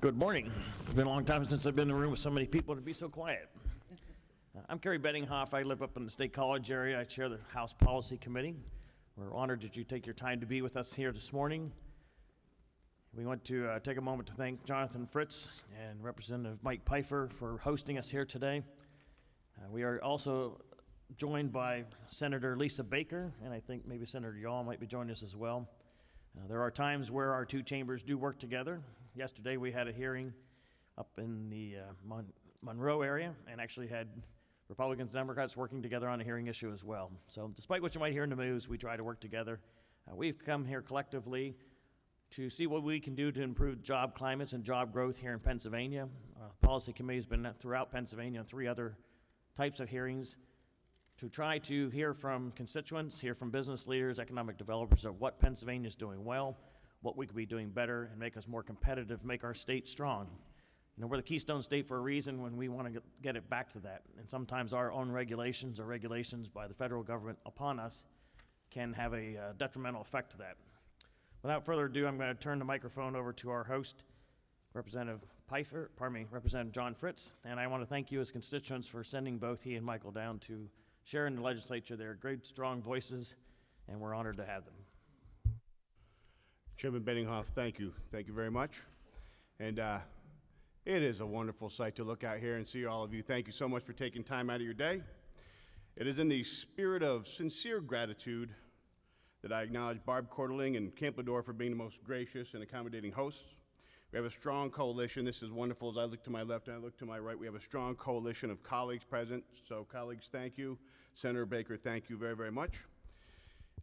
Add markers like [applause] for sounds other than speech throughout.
Good morning. It's been a long time since I've been in a room with so many people to be so quiet. I'm Kerry Benninghoff. I live up in the State College area. I chair the House Policy Committee. We're honored that you take your time to be with us here this morning. We want to uh, take a moment to thank Jonathan Fritz and Representative Mike Peifer for hosting us here today. Uh, we are also joined by Senator Lisa Baker, and I think maybe Senator Yaw might be joining us as well. Uh, there are times where our two chambers do work together. Yesterday we had a hearing up in the uh, Mon- Monroe area and actually had Republicans and Democrats working together on a hearing issue as well. So, despite what you might hear in the news, we try to work together. Uh, we've come here collectively to see what we can do to improve job climates and job growth here in Pennsylvania. Uh, policy committee has been throughout Pennsylvania on three other types of hearings to try to hear from constituents, hear from business leaders, economic developers of what Pennsylvania is doing well, what we could be doing better, and make us more competitive, make our state strong. You know, we're the Keystone State for a reason when we want to get it back to that. And sometimes our own regulations or regulations by the federal government upon us can have a uh, detrimental effect to that. Without further ado, I'm going to turn the microphone over to our host, Representative Peifer, pardon me, Representative John Fritz. And I want to thank you as constituents for sending both he and Michael down to share in the legislature. They're great, strong voices, and we're honored to have them. Chairman Benninghoff, thank you. Thank you very much. And uh, it is a wonderful sight to look out here and see all of you. Thank you so much for taking time out of your day. It is in the spirit of sincere gratitude that I acknowledge Barb Korteling and Camp Ladore for being the most gracious and accommodating hosts. We have a strong coalition. This is wonderful. As I look to my left and I look to my right, we have a strong coalition of colleagues present. So, colleagues, thank you. Senator Baker, thank you very, very much.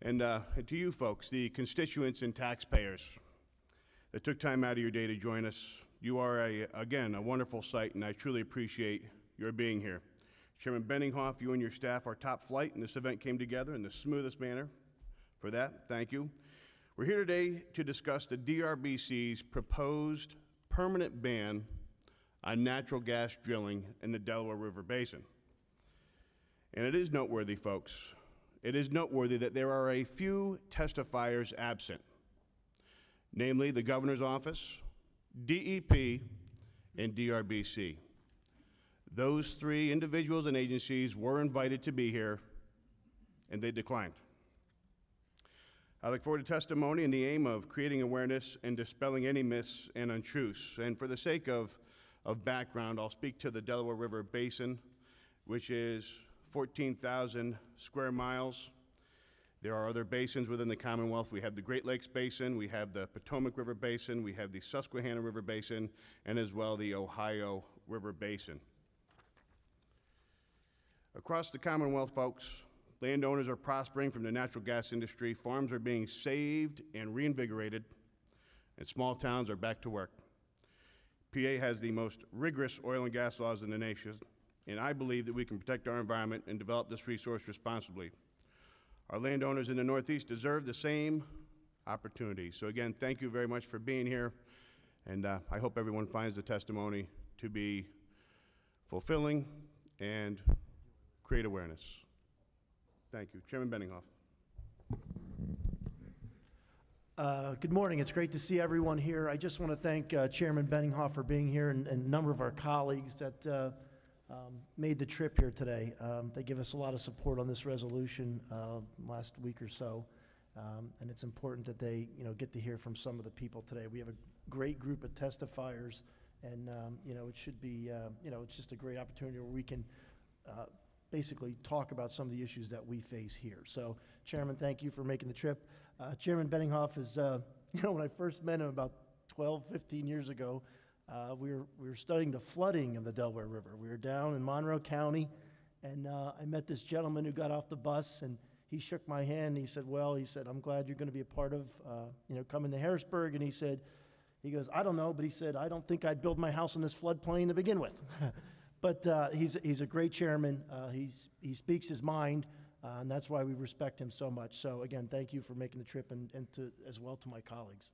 And, uh, to you folks, the constituents and taxpayers that took time out of your day to join us, you are, a, again, a wonderful sight, and I truly appreciate your being here. Chairman Benninghoff, you and your staff are top flight, and this event came together in the smoothest manner. For that, thank you. We're here today to discuss the DRBC's proposed permanent ban on natural gas drilling in the Delaware River Basin. And it is noteworthy, folks, it is noteworthy that there are a few testifiers absent, namely the governor's office, DEP, and DRBC. Those three individuals and agencies were invited to be here, and they declined. I look forward to testimony in the aim of creating awareness and dispelling any myths and untruths. And for the sake of, of background, I'll speak to the Delaware River Basin, which is 14,000 square miles. There are other basins within the Commonwealth. We have the Great Lakes Basin, we have the Potomac River Basin, we have the Susquehanna River Basin, and as well the Ohio River Basin. Across the Commonwealth, folks, landowners are prospering from the natural gas industry, farms are being saved and reinvigorated, and small towns are back to work. PA has the most rigorous oil and gas laws in the nation, and I believe that we can protect our environment and develop this resource responsibly. Our landowners in the Northeast deserve the same opportunity. So again, thank you very much for being here, and uh, I hope everyone finds the testimony to be fulfilling and create awareness. Thank you. Chairman Benninghoff. Uh, Good morning. It's great to see everyone here. I just want to thank uh, Chairman Benninghoff for being here and and a number of our colleagues that uh, um, made the trip here today. Um, They give us a lot of support on this resolution uh, last week or so, Um, and it's important that they, you know, get to hear from some of the people today. We have a great group of testifiers, and, um, you know, it should be, uh, you know, it's just a great opportunity where we can uh, basically talk about some of the issues that we face here. So, Chairman, thank you for making the trip. Uh, Chairman Benninghoff is, uh, [laughs] you know, when I first met him about 12, 15 years ago, uh, we, were, we were studying the flooding of the Delaware River. We were down in Monroe County, and uh, I met this gentleman who got off the bus, and he shook my hand. And he said, "Well, he said, I'm glad you're going to be a part of, uh, you know, coming to Harrisburg." And he said, "He goes, I don't know, but he said, I don't think I'd build my house in this floodplain to begin with." [laughs] but uh, he's he's a great chairman. Uh, he's he speaks his mind, uh, and that's why we respect him so much. So again, thank you for making the trip, and, and to as well to my colleagues.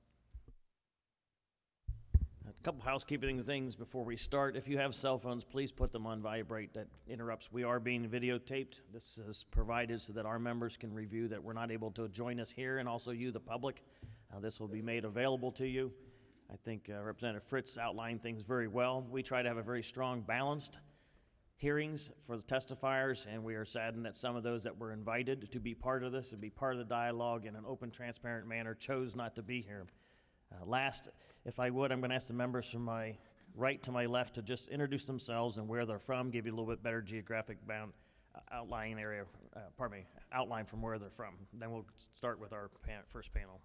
A couple housekeeping things before we start. If you have cell phones, please put them on vibrate. That interrupts. We are being videotaped. This is provided so that our members can review that we're not able to join us here, and also you, the public. Uh, this will be made available to you. I think uh, Representative Fritz outlined things very well. We try to have a very strong, balanced hearings for the testifiers, and we are saddened that some of those that were invited to be part of this and be part of the dialogue in an open, transparent manner chose not to be here. Uh, last, if I would, I'm going to ask the members from my right to my left to just introduce themselves and where they're from, give you a little bit better geographic bound uh, outline area, uh, pardon me, outline from where they're from. Then we'll start with our pan- first panel.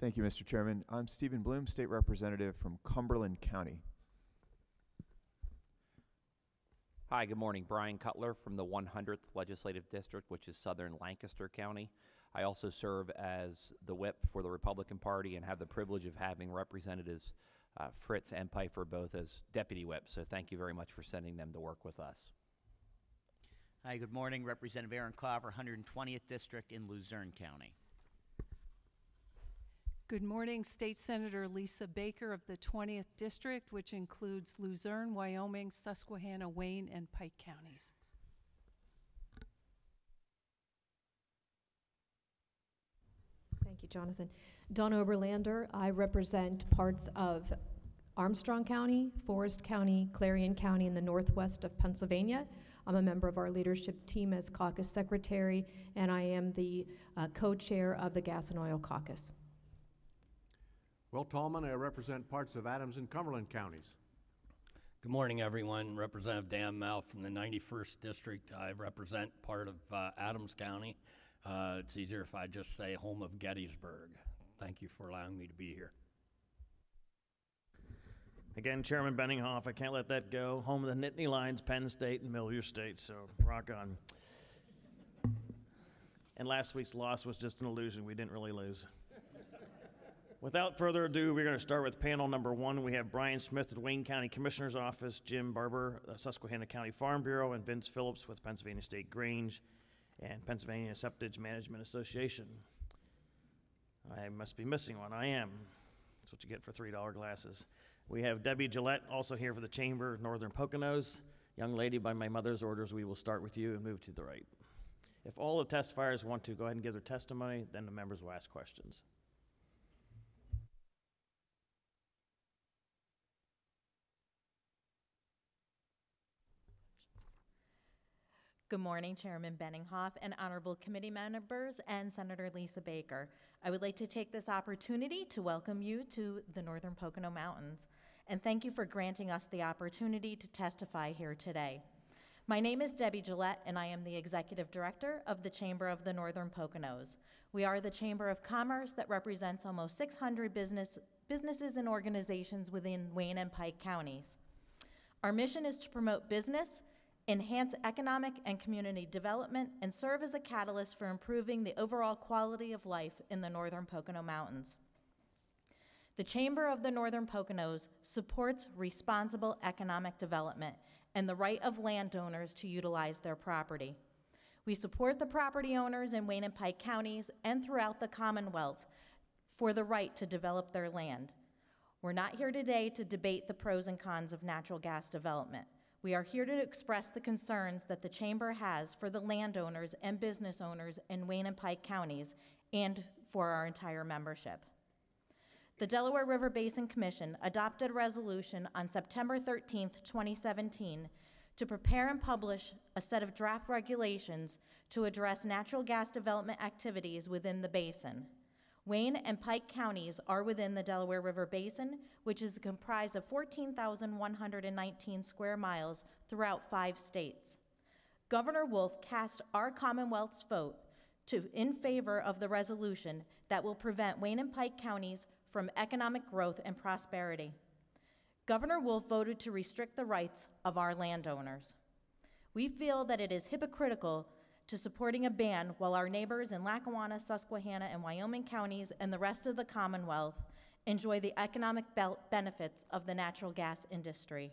Thank you, Mr. Chairman. I'm Stephen Bloom, State Representative from Cumberland County. Hi, good morning. Bryan Cutler from the 100th Legislative District, which is southern Lancaster County. I also serve as the whip for the Republican Party and have the privilege of having Representatives uh, Fritz and Peifer both as deputy whips. So thank you very much for sending them to work with us. Hi, good morning. Representative Aaron Kaufer, 120th District in Luzerne County. Good morning, State Senator Lisa Baker of the 20th District, which includes Luzerne, Wyoming, Susquehanna, Wayne, and Pike counties. Thank you, Jonathan. Donna Oberlander, I represent parts of Armstrong County, Forest County, Clarion County, and the northwest of Pennsylvania. I'm a member of our leadership team as caucus secretary, and I am the uh, co-chair of the Gas and Oil Caucus. Will Tallman, I represent parts of Adams and Cumberland counties. Good morning, everyone. Representative Dan Moul from the 91st District. I represent part of uh, Adams County. Uh, it's easier if I just say home of Gettysburg. Thank you for allowing me to be here. Again, Chairman Benninghoff, I can't let that go. Home of the Nittany Lions, Penn State, and Miller State, so rock on. And last week's loss was just an illusion. We didn't really lose. Without further ado, we're going to start with panel number one. We have Brian Smith at Wayne County Commissioner's Office, Jim Barber, uh, Susquehanna County Farm Bureau, and Vince Phillips with Pennsylvania State Grange and Pennsylvania Septage Management Association. I must be missing one. I am. That's what you get for $3 glasses. We have Debbie Gillette also here for the Chamber Northern Poconos. Young lady, by my mother's orders, we will start with you and move to the right. If all the testifiers want to go ahead and give their testimony, then the members will ask questions. Good morning, Chairman Benninghoff and honorable committee members and Senator Lisa Baker. I would like to take this opportunity to welcome you to the Northern Pocono Mountains and thank you for granting us the opportunity to testify here today. My name is Debbie Gillette, and I am the Executive Director of the Chamber of the Northern Poconos. We are the Chamber of Commerce that represents almost 600 business, businesses and organizations within Wayne and Pike counties. Our mission is to promote business, enhance economic and community development, and serve as a catalyst for improving the overall quality of life in the Northern Pocono Mountains. The Chamber of the Northern Poconos supports responsible economic development and the right of landowners to utilize their property. We support the property owners in Wayne and Pike counties and throughout the Commonwealth for the right to develop their land. We're not here today to debate the pros and cons of natural gas development. We are here to express the concerns that the Chamber has for the landowners and business owners in Wayne and Pike counties and for our entire membership. The Delaware River Basin Commission adopted a resolution on September 13, 2017, to prepare and publish a set of draft regulations to address natural gas development activities within the basin. Wayne and Pike counties are within the Delaware River Basin, which is comprised of 14,119 square miles throughout five states. Governor Wolf cast our Commonwealth's vote to, in favor of the resolution that will prevent Wayne and Pike counties from economic growth and prosperity. Governor Wolf voted to restrict the rights of our landowners. We feel that it is hypocritical to supporting a ban while our neighbors in Lackawanna, Susquehanna, and Wyoming counties and the rest of the Commonwealth enjoy the economic benefits of the natural gas industry.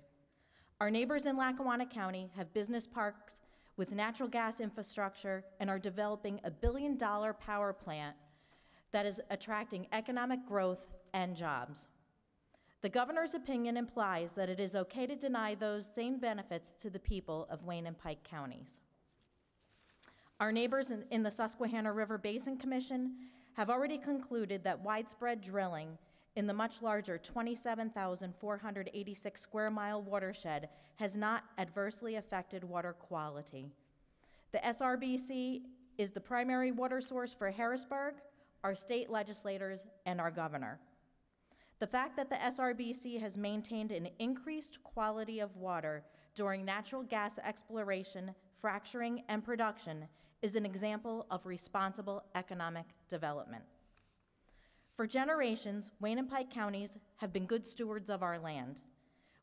Our neighbors in Lackawanna County have business parks with natural gas infrastructure and are developing a billion dollar power plant that is attracting economic growth and jobs. The governor's opinion implies that it is okay to deny those same benefits to the people of Wayne and Pike counties. Our neighbors in, in the Susquehanna River Basin Commission have already concluded that widespread drilling in the much larger 27,486 square mile watershed has not adversely affected water quality. The SRBC is the primary water source for Harrisburg, our state legislators, and our governor. The fact that the SRBC has maintained an increased quality of water during natural gas exploration, fracturing, and production is an example of responsible economic development. For generations, Wayne and Pike counties have been good stewards of our land.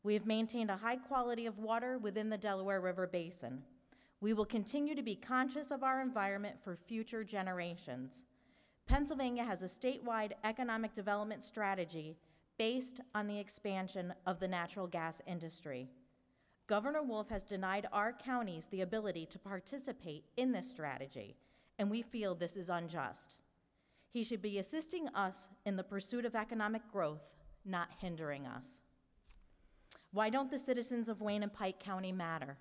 We have maintained a high quality of water within the Delaware River Basin. We will continue to be conscious of our environment for future generations. Pennsylvania has a statewide economic development strategy based on the expansion of the natural gas industry. Governor Wolf has denied our counties the ability to participate in this strategy, and we feel this is unjust. He should be assisting us in the pursuit of economic growth, not hindering us. Why don't the citizens of Wayne and Pike County matter?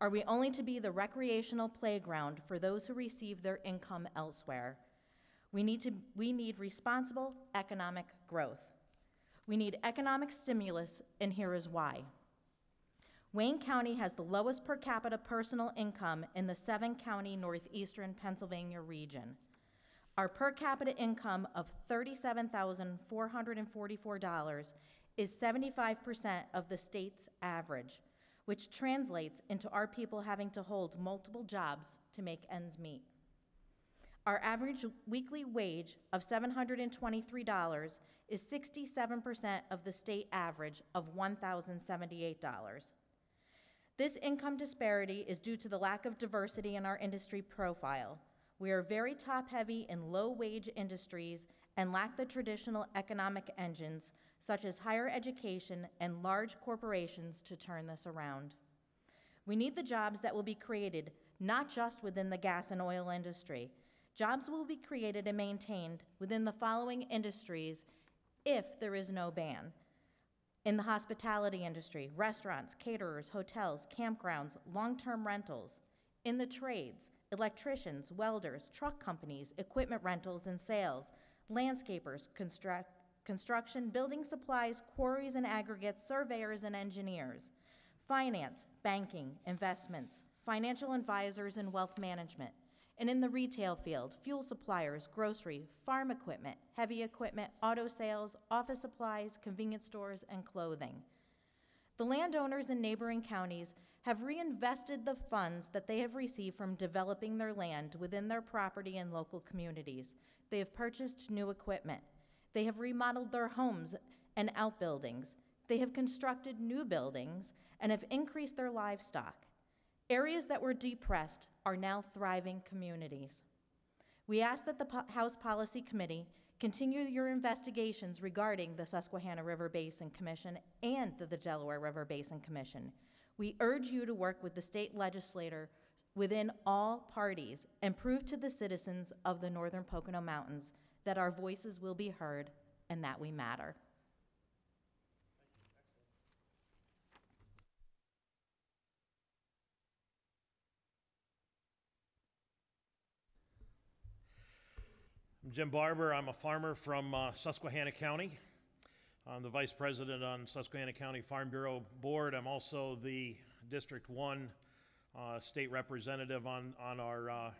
Are we only to be the recreational playground for those who receive their income elsewhere? We need, to, we need responsible economic growth. We need economic stimulus, and here is why. Wayne County has the lowest per capita personal income in the seven county northeastern Pennsylvania region. Our per capita income of $37,444 is 75% of the state's average, which translates into our people having to hold multiple jobs to make ends meet. Our average weekly wage of $723 is 67% of the state average of $1,078. This income disparity is due to the lack of diversity in our industry profile. We are very top heavy in low wage industries and lack the traditional economic engines, such as higher education and large corporations, to turn this around. We need the jobs that will be created not just within the gas and oil industry. Jobs will be created and maintained within the following industries if there is no ban in the hospitality industry, restaurants, caterers, hotels, campgrounds, long term rentals, in the trades, electricians, welders, truck companies, equipment rentals and sales, landscapers, construct, construction, building supplies, quarries and aggregates, surveyors and engineers, finance, banking, investments, financial advisors, and wealth management. And in the retail field, fuel suppliers, grocery, farm equipment, heavy equipment, auto sales, office supplies, convenience stores, and clothing. The landowners in neighboring counties have reinvested the funds that they have received from developing their land within their property and local communities. They have purchased new equipment. They have remodeled their homes and outbuildings. They have constructed new buildings and have increased their livestock. Areas that were depressed are now thriving communities. We ask that the po- House Policy Committee continue your investigations regarding the Susquehanna River Basin Commission and the, the Delaware River Basin Commission. We urge you to work with the state legislator within all parties and prove to the citizens of the northern Pocono Mountains that our voices will be heard and that we matter. I'm Jim Barber. I'm a farmer from uh, Susquehanna County. I'm the vice president on Susquehanna County Farm Bureau Board. I'm also the District 1 uh, state representative on, on our uh,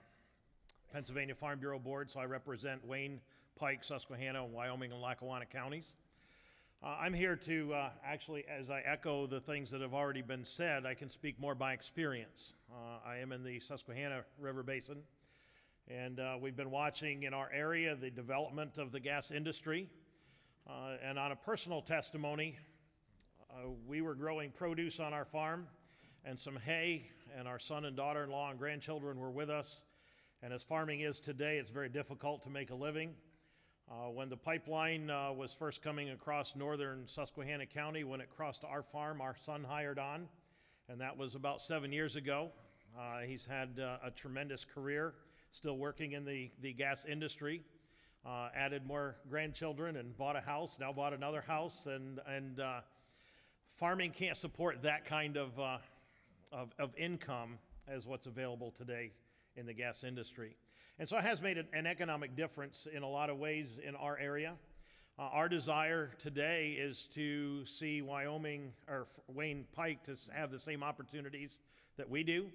Pennsylvania Farm Bureau Board, so I represent Wayne, Pike, Susquehanna, Wyoming, and Lackawanna counties. Uh, I'm here to uh, actually, as I echo the things that have already been said, I can speak more by experience. Uh, I am in the Susquehanna River Basin, and uh, we've been watching in our area the development of the gas industry. Uh, and on a personal testimony, uh, we were growing produce on our farm and some hay, and our son and daughter in law and grandchildren were with us. And as farming is today, it's very difficult to make a living. Uh, when the pipeline uh, was first coming across northern Susquehanna County, when it crossed our farm, our son hired on, and that was about seven years ago. Uh, he's had uh, a tremendous career, still working in the, the gas industry. Uh, added more grandchildren and bought a house, now bought another house, and, and uh, farming can't support that kind of, of, of income as what's available today in the gas industry. And so it has made an economic difference in a lot of ways in our area. Uh, our desire today is to see Wyoming or Wayne Pike to have the same opportunities that we do.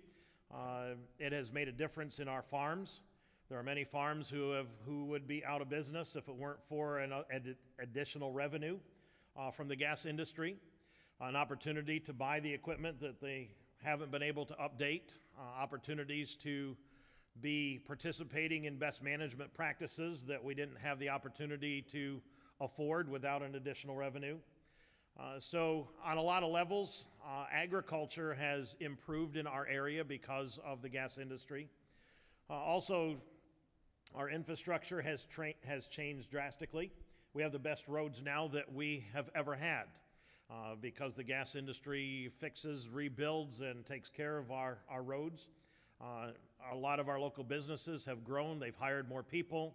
Uh, it has made a difference in our farms. There are many farms who have who would be out of business if it weren't for an uh, ad- additional revenue uh, from the gas industry, an opportunity to buy the equipment that they haven't been able to update, uh, opportunities to be participating in best management practices that we didn't have the opportunity to afford without an additional revenue. Uh, so, on a lot of levels, uh, agriculture has improved in our area because of the gas industry. Uh, also, our infrastructure has, tra- has changed drastically. We have the best roads now that we have ever had uh, because the gas industry fixes, rebuilds, and takes care of our, our roads. Uh, a lot of our local businesses have grown, they've hired more people.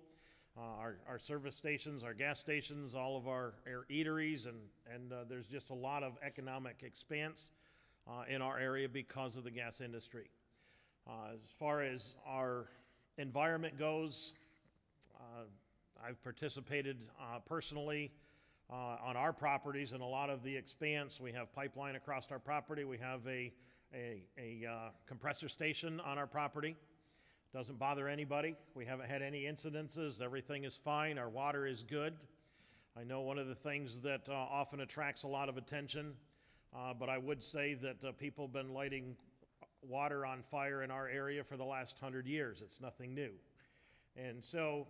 Uh, our, our service stations, our gas stations, all of our, our eateries, and, and uh, there's just a lot of economic expanse uh, in our area because of the gas industry. Uh, as far as our environment goes, uh, I've participated personally on our properties in a lot of the expanse. We have pipeline across our property. We have a, a, a compressor station on our property. Doesn't bother anybody. We haven't had any incidences. Everything is fine. Our water is good. I know one of the things that uh, often attracts a lot of attention, uh, but I would say that uh, people have been lighting water on fire in our area for the last hundred years. It's nothing new. And so,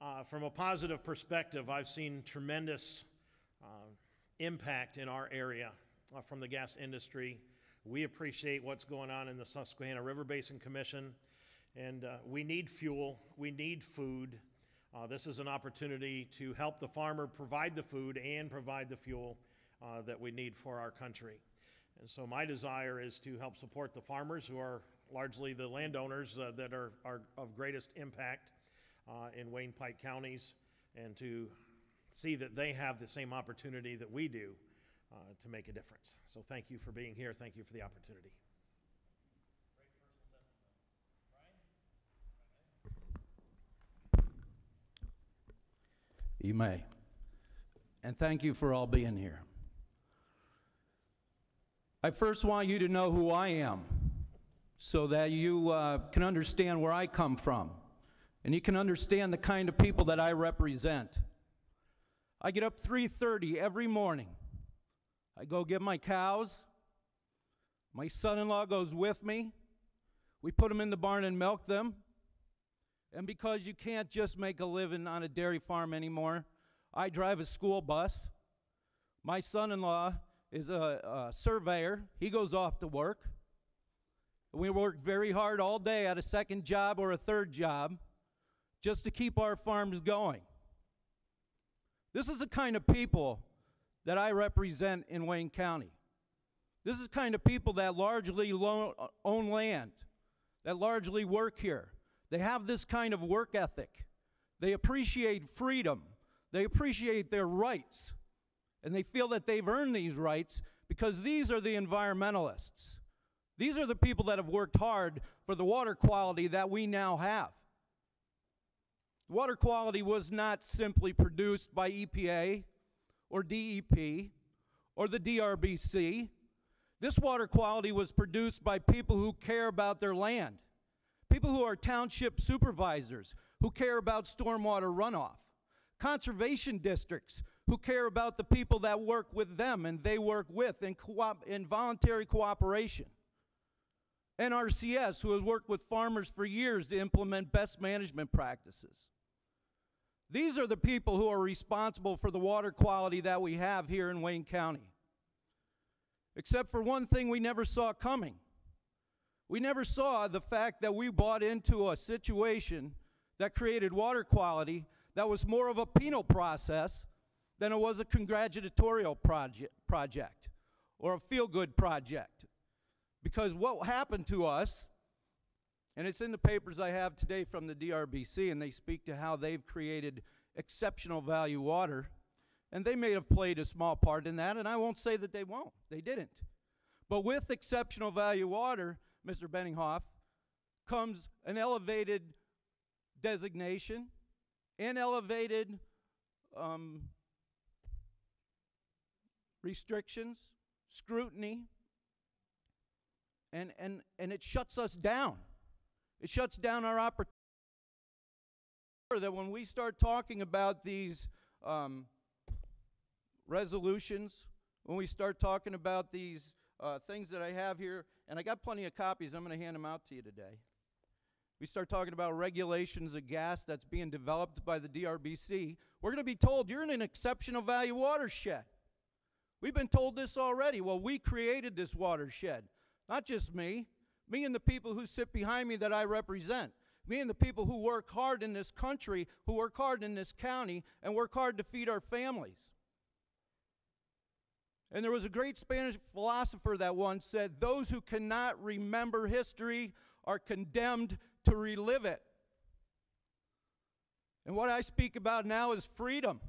uh, from a positive perspective, I've seen tremendous uh, impact in our area uh, from the gas industry. We appreciate what's going on in the Susquehanna River Basin Commission, and uh, we need fuel, we need food. Uh, this is an opportunity to help the farmer provide the food and provide the fuel uh, that we need for our country. And so, my desire is to help support the farmers who are largely the landowners uh, that are, are of greatest impact uh, in Wayne Pike counties and to see that they have the same opportunity that we do uh, to make a difference. So thank you for being here. Thank you for the opportunity. You may. And thank you for all being here. I first want you to know who I am so that you uh, can understand where I come from and you can understand the kind of people that I represent. I get up 3:30 every morning. I go get my cows. My son-in-law goes with me. We put them in the barn and milk them. And because you can't just make a living on a dairy farm anymore, I drive a school bus. My son in law is a, a, surveyor, he goes off to work. We work very hard all day at a second job or a third job just to keep our farms going. This is the kind of people that I represent in Wayne County. This is the kind of people that largely own land, that largely work here. They have this kind of work ethic. They appreciate freedom. They appreciate their rights. And they feel that they've earned these rights because these are the environmentalists. These are the people that have worked hard for the water quality that we now have. Water quality was not simply produced by EPA or DEP or the DRBC. This water quality was produced by people who care about their land, people who are township supervisors who care about stormwater runoff, conservation districts who care about the people that work with them and they work with in, in voluntary cooperation. NRCS, who has worked with farmers for years to implement best management practices. These are the people who are responsible for the water quality that we have here in Wayne County. Except for one thing we never saw coming. We never saw the fact that we bought into a situation that created water quality that was more of a penal process than it was a congratulatorial project, project or a feel good project. Because what happened to us, and it's in the papers I have today from the DRBC, and they speak to how they've created exceptional value water, and they may have played a small part in that, and I won't say that they won't. They didn't. But with exceptional value water, Mr. Benninghoff, comes an elevated designation, an elevated um, restrictions, scrutiny, and, and, and it shuts us down. It shuts down our opportunity. That when we start talking about these um, resolutions, when we start talking about these uh, things that I have here, and I got plenty of copies, I'm going to hand them out to you today. We start talking about regulations of gas that's being developed by the DRBC. We're going to be told you're in an exceptional value watershed. We've been told this already. Well, we created this watershed. Not just me, me and the people who sit behind me that I represent. Me and the people who work hard in this country, who work hard in this county, and work hard to feed our families. And there was a great Spanish philosopher that once said, Those who cannot remember history are condemned to relive it. And what I speak about now is freedom.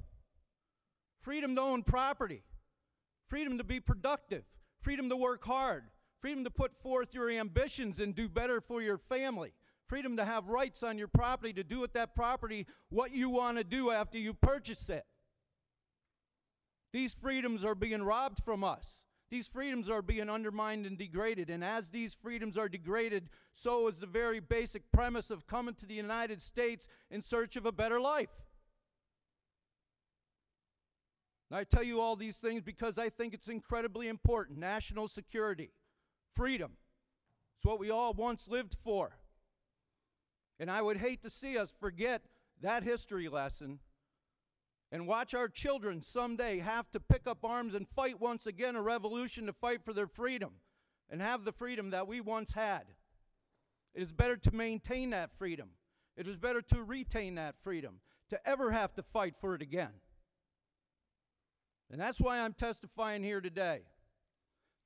Freedom to own property, freedom to be productive, freedom to work hard, freedom to put forth your ambitions and do better for your family, freedom to have rights on your property, to do with that property what you want to do after you purchase it. These freedoms are being robbed from us. These freedoms are being undermined and degraded. And as these freedoms are degraded, so is the very basic premise of coming to the United States in search of a better life. And I tell you all these things because I think it's incredibly important. National security, freedom. It's what we all once lived for. And I would hate to see us forget that history lesson and watch our children someday have to pick up arms and fight once again a revolution to fight for their freedom and have the freedom that we once had. It is better to maintain that freedom. It is better to retain that freedom, to ever have to fight for it again. And that's why I'm testifying here today.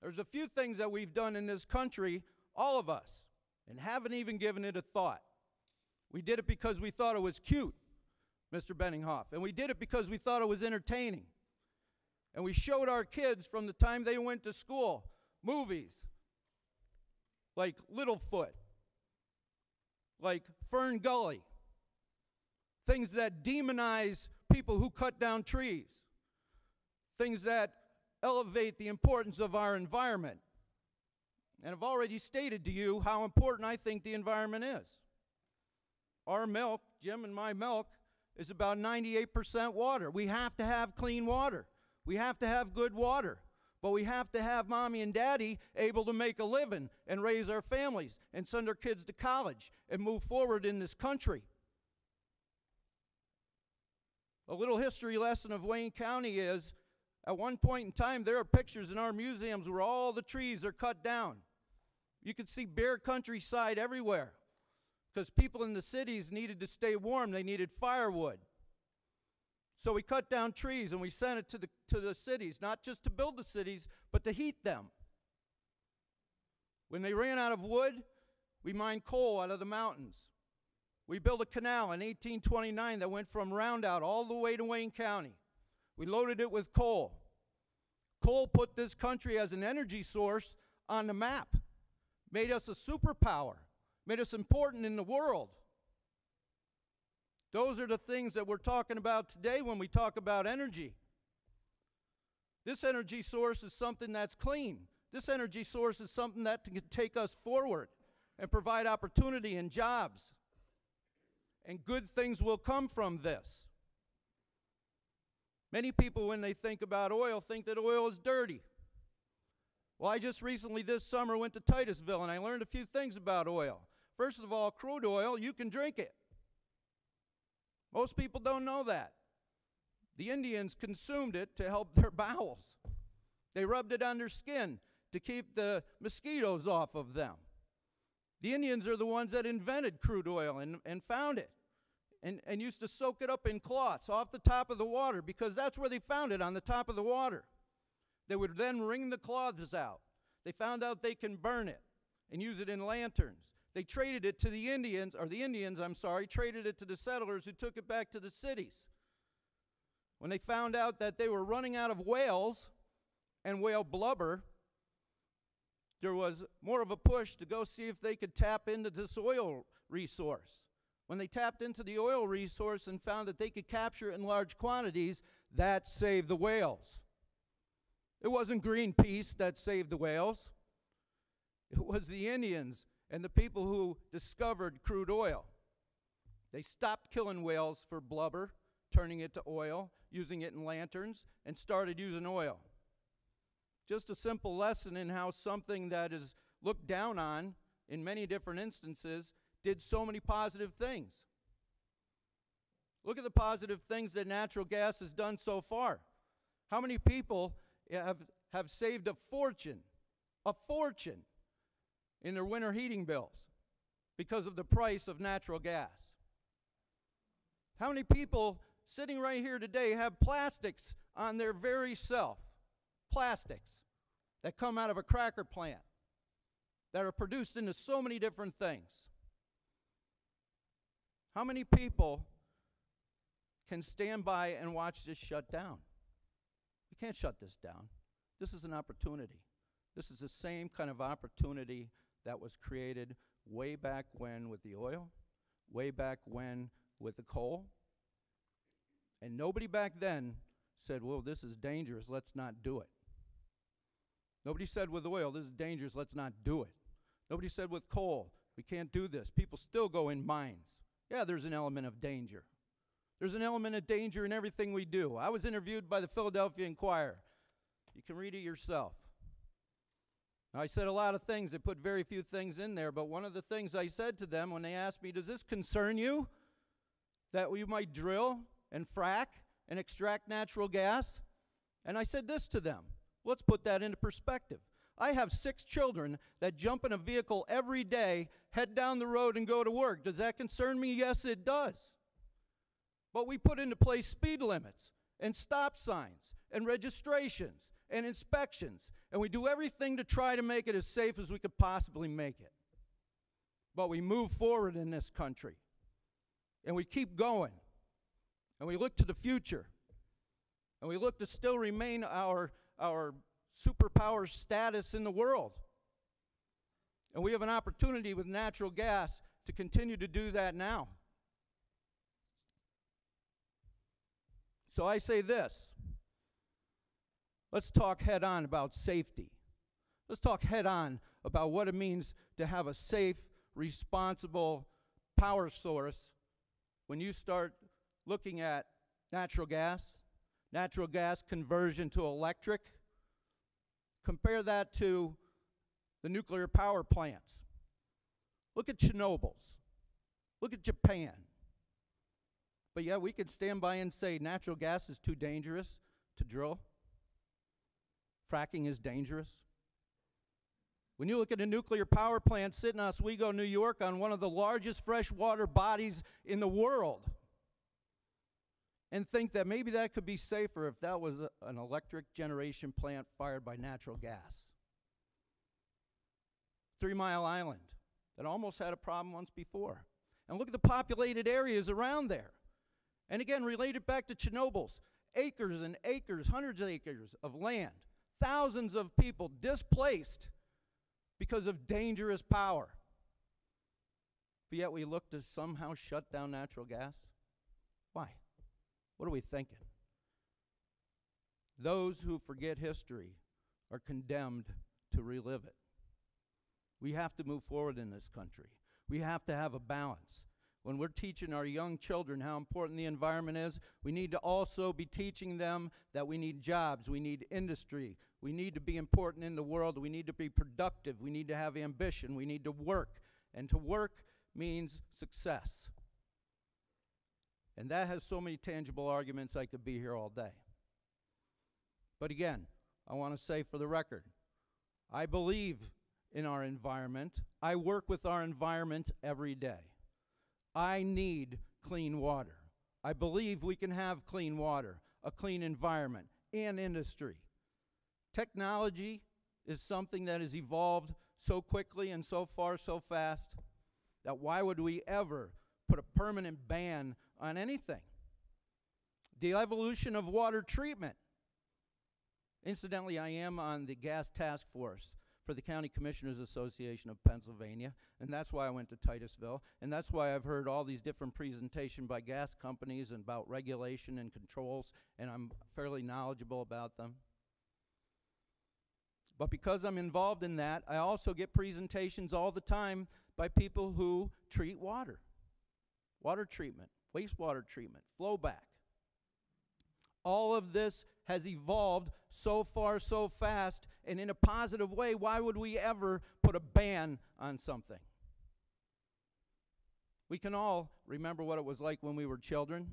There's a few things that we've done in this country, all of us, and haven't even given it a thought. We did it because we thought it was cute, Mr. Benninghoff, and we did it because we thought it was entertaining. And we showed our kids from the time they went to school movies like Littlefoot, like Fern Gully, things that demonize people who cut down trees, things that elevate the importance of our environment. And I've already stated to you how important I think the environment is. Our milk, Jim and my milk, is about 98% water. We have to have clean water. We have to have good water. But we have to have mommy and daddy able to make a living and raise our families and send our kids to college and move forward in this country. A little history lesson of Wayne County is at one point in time, there are pictures in our museums where all the trees are cut down. You could see bare countryside everywhere because people in the cities needed to stay warm, they needed firewood. So we cut down trees and we sent it to the, to the cities, not just to build the cities, but to heat them. When they ran out of wood, we mined coal out of the mountains. We built a canal in 1829 that went from Rondout all the way to Wayne County. We loaded it with coal. Coal put this country as an energy source on the map, made us a superpower, made us important in the world. Those are the things that we're talking about today when we talk about energy. This energy source is something that's clean. This energy source is something that can take us forward and provide opportunity and jobs. And good things will come from this. Many people, when they think about oil, think that oil is dirty. Well, I just recently this summer went to Titusville and I learned a few things about oil. First of all, crude oil, you can drink it. Most people don't know that. The Indians consumed it to help [laughs] their bowels. They rubbed it on their skin to keep the mosquitoes off of them. The Indians are the ones that invented crude oil and, and found it and, and used to soak it up in cloths off the top of the water because that's where they found it on the top of the water. They would then wring the cloths out. They found out they can burn it and use it in lanterns. They traded it to the Indians, or the Indians, I'm sorry, traded it to the settlers who took it back to the cities. When they found out that they were running out of whales and whale blubber, there was more of a push to go see if they could tap into this oil resource. When they tapped into the oil resource and found that they could capture in large quantities, that saved the whales. It wasn't Greenpeace that saved the whales. It was the Indians and the people who discovered crude oil. They stopped killing whales for blubber, turning it to oil, using it in lanterns, and started using oil. Just a simple lesson in how something that is looked down on in many different instances did so many positive things. Look at the positive things that natural gas has done so far. How many people have, have saved a fortune, a fortune, in their winter heating bills because of the price of natural gas? How many people sitting right here today have plastics on their very self? Plastics that come out of a cracker plant that are produced into so many different things. How many people can stand by and watch this shut down? You can't shut this down. This is an opportunity. This is the same kind of opportunity that was created way back when with the oil, way back when with the coal. And nobody back then said, well, this is dangerous, let's not do it. Nobody said with oil, this is dangerous, let's not do it. Nobody said with coal, we can't do this. People still go in mines. Yeah, there's an element of danger. There's an element of danger in everything we do. I was interviewed by the Philadelphia Inquirer. You can read it yourself. I said a lot of things. They put very few things in there, but one of the things I said to them when they asked me, Does this concern you? That we might drill and frack and extract natural gas? And I said this to them. Let's put that into perspective. I have six children that jump in a vehicle every day, head down the road, and go to work. Does that concern me? Yes, it does. But we put into place speed limits and stop signs and registrations and inspections, and we do everything to try to make it as safe as we could possibly make it. But we move forward in this country, and we keep going, and we look to the future, and we look to still remain our, our superpower status in the world. And we have an opportunity with natural gas to continue to do that now. So I say this let's talk head on about safety. Let's talk head on about what it means to have a safe, responsible power source when you start looking at natural gas, natural gas conversion to electric. Compare that to the nuclear power plants. Look at Chernobyl's. Look at Japan. But yeah, we could stand by and say natural gas is too dangerous to drill. Fracking is dangerous. When you look at a nuclear power plant sitting in Oswego, New York, on one of the largest freshwater bodies in the world, and think that maybe that could be safer if that was a, an electric generation plant fired by natural gas. Three Mile Island, that almost had a problem once before. And look at the populated areas around there. And again, related back to Chernobyl's, acres and acres, hundreds of acres of land, thousands of people displaced because of dangerous power. But yet we look to somehow shut down natural gas? Why? What are we thinking? Those who forget history are condemned to relive it. We have to move forward in this country. We have to have a balance. When we're teaching our young children how important the environment is, we need to also be teaching them that we need jobs, we need industry, we need to be important in the world, we need to be productive, we need to have ambition, we need to work. And to work means success. And that has so many tangible arguments, I could be here all day. But again, I want to say for the record, I believe in our environment. I work with our environment every day. I need clean water. I believe we can have clean water, a clean environment, and industry. Technology is something that has evolved so quickly and so far so fast that why would we ever put a permanent ban on anything? The evolution of water treatment. Incidentally, I am on the gas task force for the County Commissioners Association of Pennsylvania, and that's why I went to Titusville, and that's why I've heard all these different presentations by gas companies and about regulation and controls, and I'm fairly knowledgeable about them. But because I'm involved in that, I also get presentations all the time by people who treat water water treatment, wastewater treatment, flowback. All of this has evolved so far, so fast, and in a positive way. Why would we ever put a ban on something? We can all remember what it was like when we were children,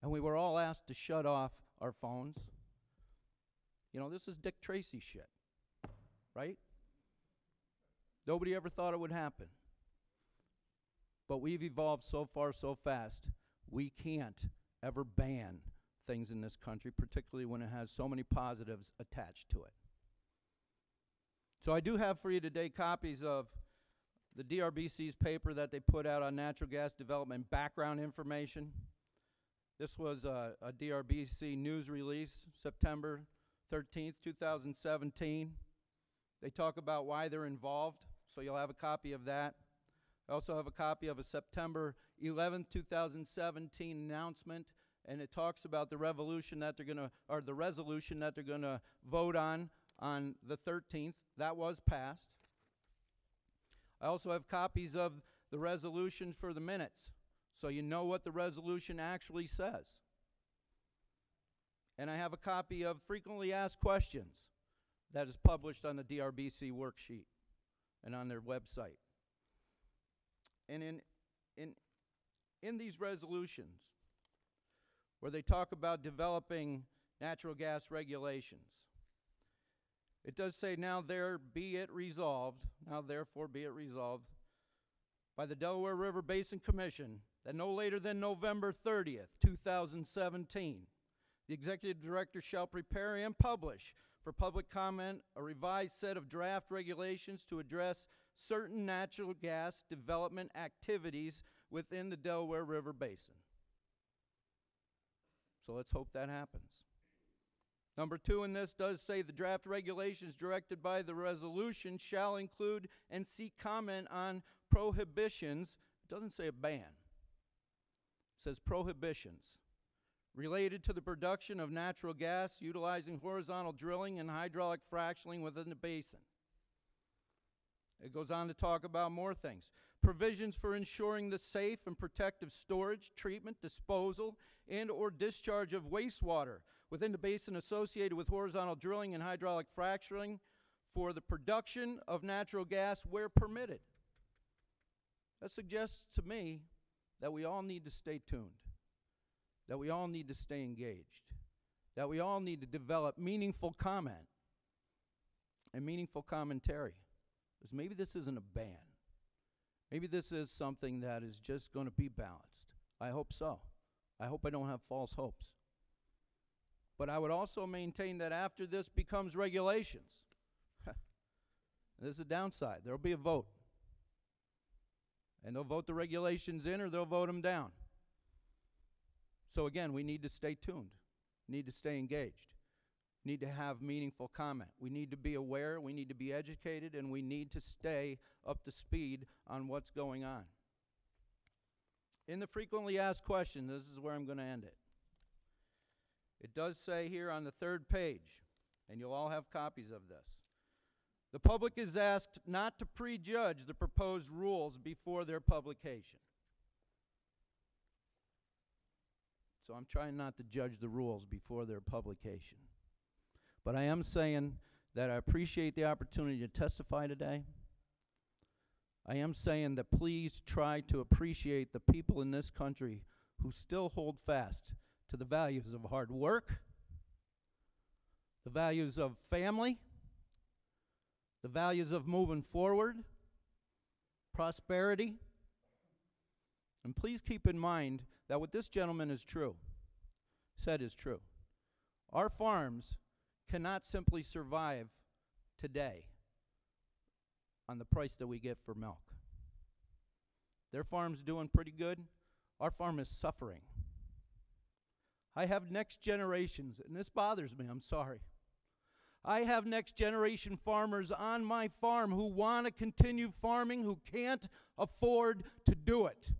and we were all asked to shut off our phones. You know, this is Dick Tracy shit, right? Nobody ever thought it would happen. But we've evolved so far so fast, we can't ever ban things in this country, particularly when it has so many positives attached to it. So I do have for you today copies of the DRBC's paper that they put out on natural gas development background information. This was a, a DRBC news release, September 13th, 2017. They talk about why they're involved, so you'll have a copy of that. I also have a copy of a September 11th, 2017 announcement, and it talks about the revolution that they're going to, or the resolution that they're going to vote on on the 13th. That was passed. I also have copies of the resolution for the minutes, so you know what the resolution actually says. And I have a copy of frequently asked questions that is published on the DRBC worksheet and on their website. And in, in, in these resolutions, where they talk about developing natural gas regulations, it does say, now there be it resolved, now therefore be it resolved, by the Delaware River Basin Commission that no later than November 30th, 2017, the executive director shall prepare and publish for public comment a revised set of draft regulations to address certain natural gas development activities within the Delaware River Basin. So let's hope that happens. Number two in this does say the draft regulations directed by the resolution shall include and seek comment on prohibitions. It doesn't say a ban, it says prohibitions related to the production of natural gas utilizing horizontal drilling and hydraulic fracturing within the basin. It goes on to talk about more things. Provisions for ensuring the safe and protective storage, treatment, disposal, and or discharge of wastewater within the basin associated with horizontal drilling and hydraulic fracturing for the production of natural gas where permitted. That suggests to me that we all need to stay tuned that we all need to stay engaged, that we all need to develop meaningful comment and meaningful commentary. Because maybe this isn't a ban. Maybe this is something that is just going to be balanced. I hope so. I hope I don't have false hopes. But I would also maintain that after this becomes regulations, [laughs] there's a downside. There'll be a vote. And they'll vote the regulations in or they'll vote them down. So again, we need to stay tuned, we need to stay engaged, need to have meaningful comment. We need to be aware, we need to be educated, and we need to stay up to speed on what's going on. In the frequently asked question, this is where I'm going to end it. It does say here on the third page, and you'll all have copies of this. The public is asked not to prejudge the proposed rules before their publication. So I'm trying not to judge the rules before their publication. But I am saying that I appreciate the opportunity to testify today. I am saying that please try to appreciate the people in this country who still hold fast to the values of hard work, the values of family, the values of moving forward, prosperity. And please keep in mind that what this gentleman is true, said is true. Our farms cannot simply survive today on the price that we get for milk. Their farm's doing pretty good. Our farm is suffering. I have next generations, and this bothers me, I'm sorry. I have next generation farmers on my farm who want to continue farming, who can't afford to do it.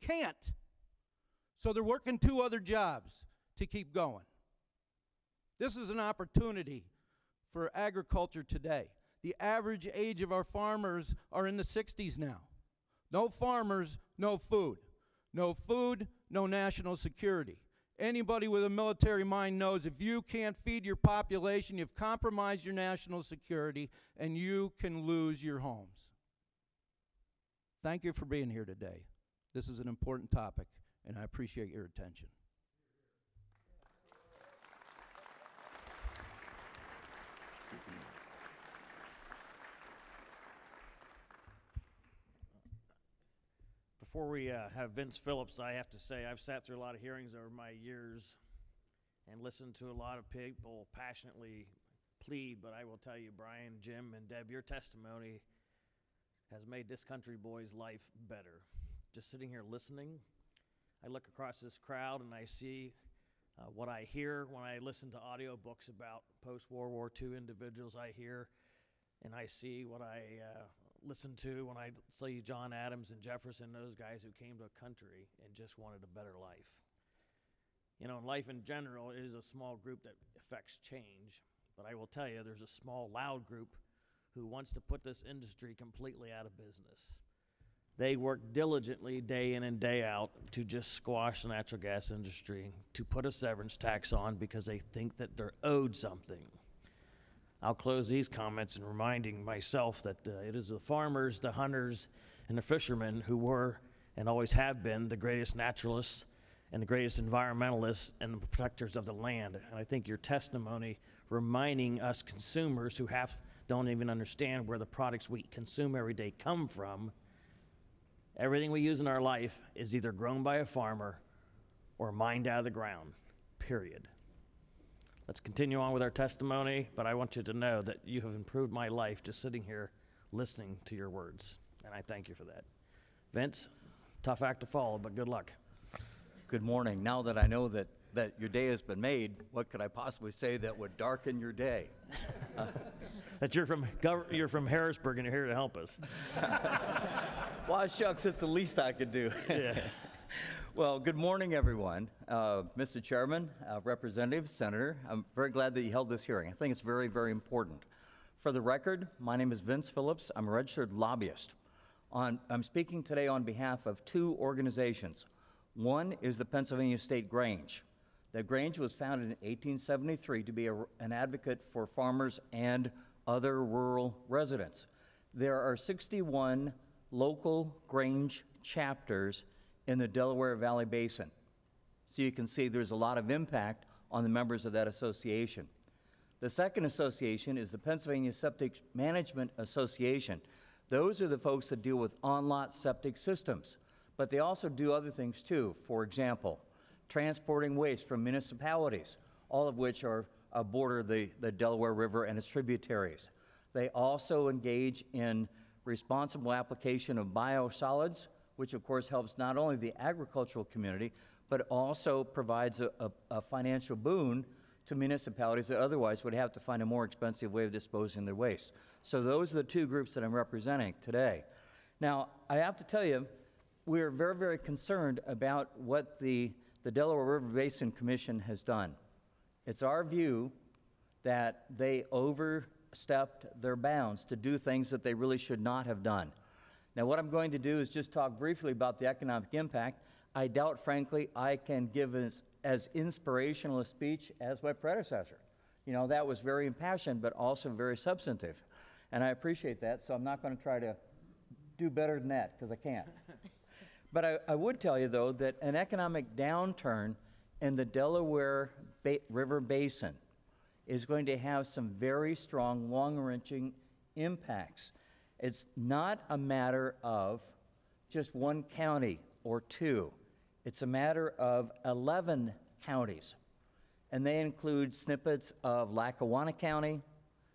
Can't. So they're working two other jobs to keep going. This is an opportunity for agriculture today. The average age of our farmers are in the 60s now. No farmers, no food. No food, no national security. Anybody with a military mind knows if you can't feed your population, you've compromised your national security and you can lose your homes. Thank you for being here today. This is an important topic, and I appreciate your attention. Before we uh, have Vince Phillips, I have to say I've sat through a lot of hearings over my years and listened to a lot of people passionately plead, but I will tell you, Brian, Jim, and Deb, your testimony has made this country boy's life better. Just sitting here listening, I look across this crowd and I see uh, what I hear when I listen to audiobooks about post World War II individuals. I hear and I see what I uh, listen to when I see John Adams and Jefferson, those guys who came to a country and just wanted a better life. You know, life in general is a small group that affects change, but I will tell you, there's a small, loud group who wants to put this industry completely out of business. They work diligently day in and day out to just squash the natural gas industry, to put a severance tax on because they think that they're owed something. I'll close these comments in reminding myself that uh, it is the farmers, the hunters, and the fishermen who were and always have been the greatest naturalists and the greatest environmentalists and the protectors of the land. And I think your testimony reminding us consumers who have don't even understand where the products we consume every day come from. Everything we use in our life is either grown by a farmer or mined out of the ground. Period. Let's continue on with our testimony, but I want you to know that you have improved my life just sitting here listening to your words, and I thank you for that. Vince, tough act to follow, but good luck. Good morning. Now that I know that, that your day has been made, what could I possibly say that would darken your day? Uh, [laughs] that you're from Gov- you're from Harrisburg and you're here to help us. [laughs] Well, shucks, it's the least I could do. [laughs] Yeah. Well, good morning, everyone. Uh, Mr. Chairman, uh, Representative, Senator, I'm very glad that you held this hearing. I think it's very, very important. For the record, my name is Vince Phillips. I'm a registered lobbyist. On, I'm speaking today on behalf of two organizations. One is the Pennsylvania State Grange. The Grange was founded in 1873 to be a, an advocate for farmers and other rural residents. There are 61 local Grange chapters in the Delaware Valley Basin. So you can see there's a lot of impact on the members of that association. The second association is the Pennsylvania Septage Management Association. Those are the folks that deal with on-lot septic systems, but they also do other things too. For example, transporting waste from municipalities, all of which are uh, border the, the Delaware River and its tributaries. They also engage in responsible application of biosolids, which of course helps not only the agricultural community, but also provides a, a, a financial boon to municipalities that otherwise would have to find a more expensive way of disposing their waste. So those are the two groups that I'm representing today. Now, I have to tell you, we're very, very concerned about what the, the Delaware River Basin Commission has done. It's our view that they overstepped their bounds to do things that they really should not have done. Now, what I'm going to do is just talk briefly about the economic impact. I doubt, frankly, I can give as, as inspirational a speech as my predecessor. You know, that was very impassioned, but also very substantive. And I appreciate that, so I'm not going to try to do better than that, because I can't. [laughs] but I, I, would tell you, though, that an economic downturn in the Delaware ba River Basin is going to have some very strong, long reaching impacts. It's not a matter of just one county or two. It's a matter of 11 counties. And they include snippets of Lackawanna County,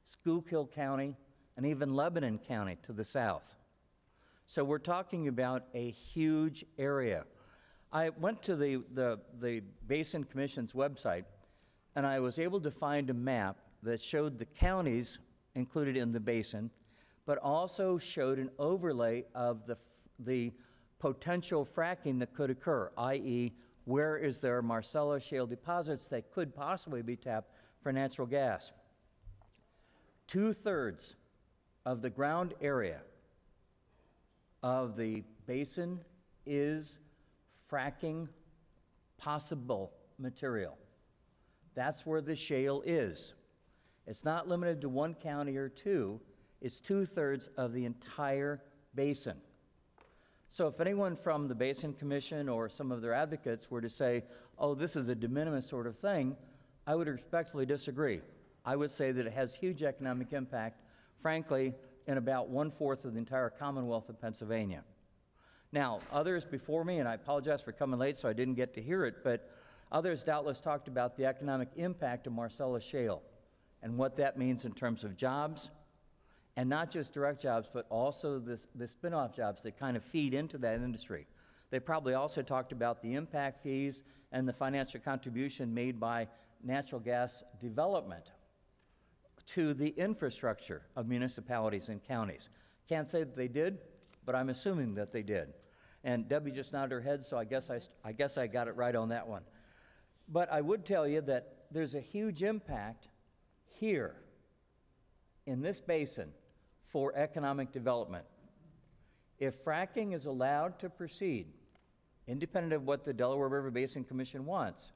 Schuylkill County, and even Lebanon County to the south. So we're talking about a huge area. I went to the, the, the Basin Commission's website, and I was able to find a map that showed the counties included in the basin but also showed an overlay of the, the potential fracking that could occur, i.e., where is there Marcellus shale deposits that could possibly be tapped for natural gas. Two thirds of the ground area of the basin is fracking possible material. That's where the shale is. It's not limited to one county or two, it's two thirds of the entire basin. So if anyone from the Basin Commission or some of their advocates were to say, oh, this is a de minimis sort of thing, I would respectfully disagree. I would say that it has huge economic impact, frankly, in about one fourth of the entire Commonwealth of Pennsylvania. Now, others before me, and I apologize for coming late so I didn't get to hear it, but others doubtless talked about the economic impact of Marcellus Shale and what that means in terms of jobs, and not just direct jobs, but also the, the spin off jobs that kind of feed into that industry. They probably also talked about the impact fees and the financial contribution made by natural gas development to the infrastructure of municipalities and counties. Can't say that they did, but I'm assuming that they did. And Debbie just nodded her head, so I guess I, I guess I got it right on that one. But I would tell you that there's a huge impact here in this basin for economic development. If fracking is allowed to proceed, independent of what the Delaware River Basin Commission wants,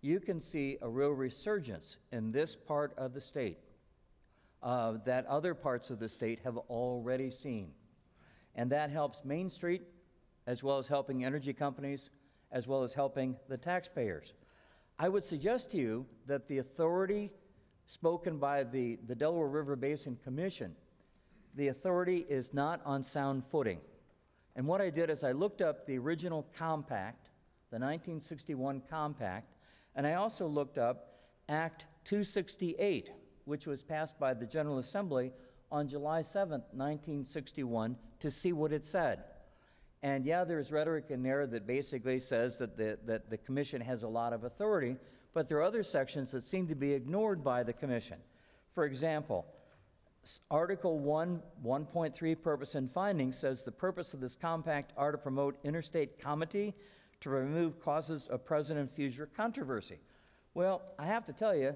you can see a real resurgence in this part of the state uh, that other parts of the state have already seen. And that helps Main Street, as well as helping energy companies, as well as helping the taxpayers. I would suggest to you that the authority spoken by the, the Delaware River Basin Commission, the authority is not on sound footing. And what I did is I looked up the original compact, the 1961 compact, and I also looked up Act 268, which was passed by the General Assembly on July 7, 1961, to see what it said. And yeah, there's rhetoric in there that basically says that the, that the commission has a lot of authority, but there are other sections that seem to be ignored by the commission. For example, Article 1, 1.3 Purpose and Findings says the purpose of this compact are to promote interstate comity to remove causes of present and future controversy. Well, I have to tell you,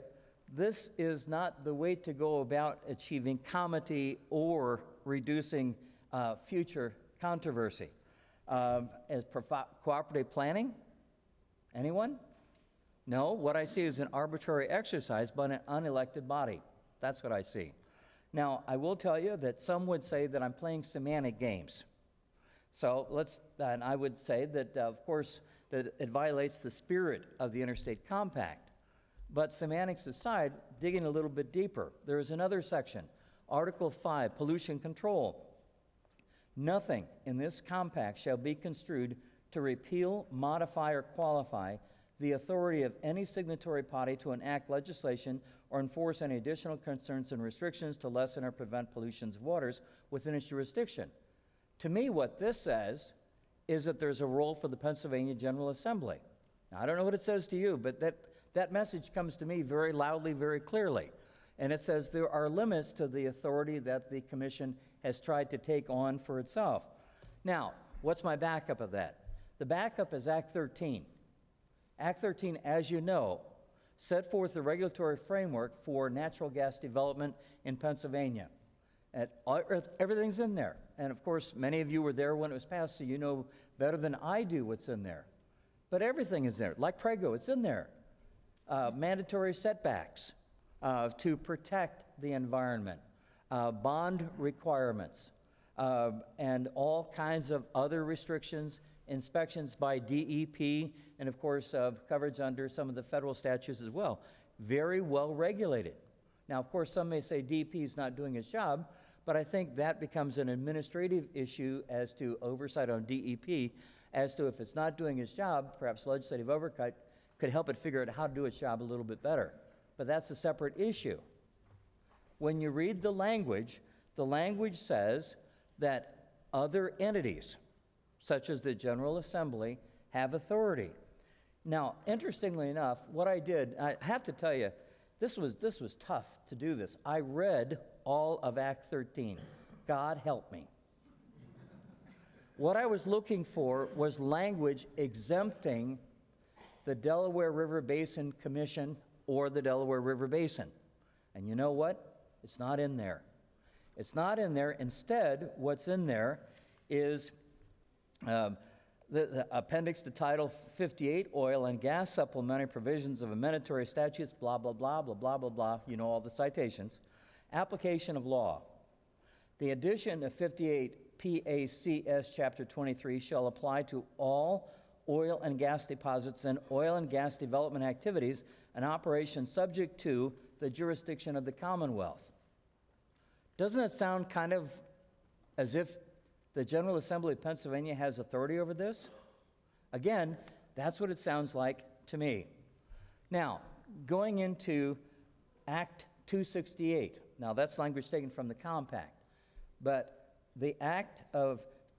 this is not the way to go about achieving comity or reducing uh, future controversy. Um, cooperative planning? Anyone? No, what I see is an arbitrary exercise by an unelected body. That's what I see. Now, I will tell you that some would say that I'm playing semantic games. So let's, and I would say that, uh, of course, that it violates the spirit of the Interstate Compact. But semantics aside, digging a little bit deeper, there is another section, Article 5, Pollution Control. Nothing in this compact shall be construed to repeal, modify, or qualify the authority of any signatory party to enact legislation or enforce any additional concerns and restrictions to lessen or prevent pollutions waters within its jurisdiction. To me, what this says is that there's a role for the Pennsylvania General Assembly. Now, I don't know what it says to you, but that, that message comes to me very loudly, very clearly. And it says there are limits to the authority that the Commission has tried to take on for itself. Now, what's my backup of that? The backup is Act 13. Act 13, as you know, set forth the regulatory framework for natural gas development in Pennsylvania. And everything's in there. And of course, many of you were there when it was passed, so you know better than I do what's in there. But everything is there. Like Prego, it's in there. Uh, mandatory setbacks uh, to protect the environment, uh, bond requirements, uh, and all kinds of other restrictions, inspections by DEP, and of course, uh, coverage under some of the federal statutes as well. Very well regulated. Now, of course, some may say DEP is not doing its job, but I think that becomes an administrative issue as to oversight on DEP, as to if it's not doing its job, perhaps legislative oversight could help it figure out how to do its job a little bit better. But that's a separate issue. When you read the language, the language says that other entities, such as the General Assembly, have authority. Now, interestingly enough, what I did, I have to tell you, this was, this was tough to do this. I read all of Act 13. God help me. What I was looking for was language exempting the Delaware River Basin Commission or the Delaware River Basin. And you know what? It's not in there. It's not in there. Instead, what's in there is um, the, the appendix to Title 58, Oil and Gas Supplementary Provisions of Amendatory Statutes, blah, blah, blah, blah, blah, blah, blah. You know all the citations. Application of law. The addition of 58 PACS Chapter 23 shall apply to all oil and gas deposits and oil and gas development activities and operations subject to the jurisdiction of the Commonwealth. Doesn't it sound kind of as if the General Assembly of Pennsylvania has authority over this? Again, that's what it sounds like to me. Now, going into Act 268. Now, that's language taken from the compact. But the Act of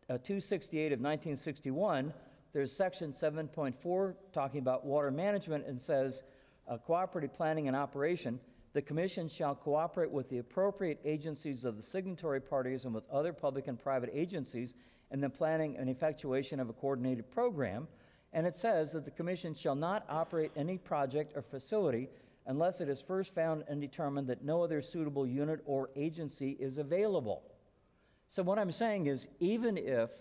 uh, 268 of 1961, there's section 7.4 talking about water management and says uh, cooperative planning and operation. The Commission shall cooperate with the appropriate agencies of the signatory parties and with other public and private agencies in the planning and effectuation of a coordinated program. And it says that the Commission shall not operate any project or facility unless it is first found and determined that no other suitable unit or agency is available. So, what I'm saying is, even if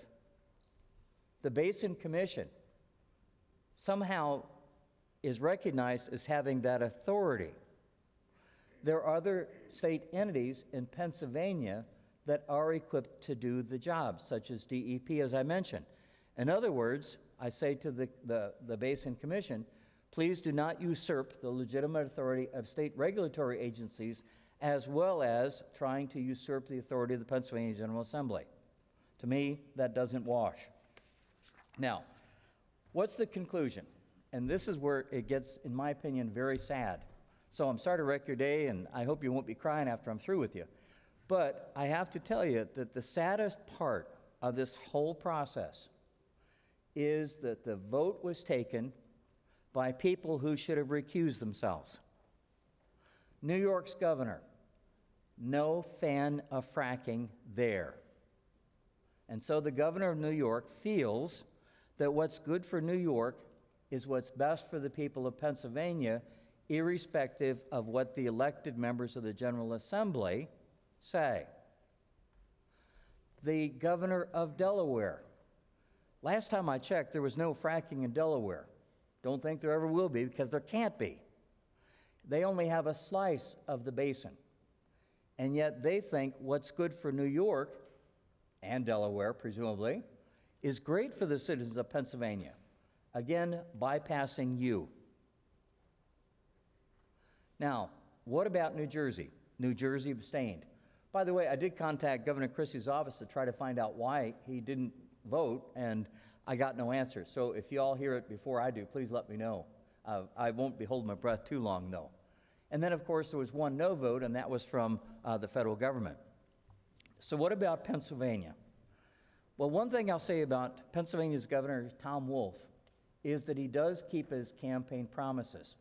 the Basin Commission somehow is recognized as having that authority, there are other state entities in Pennsylvania that are equipped to do the job, such as DEP, as I mentioned. In other words, I say to the, the, the Basin Commission, please do not usurp the legitimate authority of state regulatory agencies as well as trying to usurp the authority of the Pennsylvania General Assembly. To me, that doesn't wash. Now, what's the conclusion? And this is where it gets, in my opinion, very sad. So I'm sorry to wreck your day, and I hope you won't be crying after I'm through with you. But I have to tell you that the saddest part of this whole process is that the vote was taken by people who should have recused themselves. New York's governor, no fan of fracking there. And so the governor of New York feels that what's good for New York is what's best for the people of Pennsylvania, irrespective of what the elected members of the General Assembly say. The governor of Delaware. Last time I checked, there was no fracking in Delaware. Don't think there ever will be because there can't be. They only have a slice of the basin. And yet they think what's good for New York and Delaware, presumably, is great for the citizens of Pennsylvania. Again, bypassing you. Now, what about New Jersey? New Jersey abstained. By the way, I did contact Governor Christie's office to try to find out why he didn't vote, and I got no answer. So if you all hear it before I do, please let me know. Uh, I won't be holding my breath too long, though. And then, of course, there was one no vote, and that was from uh, the federal government. So, what about Pennsylvania? Well, one thing I'll say about Pennsylvania's Governor Tom Wolf is that he does keep his campaign promises.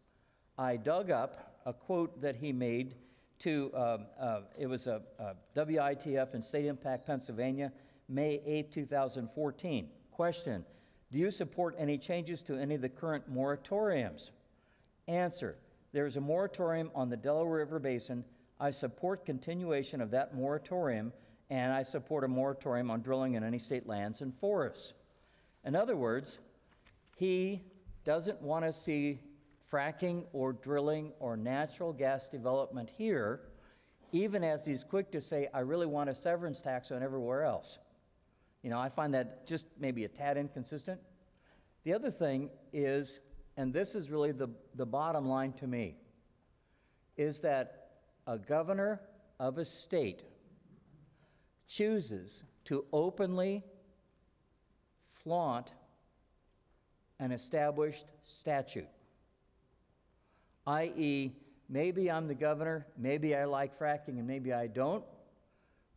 I dug up a quote that he made to, um, uh, it was a, a WITF in State Impact, Pennsylvania, May 8, 2014. Question Do you support any changes to any of the current moratoriums? Answer There is a moratorium on the Delaware River Basin. I support continuation of that moratorium, and I support a moratorium on drilling in any state lands and forests. In other words, he doesn't want to see fracking or drilling or natural gas development here, even as he's quick to say, I really want a severance tax on everywhere else. You know, I find that just maybe a tad inconsistent. The other thing is, and this is really the, the bottom line to me, is that a governor of a state chooses to openly flaunt an established statute, i.e., maybe I'm the governor, maybe I like fracking, and maybe I don't,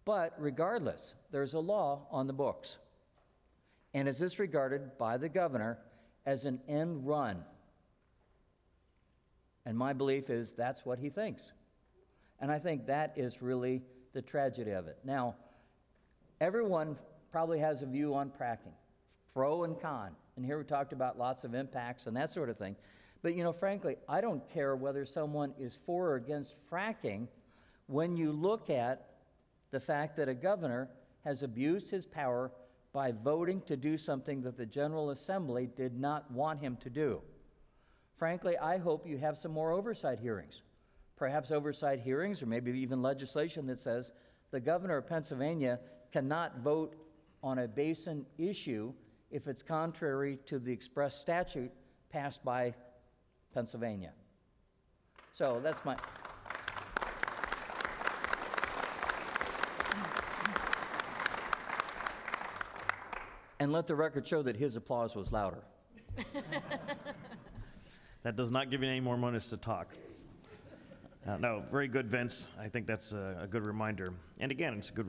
but regardless, there's a law on the books. And is this regarded by the governor as an end run? And my belief is that's what he thinks. And I think that is really the tragedy of it. Now, everyone probably has a view on fracking, pro and con. And here we talked about lots of impacts and that sort of thing. But you know, frankly, I don't care whether someone is for or against fracking when you look at the fact that a governor has abused his power by voting to do something that the General Assembly did not want him to do. Frankly, I hope you have some more oversight hearings. Perhaps oversight hearings, or maybe even legislation that says the governor of Pennsylvania cannot vote on a basin issue if it's contrary to the express statute passed by Pennsylvania. So that's my. And let the record show that his applause was louder. [laughs] That does not give you any more minutes to talk. Uh, no, very good, Vince. I think that's a, a good reminder. And again, it's a good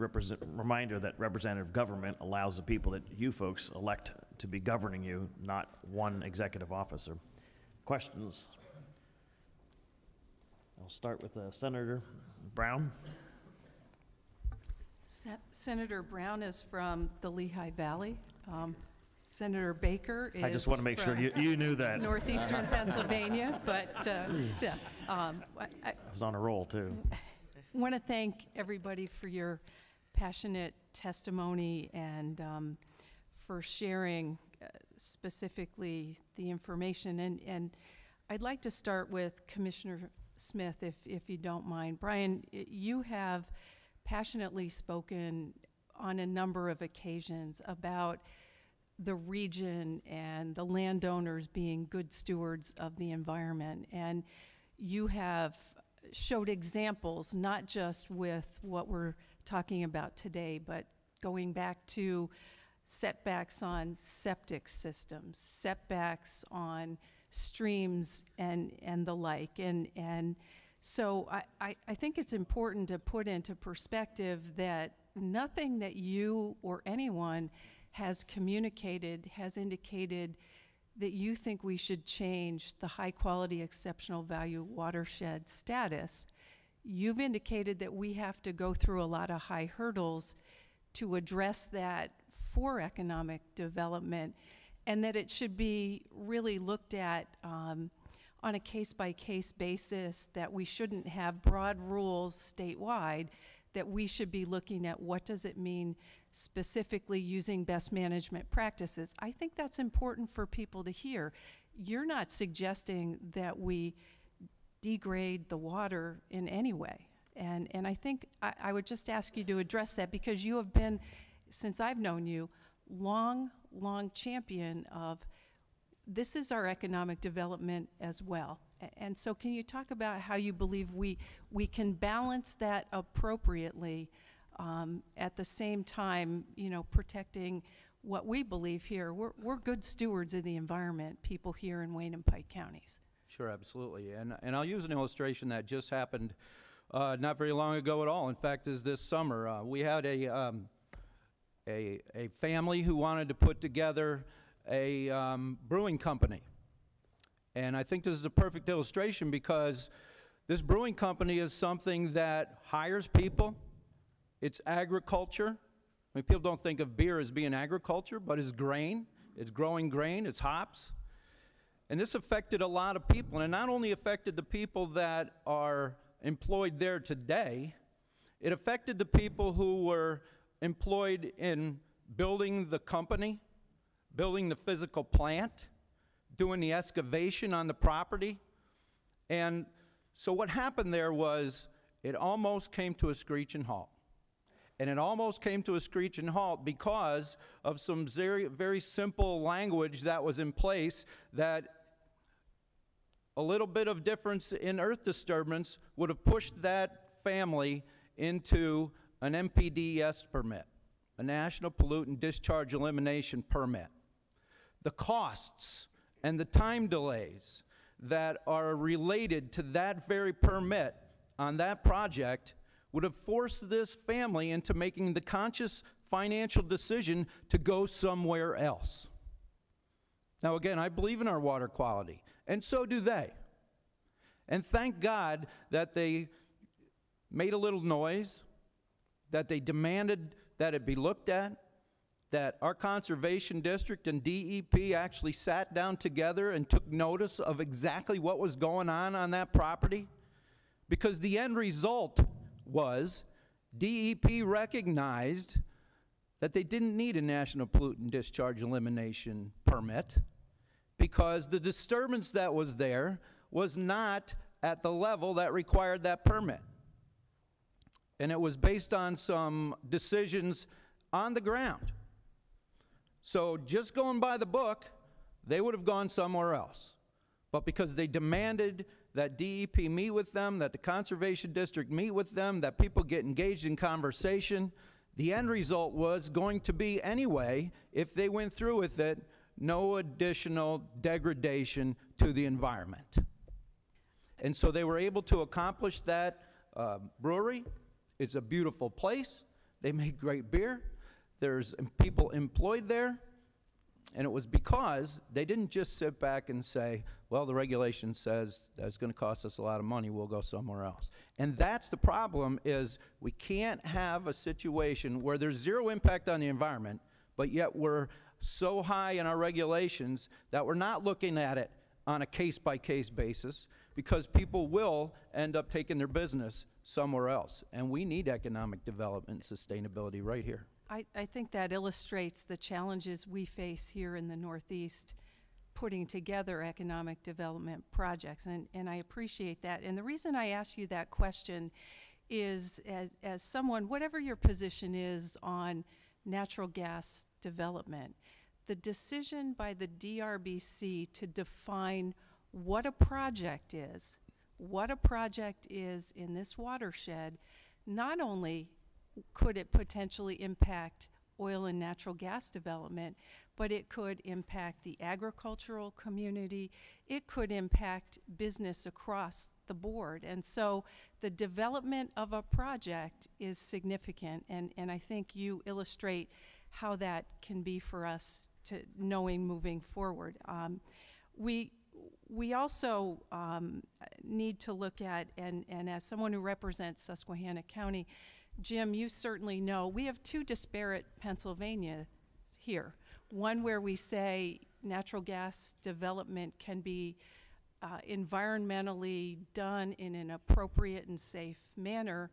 reminder that representative government allows the people that you folks elect to be governing you, not one executive officer. Questions? I'll start with uh, Senator Brown. Se- Senator Brown is from the Lehigh Valley. Um, Senator Baker is I just want to make sure from you, you knew that. Northeastern [laughs] Pennsylvania, but, uh, yeah. um, I- I- was on a roll, too. [laughs] want to thank everybody for your passionate testimony and um, for sharing specifically the information. And, and I'd like to start with Commissioner Smith, if, if you don't mind. Brian, you have passionately spoken on a number of occasions about the region and the landowners being good stewards of the environment. And you have showed examples, not just with what we're talking about today, but going back to setbacks on septic systems, setbacks on streams and, and the like. And, and so I, I, I think it's important to put into perspective that nothing that you or anyone has communicated has indicated that you think we should change the high quality exceptional value watershed status. You've indicated that we have to go through a lot of high hurdles to address that for economic development and that it should be really looked at um, on a case by case basis, that we shouldn't have broad rules statewide, that we should be looking at what does it mean specifically using best management practices. I think that's important for people to hear. You're not suggesting that we degrade the water in any way. And, and I think I, I would just ask you to address that because you have been, since I've known you, long, long champion of this is our economic development as well. And so can you talk about how you believe we, we can balance that appropriately um, at the same time, you know, protecting what we believe here? We're, we're good stewards of the environment, people here in Wayne and Pike counties. Sure, absolutely. And, and I'll use an illustration that just happened uh, not very long ago at all. In fact, is this summer. Uh, we had a, um, a, a family who wanted to put together a um, brewing company. And I think this is a perfect illustration because this brewing company is something that hires people, it's agriculture. I mean, people don't think of beer as being agriculture, but it's grain, it's growing grain, it's hops. And this affected a lot of people. And it not only affected the people that are employed there today, it affected the people who were employed in building the company, building the physical plant, doing the excavation on the property. And so what happened there was it almost came to a screeching halt. And it almost came to a screeching halt because of some very, very simple language that was in place that a little bit of difference in earth disturbance would have pushed that family into an NPDES permit, a National Pollutant Discharge Elimination Permit. The costs and the time delays that are related to that very permit on that project would have forced this family into making the conscious financial decision to go somewhere else. Now, again, I believe in our water quality, and so do they. And thank God that they made a little noise, that they demanded that it be looked at, that our conservation district and DEP actually sat down together and took notice of exactly what was going on on that property. Because the end result was DEP recognized that they didn't need a national pollutant discharge elimination permit because the disturbance that was there was not at the level that required that permit. And it was based on some decisions on the ground. So just going by the book, they would have gone somewhere else. But because they demanded that DEP meet with them, that the Conservation District meet with them, that people get engaged in conversation, the end result was going to be anyway, if they went through with it, no additional degradation to the environment. And so they were able to accomplish that uh, brewery. It's a beautiful place. They make great beer. There's people employed there. And it was because they didn't just sit back and say, well, the regulation says that's going to cost us a lot of money, we'll go somewhere else. And that's the problem is we can't have a situation where there's zero impact on the environment, but yet we're so high in our regulations that we're not looking at it on a case-by-case basis because people will end up taking their business somewhere else. And we need economic development sustainability right here. I, I think that illustrates the challenges we face here in the Northeast putting together economic development projects, and, and I appreciate that. And the reason I ask you that question is as, as someone, whatever your position is on natural gas development, the decision by the DRBC to define what a project is, what a project is in this watershed, not only could it potentially impact oil and natural gas development, but it could impact the agricultural community. It could impact business across the board. And so the development of a project is significant, and, and I think you illustrate how that can be for us to knowing moving forward. Um, we, we also um, need to look at, and, and as someone who represents Susquehanna County, Jim, you certainly know, we have two disparate Pennsylvania here. One where we say natural gas development can be uh, environmentally done in an appropriate and safe manner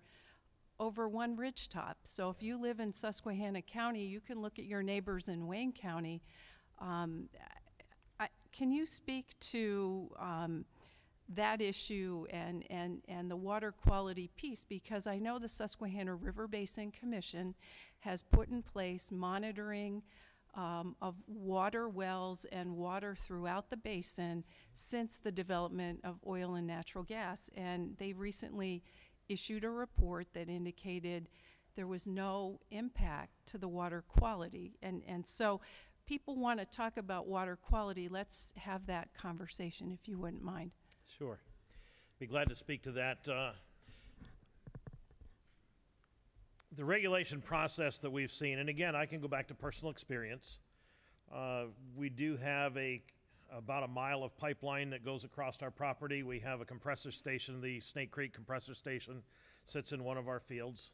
over one ridge top. So if you live in Susquehanna County, you can look at your neighbors in Wayne County. Um, I, can you speak to um, that issue and, and, and the water quality piece because I know the Susquehanna River Basin Commission has put in place monitoring um, of water wells and water throughout the basin since the development of oil and natural gas. And they recently issued a report that indicated there was no impact to the water quality. And, and so people want to talk about water quality. Let's have that conversation if you wouldn't mind. Sure. Be glad to speak to that. Uh, the regulation process that we've seen, and again, I can go back to personal experience. Uh, we do have a about a mile of pipeline that goes across our property. We have a compressor station, the Snake Creek compressor station sits in one of our fields.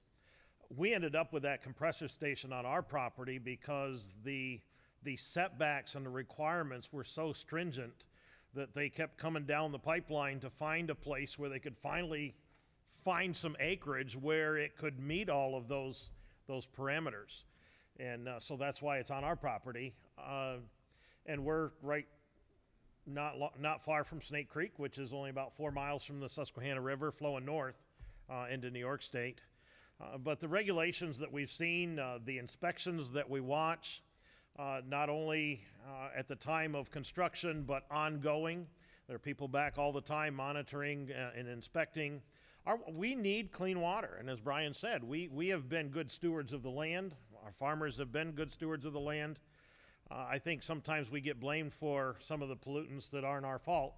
We ended up with that compressor station on our property because the the setbacks and the requirements were so stringent that they kept coming down the pipeline to find a place where they could finally find some acreage where it could meet all of those those parameters. And uh, so that's why it's on our property. Uh, and we're right not lo- not far from Snake Creek, which is only about four miles from the Susquehanna River flowing north uh, into New York State. Uh, but the regulations that we've seen, uh, the inspections that we watch, uh, not only uh, at the time of construction, but ongoing. There are people back all the time monitoring uh, and inspecting. Our, we need clean water, and as Brian said, we, we have been good stewards of the land. Our farmers have been good stewards of the land. Uh, I think sometimes we get blamed for some of the pollutants that aren't our fault,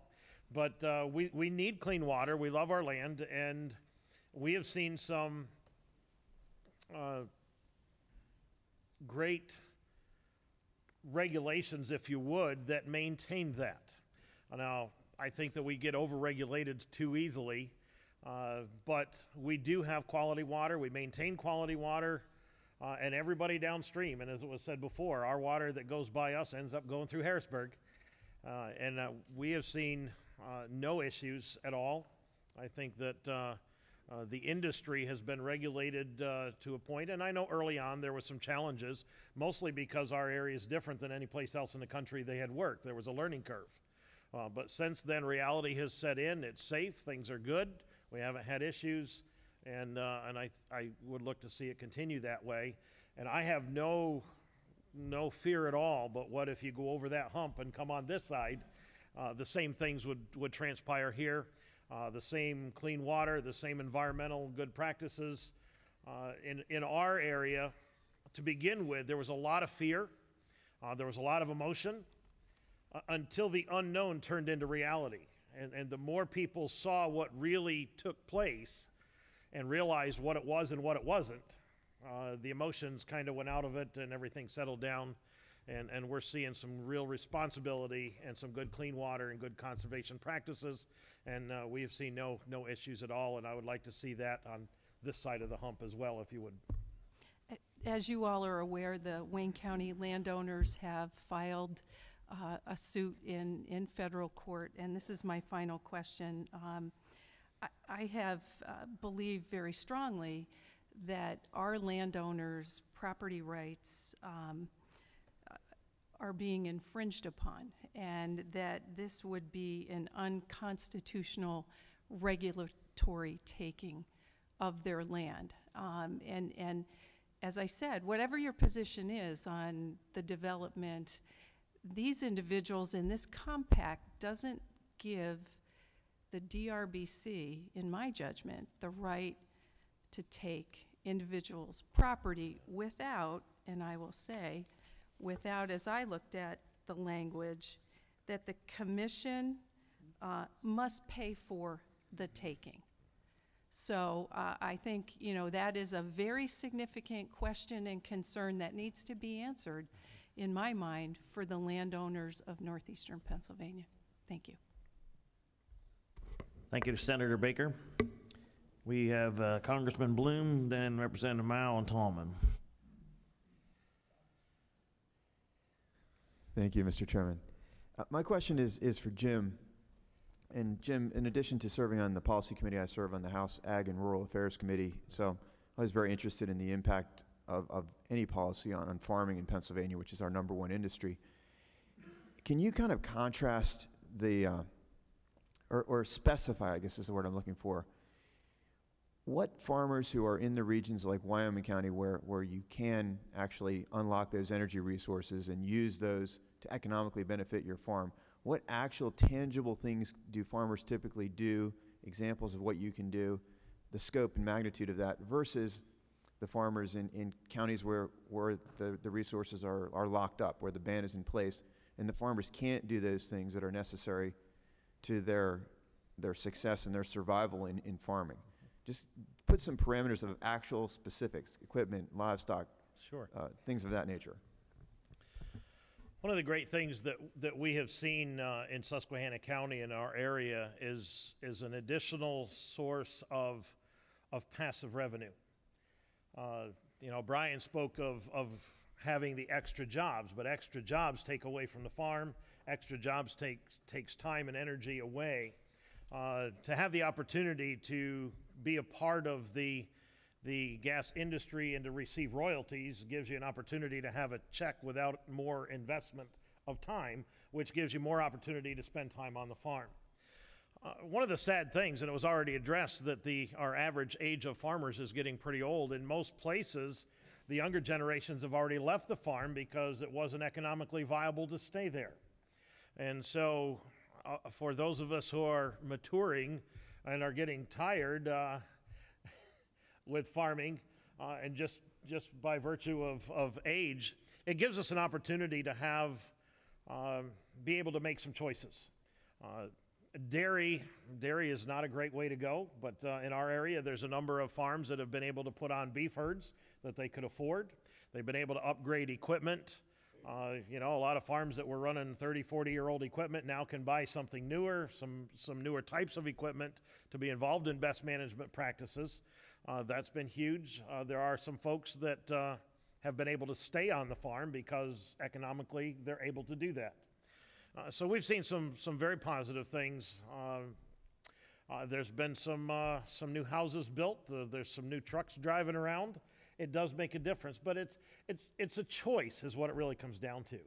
but uh, we, we need clean water. We love our land, and we have seen some uh, great regulations, if you would, that maintain that. Now, I think that we get overregulated too easily, uh, but we do have quality water. We maintain quality water, uh, and everybody downstream. And as it was said before, our water that goes by us ends up going through Harrisburg. Uh, and uh, we have seen uh, no issues at all. I think that uh, the industry has been regulated uh, to a point, and I know early on there was some challenges, mostly because our area is different than any place else in the country they had worked. There was a learning curve. Uh, but since then, reality has set in. It's safe. Things are good. We haven't had issues, and uh, and I I would look to see it continue that way. And I have no no fear at all. But what if you go over that hump and come on this side? Uh, the same things would would transpire here. Uh, the same clean water, the same environmental good practices. Uh, in in our area, to begin with, there was a lot of fear. Uh, there was a lot of emotion uh, until the unknown turned into reality. And, and the more people saw what really took place and realized what it was and what it wasn't, uh, the emotions kind of went out of it and everything settled down. And, and we're seeing some real responsibility and some good clean water and good conservation practices. And uh, we have seen no, no issues at all. And I would like to see that on this side of the hump as well, if you would. As you all are aware, the Wayne County landowners have filed uh, a suit in, in federal court, and this is my final question. Um, I, I have uh, believed very strongly that our landowners' property rights um, are being infringed upon, and that this would be an unconstitutional regulatory taking of their land. Um, and, and as I said, whatever your position is on the development, these individuals in this compact doesn't give the DRBC, in my judgment, the right to take individuals' property without, and I will say, without, as I looked at the language, that the commission uh, must pay for the taking. So uh, I think, you know, that is a very significant question and concern that needs to be answered, in my mind, for the landowners of northeastern Pennsylvania. Thank you. Thank you to Senator Baker. We have uh, Congressman Bloom, then Representative Moul and Tallman. Thank you, Mr. Chairman. Uh, my question is, is for Jim. And Jim, in addition to serving on the policy committee, I serve on the House Ag and Rural Affairs Committee. So I was very interested in the impact of, of any policy on, on farming in Pennsylvania, which is our number one industry. Can you kind of contrast the, uh, or, or specify, I guess is the word I'm looking for, what farmers who are in the regions like Wyoming County where, where you can actually unlock those energy resources and use those to economically benefit your farm, what actual tangible things do farmers typically do, examples of what you can do, the scope and magnitude of that versus the farmers in, in counties where, where the, the resources are, are locked up, where the ban is in place, and the farmers can't do those things that are necessary to their, their success and their survival in, in farming. Just put some parameters of actual specifics, equipment, livestock, Sure. uh, things of that nature. One of the great things that, that we have seen uh, in Susquehanna County in our area is, is an additional source of, of passive revenue. Uh, you know, Brian spoke of, of having the extra jobs, but extra jobs take away from the farm. Extra jobs take, takes time and energy away. Uh, to have the opportunity to be a part of the, the gas industry and to receive royalties gives you an opportunity to have a check without more investment of time, which gives you more opportunity to spend time on the farm. Uh, one of the sad things, and it was already addressed, that the our average age of farmers is getting pretty old. In most places, the younger generations have already left the farm because it wasn't economically viable to stay there. And so, uh, for those of us who are maturing and are getting tired uh, [laughs] with farming, uh, and just just by virtue of, of age, it gives us an opportunity to have um, be able to make some choices. Uh, dairy dairy is not a great way to go, but uh, in our area, there's a number of farms that have been able to put on beef herds that they could afford. They've been able to upgrade equipment. Uh, you know, a lot of farms that were running 30, 40 year old equipment now can buy something newer, some, some newer types of equipment to be involved in best management practices. Uh, that's been huge. Uh, there are some folks that uh, have been able to stay on the farm because economically they're able to do that. Uh, so we've seen some, some very positive things. Uh, Uh, there's been some, some new houses built, there's some new trucks driving around. It does make a difference, but it's, it's, it's a choice, is what it really comes down to.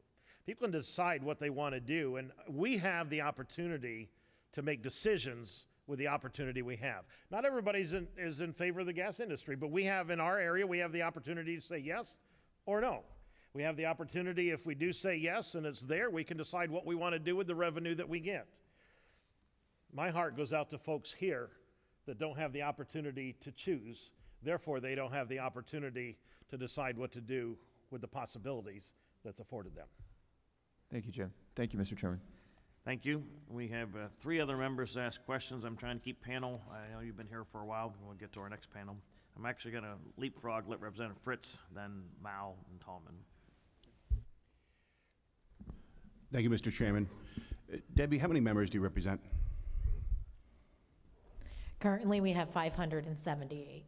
People can decide what they want to do, and we have the opportunity to make decisions with the opportunity we have. Not everybody's in, is in favor of the gas industry, but we have in our area, we have the opportunity to say yes or no. We have the opportunity, if we do say yes and it's there, we can decide what we want to do with the revenue that we get. My heart goes out to folks here that don't have the opportunity to choose. Therefore, they don't have the opportunity to decide what to do with the possibilities that's afforded them. Thank you, Jim. Thank you, Mr. Chairman. Thank you. We have uh, three other members to ask questions. I'm trying to keep panel. I know you've been here for a while. We'll get to our next panel. I'm actually going to leapfrog, let Representative Fritz, then Moul and Tallman. Thank you, Mr. Chairman. Uh, Debbie, how many members do you represent? Currently, we have 578.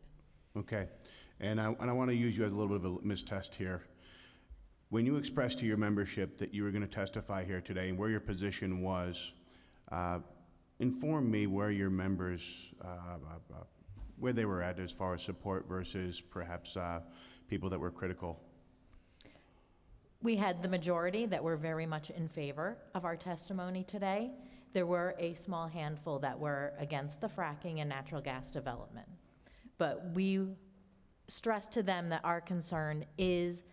Okay. And I, and I want to use you as a little bit of a mistest here. When you expressed to your membership that you were going to testify here today and where your position was, uh, inform me where your members, uh, uh, uh, where they were at as far as support versus perhaps uh, people that were critical. We had the majority that were very much in favor of our testimony today. There were a small handful that were against the fracking and natural gas development. But we stress to them that our concern is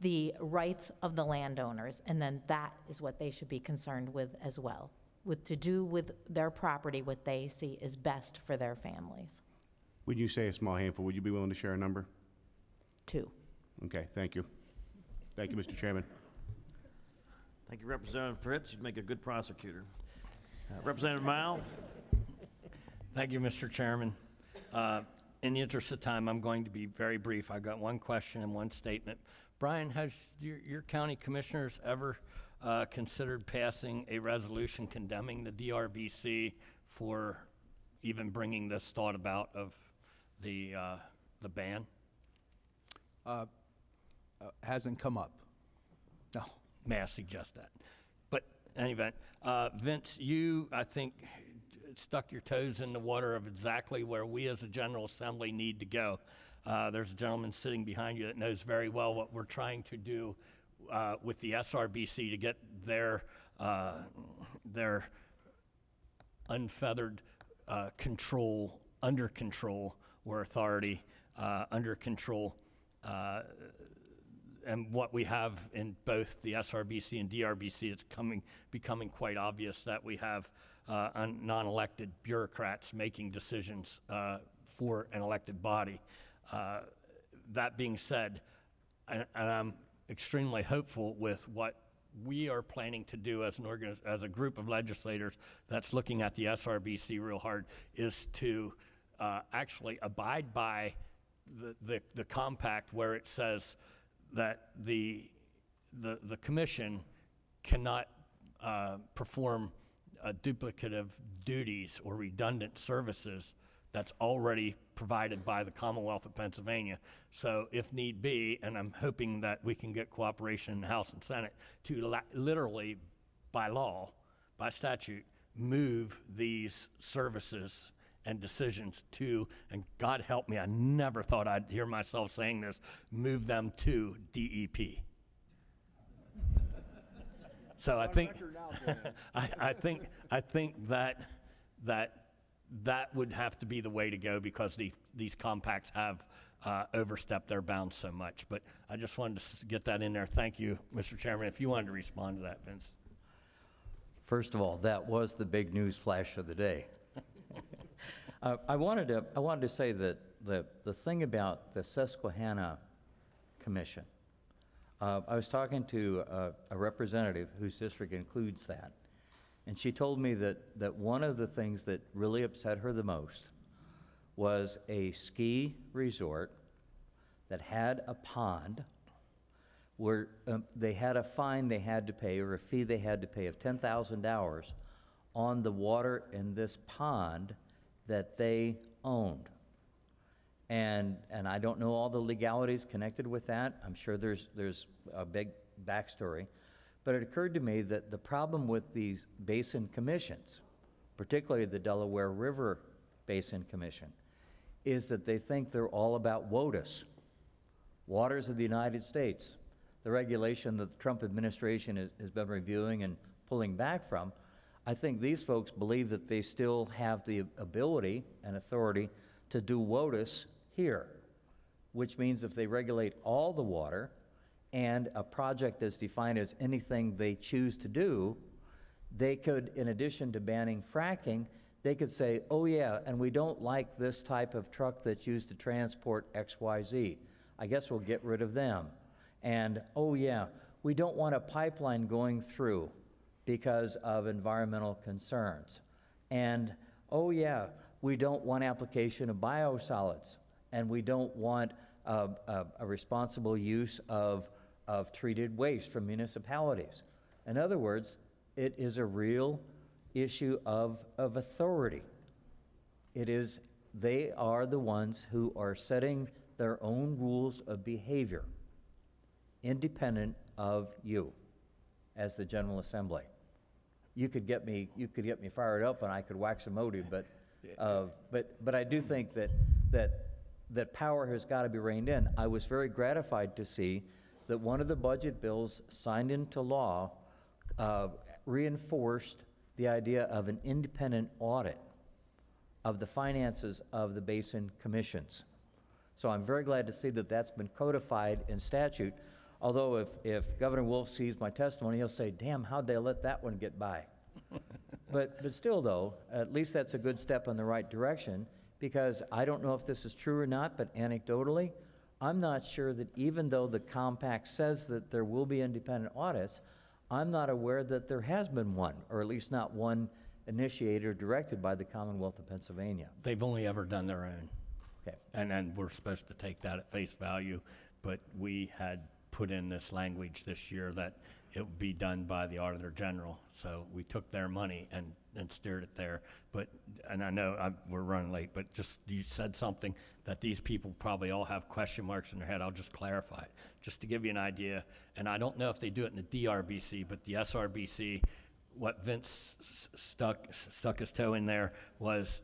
the rights of the landowners, and then that is what they should be concerned with as well, with to do with their property what they see is best for their families. When you say a small handful, would you be willing to share a number? Two. Okay, thank you. Thank you, Mr. Chairman. Thank you, Representative Fritz. You'd make a good prosecutor. Uh, Representative Moul? Thank you, Mr. Chairman. Uh, In the interest of time, I'm going to be very brief. I've got one question and one statement. Brian, has your, your county commissioners ever uh, considered passing a resolution condemning the DRBC for even bringing this thought about of the, uh, the ban? Uh, uh, Hasn't come up. No, may I suggest that? But in any event, uh, Vince, you, I think, stuck your toes in the water of exactly where we as a General Assembly need to go. Uh, there's a gentleman sitting behind you that knows very well what we're trying to do uh, with the SRBC to get their, uh, their unfeathered uh, control, under control, or authority uh, under control. Uh, and what we have in both the SRBC and DRBC, it's coming, becoming quite obvious that we have uh, un- non-elected bureaucrats making decisions uh, for an elected body. Uh, that being said, and, and I'm extremely hopeful with what we are planning to do as an organ, as a group of legislators that's looking at the SRBC real hard is to uh, actually abide by the, the, the compact where it says that the, the, the commission cannot uh, perform uh, duplicative duties or redundant services that's already provided by the Commonwealth of Pennsylvania. So if need be, and I'm hoping that we can get cooperation in the House and Senate to la- literally, by law, by statute, move these services and decisions to, and God help me, I never thought I'd hear myself saying this, move them to DEP. So I think, [laughs] I, I think, I think that, that, that would have to be the way to go because the, these compacts have uh, overstepped their bounds so much. But I just wanted to get that in there. Thank you, Mr. Chairman. If you wanted to respond to that, Vince. First of all, that was the big news flash of the day. [laughs] Uh, I wanted to, I wanted to say that the, the thing about the Susquehanna Commission, uh, I was talking to a, a representative whose district includes that, and she told me that, that one of the things that really upset her the most was a ski resort that had a pond where um, they had a fine they had to pay or a fee they had to pay of $10,000 on the water in this pond that they owned. And, and I don't know all the legalities connected with that. I'm sure there's, there's a big backstory. But it occurred to me that the problem with these basin commissions, particularly the Delaware River Basin Commission is that they think they're all about WOTUS, Waters of the United States, the regulation that the Trump administration has, has been reviewing and pulling back from. I think these folks believe that they still have the ability and authority to do WOTUS here, which means if they regulate all the water and a project is defined as anything they choose to do, they could, in addition to banning fracking, they could say, oh yeah, and we don't like this type of truck that's used to transport XYZ. I guess we'll get rid of them. And oh yeah, we don't want a pipeline going through because of environmental concerns. And oh yeah, we don't want application of biosolids, and we don't want uh, a, a responsible use of, of treated waste from municipalities. In other words, it is a real issue of, of authority. It is, they are the ones who are setting their own rules of behavior, independent of you as the General Assembly. You could get me, you could get me fired up and I could wax a motive, but, uh, but, but I do think that, that, that power has got to be reined in. I was very gratified to see that one of the budget bills signed into law uh, reinforced the idea of an independent audit of the finances of the basin commissions. So I'm very glad to see that that's been codified in statute. Although if, if Governor Wolf sees my testimony, he'll say, damn, how'd they let that one get by? [laughs] but, but still, though, at least that's a good step in the right direction because I don't know if this is true or not, but anecdotally, I'm not sure that even though the compact says that there will be independent audits, I'm not aware that there has been one, or at least not one initiated or directed by the Commonwealth of Pennsylvania. They've only ever done their own. Okay. And then we're supposed to take that at face value, but we had put in this language this year that it would be done by the Auditor General. So we took their money and, and steered it there. But, and I know i we're running late, but just, you said something that these people probably all have question marks in their head. I'll just clarify it, just to give you an idea. And I don't know if they do it in the DRBC, but the SRBC, what Vince stuck, stuck his toe in there was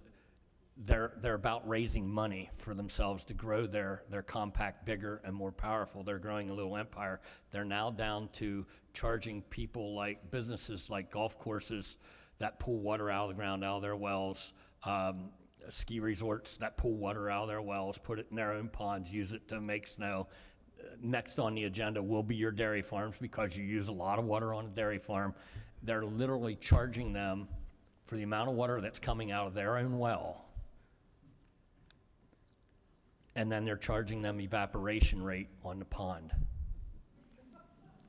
they're, they're about raising money for themselves to grow their, their compact bigger and more powerful. They're growing a little empire. They're now down to charging people like businesses like golf courses that pull water out of the ground out of their wells, um, ski resorts that pull water out of their wells, put it in their own ponds, use it to make snow. Uh, Next on the agenda will be your dairy farms because you use a lot of water on a dairy farm. They're literally charging them for the amount of water that's coming out of their own well and then they're charging them evaporation rate on the pond.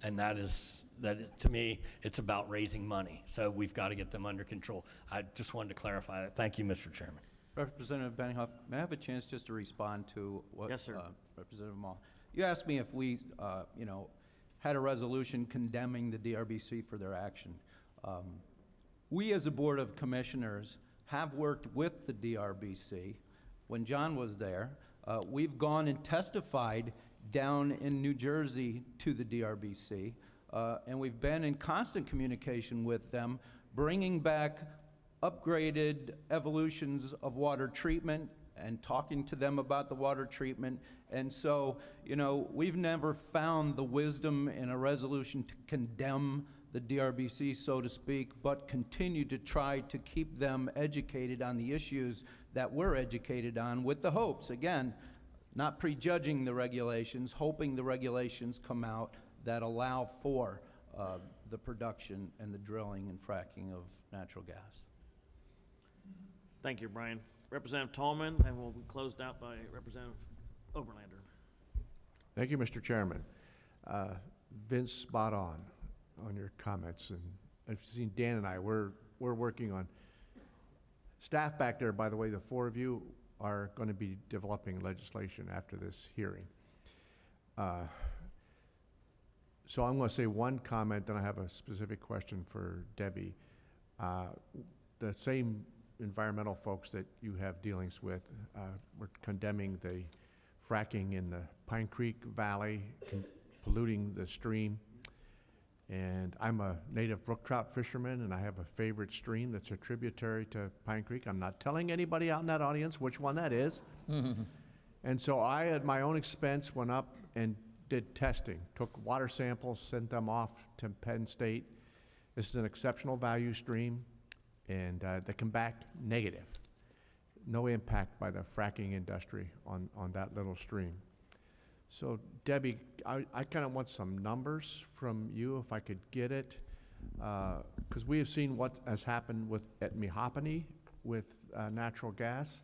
And that is, that, to me, it's about raising money. So we've got to get them under control. I just wanted to clarify that. Thank you, Mr. Chairman. Representative Benninghoff, may I have a chance just to respond to what? Yes, sir. uh, Representative Moul? You asked me if we, uh, you know, had a resolution condemning the DRBC for their action. Um, We, as a Board of Commissioners, have worked with the DRBC. When John was there, uh, we've gone and testified down in New Jersey to the DRBC, uh, and we've been in constant communication with them, bringing back upgraded evolutions of water treatment and talking to them about the water treatment. And so, you know, we've never found the wisdom in a resolution to condemn the DRBC, so to speak, but continue to try to keep them educated on the issues that we're educated on with the hopes, again, not prejudging the regulations, hoping the regulations come out that allow for uh, the production and the drilling and fracking of natural gas. Thank you, Brian. Representative Tallman, and we'll be closed out by Representative Oberlander. Thank you, Mr. Chairman. Uh, Vince, spot on, on your comments, and I've seen Dan and I, we're, we're working on, staff back there, by the way, the four of you are going to be developing legislation after this hearing. Uh, So I'm going to say one comment, then I have a specific question for Debbie. Uh, The same environmental folks that you have dealings with, uh, were condemning the fracking in the Pine Creek Valley, polluting the stream. And I'm a native brook trout fisherman, and I have a favorite stream that's a tributary to Pine Creek. I'm not telling anybody out in that audience which one that is. [laughs] And so I, at my own expense, went up and did testing, took water samples, sent them off to Penn State. This is an exceptional value stream, and uh, they come back negative. No impact by the fracking industry on, on that little stream. So Debbie, I, I kind of want some numbers from you, if I could get it. Because we have seen what has happened with, at Mehoopany with uh, natural gas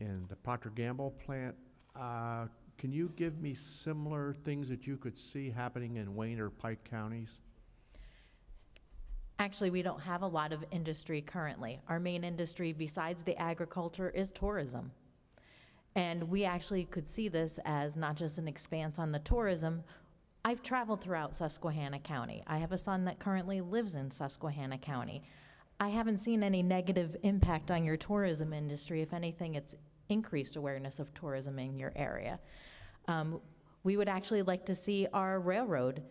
and the Procter Gamble plant. Can you give me similar things that you could see happening in Wayne or Pike counties? Actually, we don't have a lot of industry currently. Our main industry, besides the agriculture, is tourism. And we actually could see this as not just an expanse on the tourism. I've traveled throughout Susquehanna County. I have a son that currently lives in Susquehanna County. I haven't seen any negative impact on your tourism industry. If anything, it's increased awareness of tourism in your area. Um, we would actually like to see our railroad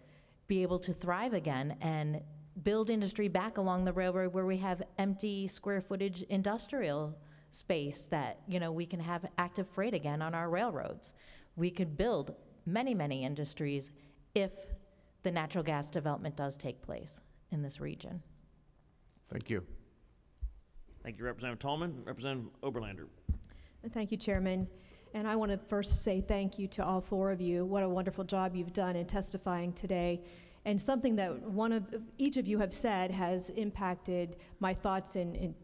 be able to thrive again and build industry back along the railroad where we have empty square footage industrial space that, you know, we can have active freight again on our railroads. We could build many, many industries if the natural gas development does take place in this region. Thank you. Thank you, Representative Tallman. Representative Oberlander. Thank you, Chairman. And I want to first say thank you to all four of you. What a wonderful job you've done in testifying today. And something that one of, each of you have said has impacted my thoughts and,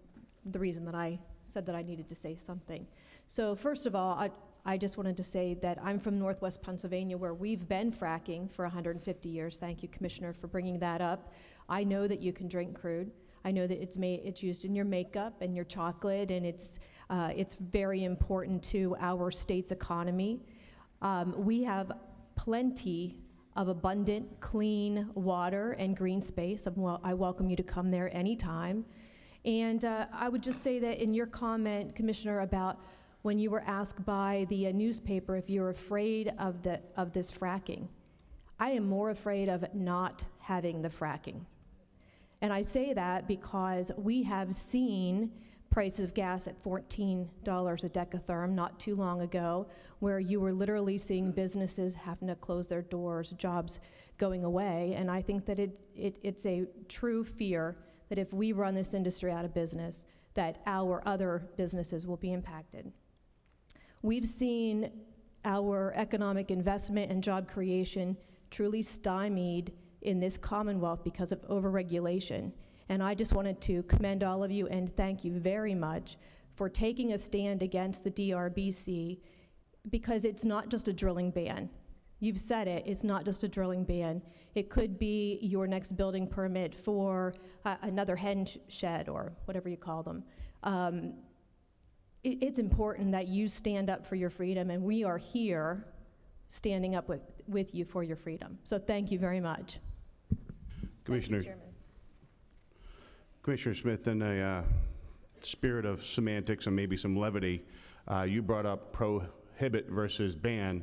the reason that I said that I needed to say something. So first of all, I, I just wanted to say that I'm from Northwest Pennsylvania where we've been fracking for 150 years. Thank you, Commissioner, for bringing that up. I know that you can drink crude. I know that it's made, it's used in your makeup and your chocolate, and it's, uh, it's very important to our state's economy. Um, we have plenty of abundant, clean water and green space. I'm I welcome you to come there anytime. And uh, I would just say that in your comment, Commissioner, about when you were asked by the uh, newspaper if you're afraid of, the, of this fracking, I am more afraid of not having the fracking. And I say that because we have seen prices of gas at $14 a decatherm not too long ago, where you were literally seeing businesses having to close their doors, jobs going away. And I think that it, it, it's a true fear that if we run this industry out of business, that our other businesses will be impacted. We've seen our economic investment and job creation truly stymied in this Commonwealth because of overregulation. And I just wanted to commend all of you and thank you very much for taking a stand against the DRBC because it's not just a drilling ban. You've said it, it's not just a drilling ban. It could be your next building permit for uh, another hen sh- shed or whatever you call them. Um, it, it's important that you stand up for your freedom, and we are here standing up with, with you for your freedom. So thank you very much. Commissioner, Commissioner Smith, in a uh, spirit of semantics and maybe some levity, uh, you brought up prohibit versus ban,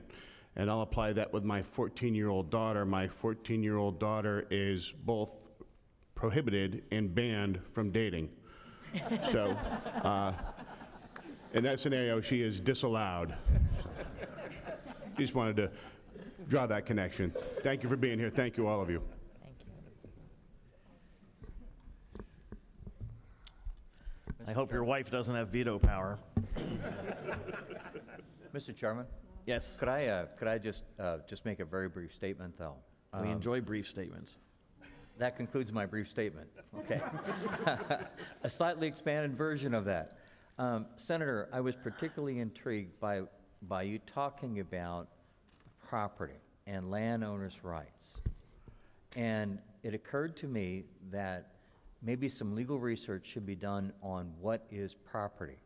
and I'll apply that with my 14-year-old daughter. My 14-year-old daughter is both prohibited and banned from dating. So, uh, in that scenario, she is disallowed. Just wanted to draw that connection. Thank you for being here. Thank you, all of you. I hope your wife doesn't have veto power. [laughs] Mr. Chairman? Yes. Could I, uh, could I just, uh, just make a very brief statement, though? We Um, enjoy brief statements. That concludes my brief statement, okay? [laughs] A slightly expanded version of that. Um, Senator, I was particularly intrigued by, by you talking about property and landowners' rights. And it occurred to me that maybe some legal research should be done on what is property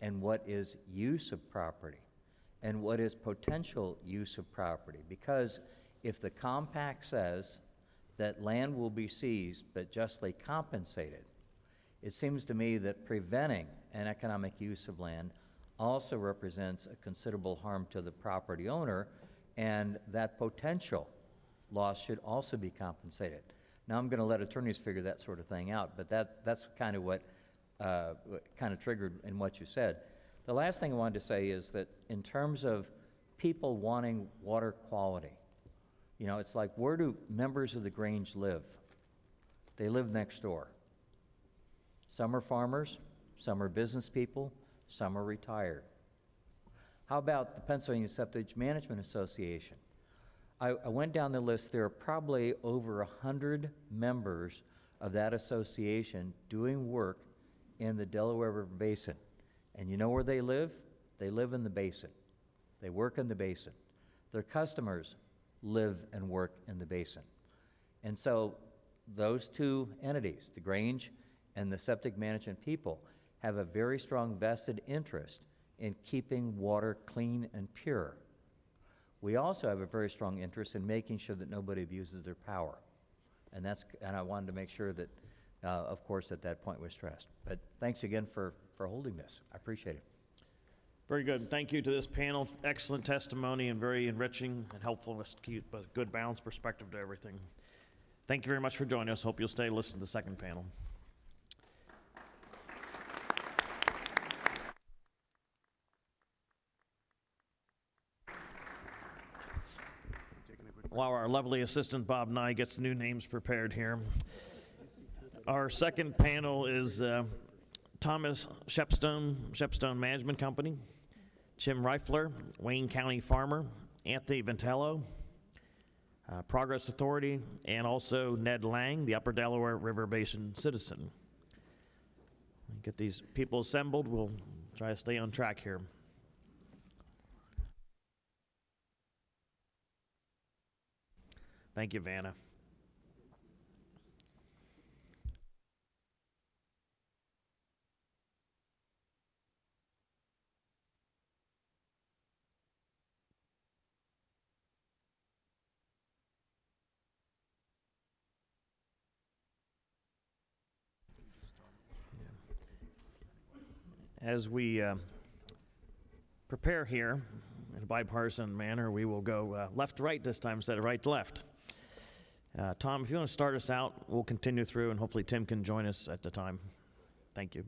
and what is use of property and what is potential use of property. Because if the compact says that land will be seized but justly compensated, it seems to me that preventing an economic use of land also represents a considerable harm to the property owner, and that potential loss should also be compensated. Now, I'm going to let attorneys figure that sort of thing out, but that, that's kind of what, uh, kind of triggered in what you said. The last thing I wanted to say is that in terms of people wanting water quality, you know, it's like where do members of the Grange live? They live next door. Some are farmers, some are business people, some are retired. How about the Pennsylvania Septage Management Association? I, I went down the list. There are probably over a hundred members of that association doing work in the Delaware River Basin. And you know where they live? They live in the basin. They work in the basin. Their customers live and work in the basin. And so those two entities, the Grange and the septic management people, have a very strong vested interest in keeping water clean and pure. We also have a very strong interest in making sure that nobody abuses their power. And that's, and I wanted to make sure that, uh, of course, that that point was stressed. But thanks again for, for holding this. I appreciate it. Very good. Thank you to this panel. Excellent testimony and very enriching and helpful to keep a good balanced perspective to everything. Thank you very much for joining us. Hope you'll stay listen to the second panel. While our lovely assistant Bob Nye gets new names prepared here, our second panel is uh, Thomas Shepstone, Shepstone Management Company, Jim Reifler, Wayne County Farmer, Anthony Ventello, uh, Progress Authority, and also Ned Lang, the Upper Delaware River Basin citizen. Get these people assembled. We'll try to stay on track here. Thank you, Vanna. As we uh, prepare here in a bipartisan manner, we will go uh, left right this time instead of right left. Uh, Tom, if you want to start us out, we'll continue through, and hopefully Tim can join us at the time. Thank you.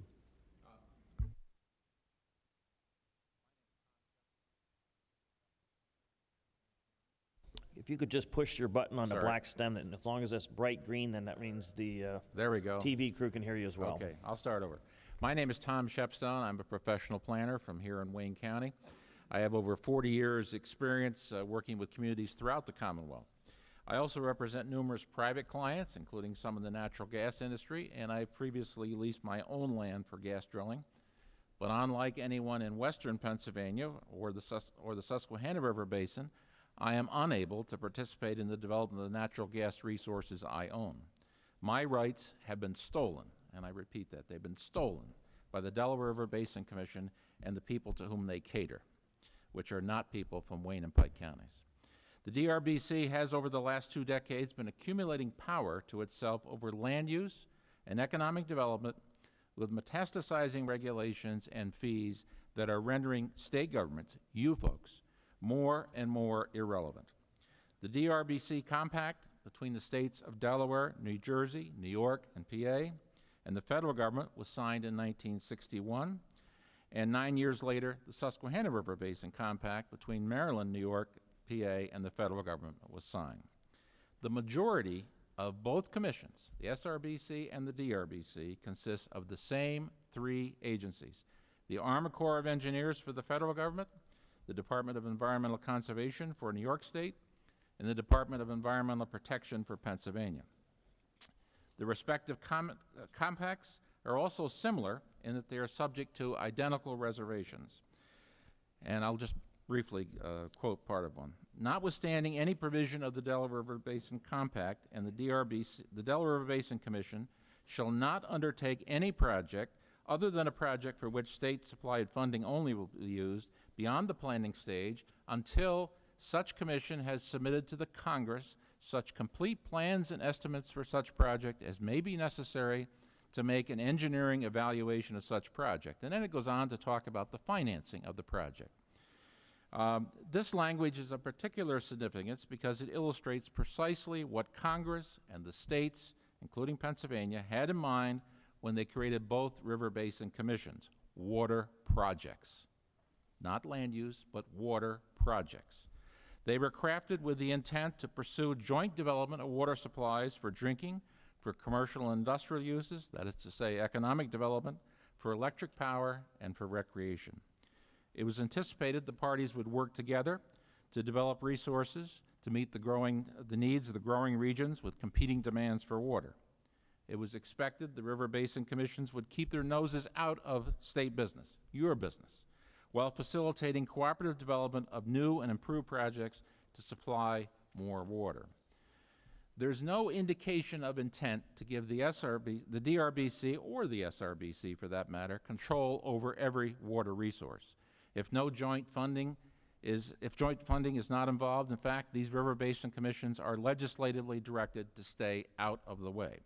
If you could just push your button on the black stem, and as long as it's bright green, then that means the uh, There we go. TV crew can hear you as well. Okay, I'll start over. My name is Tom Shepstone. I'm a professional planner from here in Wayne County. I have over 40 years' experience uh, working with communities throughout the Commonwealth. I also represent numerous private clients, including some in the natural gas industry, and I've previously leased my own land for gas drilling. But unlike anyone in western Pennsylvania or the, Sus- or the Susquehanna River Basin, I am unable to participate in the development of the natural gas resources I own. My rights have been stolen, and I repeat that, they've been stolen by the Delaware River Basin Commission and the people to whom they cater, which are not people from Wayne and Pike counties. The DRBC has, over the last two decades, been accumulating power to itself over land use and economic development with metastasizing regulations and fees that are rendering state governments, you folks, more and more irrelevant. The DRBC compact between the states of Delaware, New Jersey, New York, and PA, and the federal government was signed in 1961. And nine years later, the Susquehanna River Basin Compact between Maryland, New York, PA, and the federal government was signed. The majority of both commissions, the SRBC and the DRBC, consists of the same three agencies. The Army Corps of Engineers for the federal government, the Department of Environmental Conservation for New York State, and the Department of Environmental Protection for Pennsylvania. The respective com- uh, compacts are also similar in that they are subject to identical reservations. And I'll just briefly uh, quote part of one. Notwithstanding any provision of the Delaware River Basin Compact and the DRB, the Delaware River Basin Commission shall not undertake any project other than a project for which state supplied funding only will be used beyond the planning stage until such commission has submitted to the Congress such complete plans and estimates for such project as may be necessary to make an engineering evaluation of such project. And then it goes on to talk about the financing of the project. Um, this language is of particular significance because it illustrates precisely what Congress and the states, including Pennsylvania, had in mind when they created both river basin commissions water projects. Not land use, but water projects. They were crafted with the intent to pursue joint development of water supplies for drinking, for commercial and industrial uses, that is to say, economic development, for electric power, and for recreation. It was anticipated the parties would work together to develop resources to meet the, growing, the needs of the growing regions with competing demands for water. It was expected the river basin commissions would keep their noses out of state business, your business, while facilitating cooperative development of new and improved projects to supply more water. There's no indication of intent to give the SRB, the DRBC or the SRBC for that matter, control over every water resource. If no joint funding is, if joint funding is not involved, in fact, these river basin commissions are legislatively directed to stay out of the way.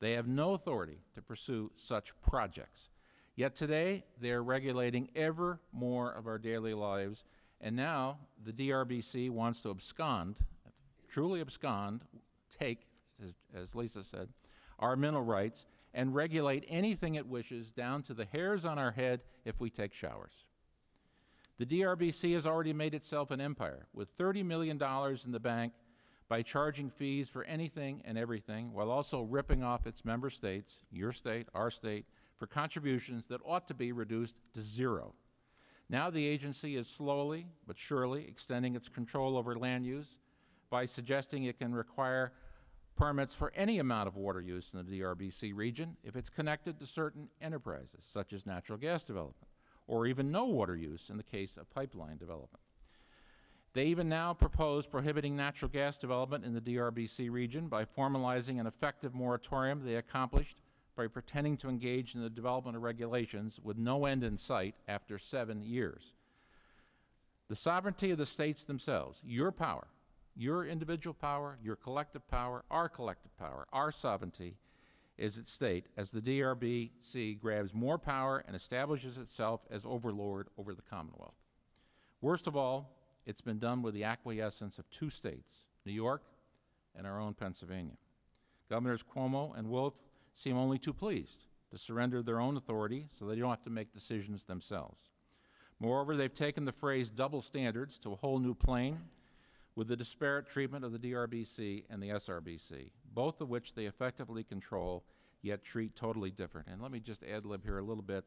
They have no authority to pursue such projects. Yet today, they are regulating ever more of our daily lives, and now the DRBC wants to abscond, truly abscond, take, as, as Lisa said, our mineral rights and regulate anything it wishes down to the hairs on our head if we take showers. The DRBC has already made itself an empire with $30 million in the bank by charging fees for anything and everything while also ripping off its member states, your state, our state, for contributions that ought to be reduced to zero. Now the agency is slowly but surely extending its control over land use by suggesting it can require permits for any amount of water use in the DRBC region if it's connected to certain enterprises, such as natural gas development, or even no water use in the case of pipeline development. They even now propose prohibiting natural gas development in the DRBC region by formalizing an effective moratorium they accomplished by pretending to engage in the development of regulations with no end in sight after seven years. The sovereignty of the states themselves, your power, your individual power, your collective power, our collective power, our sovereignty is at stake as the DRBC grabs more power and establishes itself as overlord over the Commonwealth. Worst of all, it's been done with the acquiescence of two states, New York and our own Pennsylvania. Governors Cuomo and Wolf seem only too pleased to surrender their own authority so they don't have to make decisions themselves. Moreover, they've taken the phrase double standards to a whole new plane with the disparate treatment of the DRBC and the SRBC, both of which they effectively control yet treat totally different. And let me just ad lib here a little bit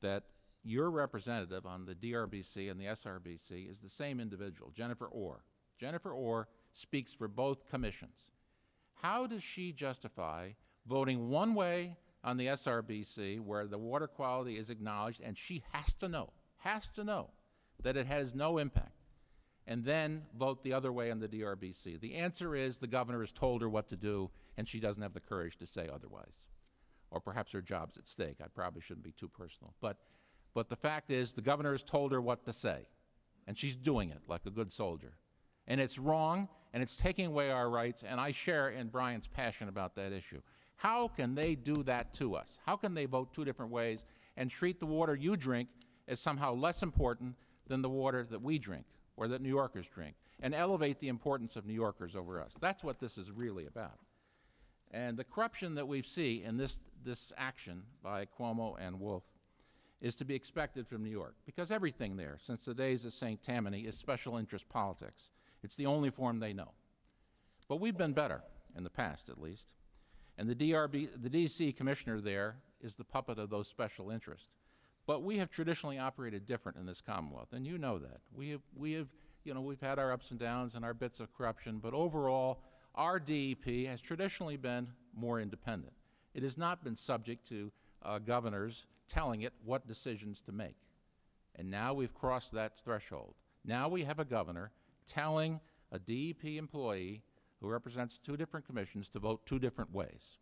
that your representative on the DRBC and the SRBC is the same individual, Jennifer Orr. Jennifer Orr speaks for both commissions. How does she justify voting one way on the SRBC where the water quality is acknowledged and she has to know, has to know that it has no impact, and then vote the other way on the DRBC? The answer is the governor has told her what to do and she doesn't have the courage to say otherwise. Or perhaps her job's at stake. I probably shouldn't be too personal. But, but the fact is the governor has told her what to say, and she's doing it like a good soldier. And it's wrong, and it's taking away our rights, and I share in Brian's passion about that issue. How can they do that to us? How can they vote two different ways and treat the water you drink as somehow less important than the water that we drink or that New Yorkers drink and elevate the importance of New Yorkers over us? That's what this is really about. And the corruption that we see in this, this action by Cuomo and Wolf is to be expected from New York because everything there, since the days of St. Tammany, is special interest politics. It's the only form they know. But we've been better, in the past at least. And the, DRB, the DC commissioner there is the puppet of those special interests. But we have traditionally operated different in this Commonwealth, and you know that. We have, we have, you know, we've had our ups and downs and our bits of corruption, but overall, our DEP has traditionally been more independent. It has not been subject to uh, governors telling it what decisions to make. And now we've crossed that threshold. Now we have a governor telling a DEP employee who represents two different commissions to vote two different ways.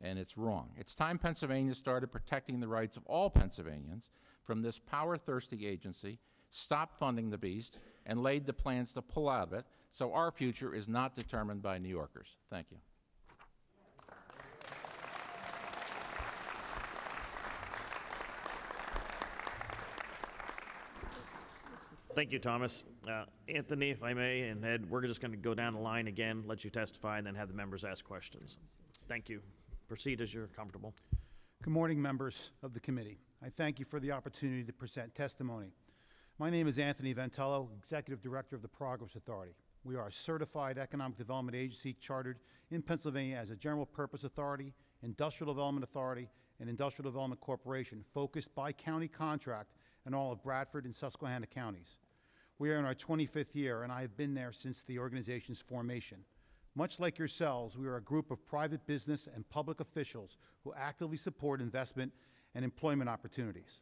And it's wrong. It's time Pennsylvania started protecting the rights of all Pennsylvanians from this power-thirsty agency, stopped funding the beast, and laid the plans to pull out of it so our future is not determined by New Yorkers. Thank you. Thank you, Thomas. Uh, Anthony, if I may, and Ed, we're just going to go down the line again, let you testify, and then have the members ask questions. Thank you. Proceed as you're comfortable. Good morning, members of the committee. I thank you for the opportunity to present testimony. My name is Anthony Ventello, Executive Director of the Progress Authority. We are a certified economic development agency chartered in Pennsylvania as a general purpose authority, industrial development authority, and industrial development corporation focused by county contract in all of Bradford and Susquehanna counties. We are in our 25th year, and I have been there since the organization's formation. Much like yourselves, we are a group of private business and public officials who actively support investment and employment opportunities.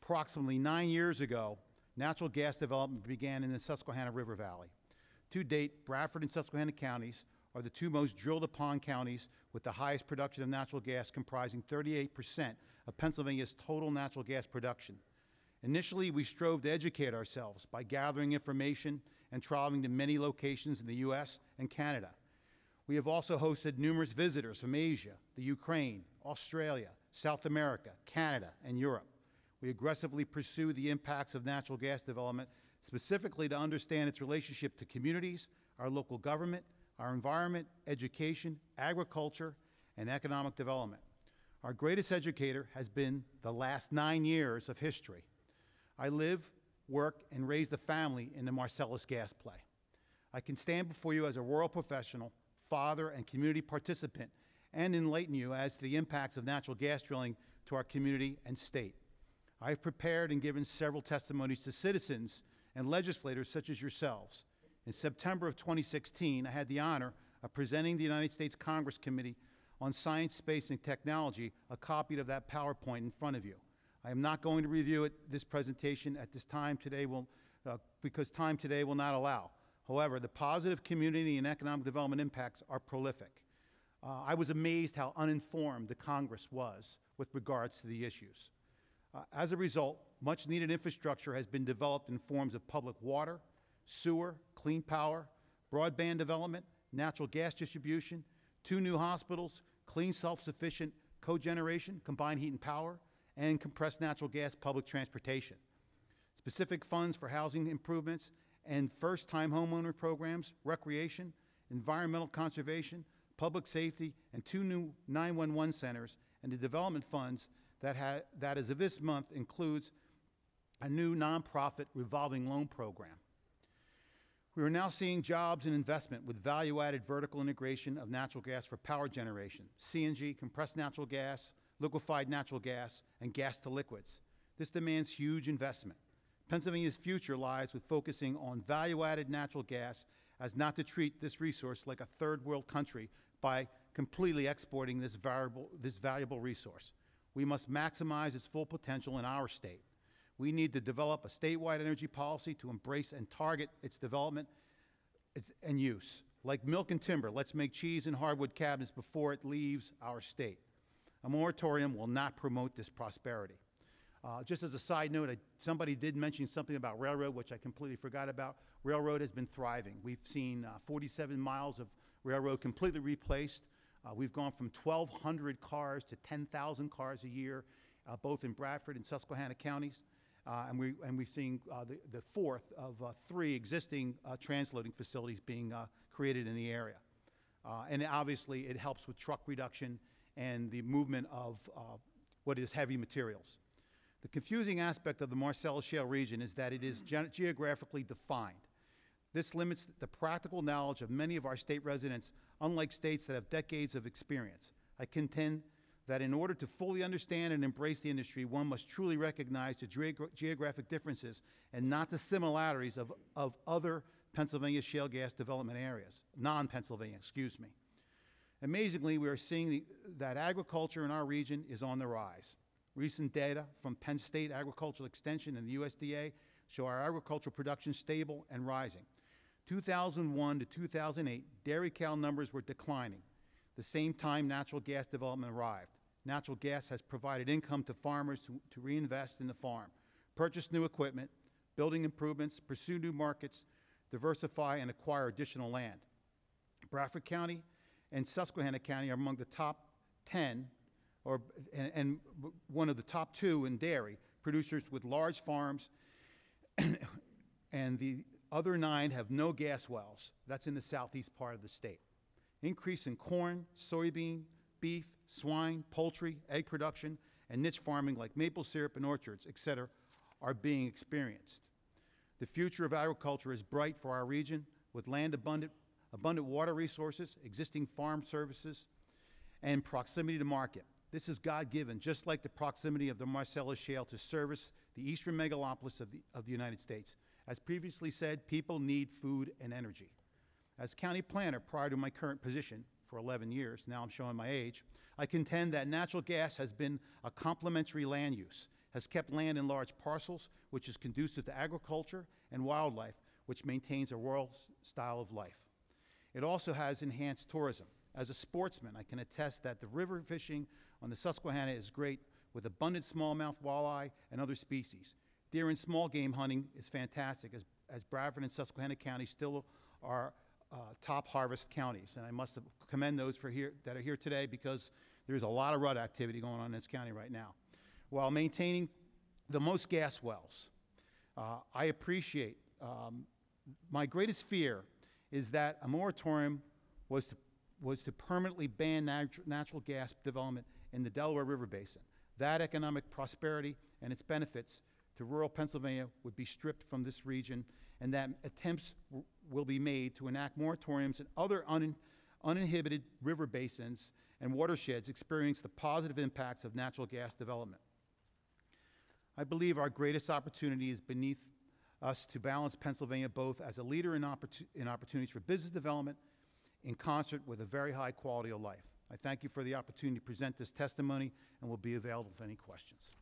Approximately nine years ago, natural gas development began in the Susquehanna River Valley. To date, Bradford and Susquehanna counties are the two most drilled upon counties with the highest production of natural gas, comprising 38% of Pennsylvania's total natural gas production. Initially, we strove to educate ourselves by gathering information and traveling to many locations in the U.S. and Canada. We have also hosted numerous visitors from Asia, the Ukraine, Australia, South America, Canada, and Europe. We aggressively pursue the impacts of natural gas development, specifically to understand its relationship to communities, our local government, our environment, education, agriculture, and economic development. Our greatest educator has been the last nine years of history. I live, work, and raise the family in the Marcellus gas play. I can stand before you as a rural professional, father, and community participant and enlighten you as to the impacts of natural gas drilling to our community and state. I've prepared and given several testimonies to citizens and legislators such as yourselves. In September of 2016, I had the honor of presenting the United States Congress Committee on Science, Space, and Technology a copy of that PowerPoint in front of you. I am not going to review it, this presentation at this time today will, uh, because time today will not allow. However, the positive community and economic development impacts are prolific. Uh, I was amazed how uninformed the Congress was with regards to the issues. Uh, as a result, much needed infrastructure has been developed in forms of public water, sewer, clean power, broadband development, natural gas distribution, two new hospitals, clean self-sufficient cogeneration, combined heat and power, and compressed natural gas public transportation. Specific funds for housing improvements and first-time homeowner programs, recreation, environmental conservation, public safety, and two new 911 centers, and the development funds that, ha- that as of this month includes a new nonprofit revolving loan program. We are now seeing jobs and investment with value-added vertical integration of natural gas for power generation, CNG, compressed natural gas, liquefied natural gas, and gas to liquids. This demands huge investment. Pennsylvania's future lies with focusing on value-added natural gas as not to treat this resource like a third world country by completely exporting this, variable, this valuable resource. We must maximize its full potential in our state. We need to develop a statewide energy policy to embrace and target its development and use. Like milk and timber, let's make cheese and hardwood cabinets before it leaves our state. A moratorium will not promote this prosperity. Uh, just as a side note, I, somebody did mention something about railroad, which I completely forgot about. Railroad has been thriving. We've seen uh, 47 miles of railroad completely replaced. Uh, we've gone from 1,200 cars to 10,000 cars a year, uh, both in Bradford and Susquehanna counties. Uh, and, we, and we're seeing uh, the, the fourth of three existing transloading facilities being created in the area. And obviously, it helps with truck reduction and the movement of what is heavy materials. The confusing aspect of the Marcellus Shale region is that it is ge geographically defined. This limits the practical knowledge of many of our state residents, unlike states that have decades of experience. I contend that in order to fully understand and embrace the industry, one must truly recognize the geogra geographic differences and not the similarities of, of other Pennsylvania shale gas development areas, non-Pennsylvania, excuse me. Amazingly, we are seeing the, that agriculture in our region is on the rise. Recent data from Penn State Agricultural Extension and the USDA show our agricultural production stable and rising. 2001 to 2008, dairy cow numbers were declining. The same time natural gas development arrived. Natural gas has provided income to farmers to, to reinvest in the farm, purchase new equipment, building improvements, pursue new markets, diversify, and acquire additional land. Bradford County and Susquehanna County are among the top 10, or, and, and one of the top two in dairy producers with large farms [coughs] and the other nine have no gas wells. That's in the southeast part of the state. Increase in corn, soybean, beef, swine, poultry, egg production, and niche farming like maple syrup and orchards, et cetera, are being experienced. The future of agriculture is bright for our region with land abundant, abundant water resources, existing farm services, and proximity to market. This is God-given, just like the proximity of the Marcellus Shale to service the eastern megalopolis of the, of the United States. As previously said, people need food and energy. As county planner prior to my current position for 11 years, now I'm showing my age, I contend that natural gas has been a complementary land use, has kept land in large parcels, which is conducive to agriculture and wildlife, which maintains a rural style of life. It also has enhanced tourism. As a sportsman, I can attest that the river fishing on the Susquehanna is great with abundant smallmouth walleye and other species. Deer and small game hunting is fantastic as, as Bradford and Susquehanna counties still are uh, top harvest counties. And I must commend those for here, that are here today because there's a lot of rut activity going on in this county right now. While maintaining the most gas wells, uh, I appreciate, um, my greatest fear is that a moratorium was to, was to permanently ban natu- natural gas development in the Delaware River Basin. That economic prosperity and its benefits to rural Pennsylvania would be stripped from this region, and that attempts will be made to enact moratoriums in other unin- uninhibited river basins and watersheds experience the positive impacts of natural gas development. I believe our greatest opportunity is beneath us to balance Pennsylvania both as a leader in, opportu- in opportunities for business development in concert with a very high quality of life. I thank you for the opportunity to present this testimony and will be available for any questions.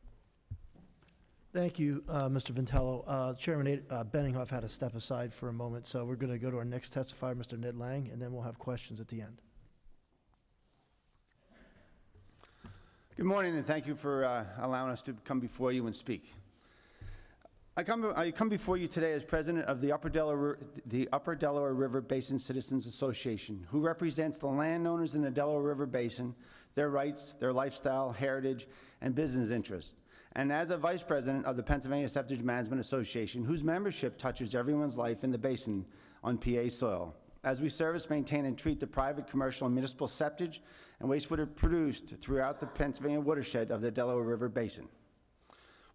Thank you, uh, Mr. Ventello. Uh, Chairman uh, Benninghoff had to step aside for a moment, so we're going to go to our next testifier, Mr. Ned Lang, and then we'll have questions at the end. Good morning, and thank you for uh, allowing us to come before you and speak. I come, I come before you today as president of the Upper Delaware, the Upper Delaware River Basin Citizens Association, who represents the landowners in the Delaware River Basin, their rights, their lifestyle, heritage, and business interests. And as a vice president of the Pennsylvania Septage Management Association, whose membership touches everyone's life in the basin on PA soil. As we service, maintain, and treat the private, commercial, and municipal septic and wastewater produced throughout the Pennsylvania watershed of the Delaware River Basin.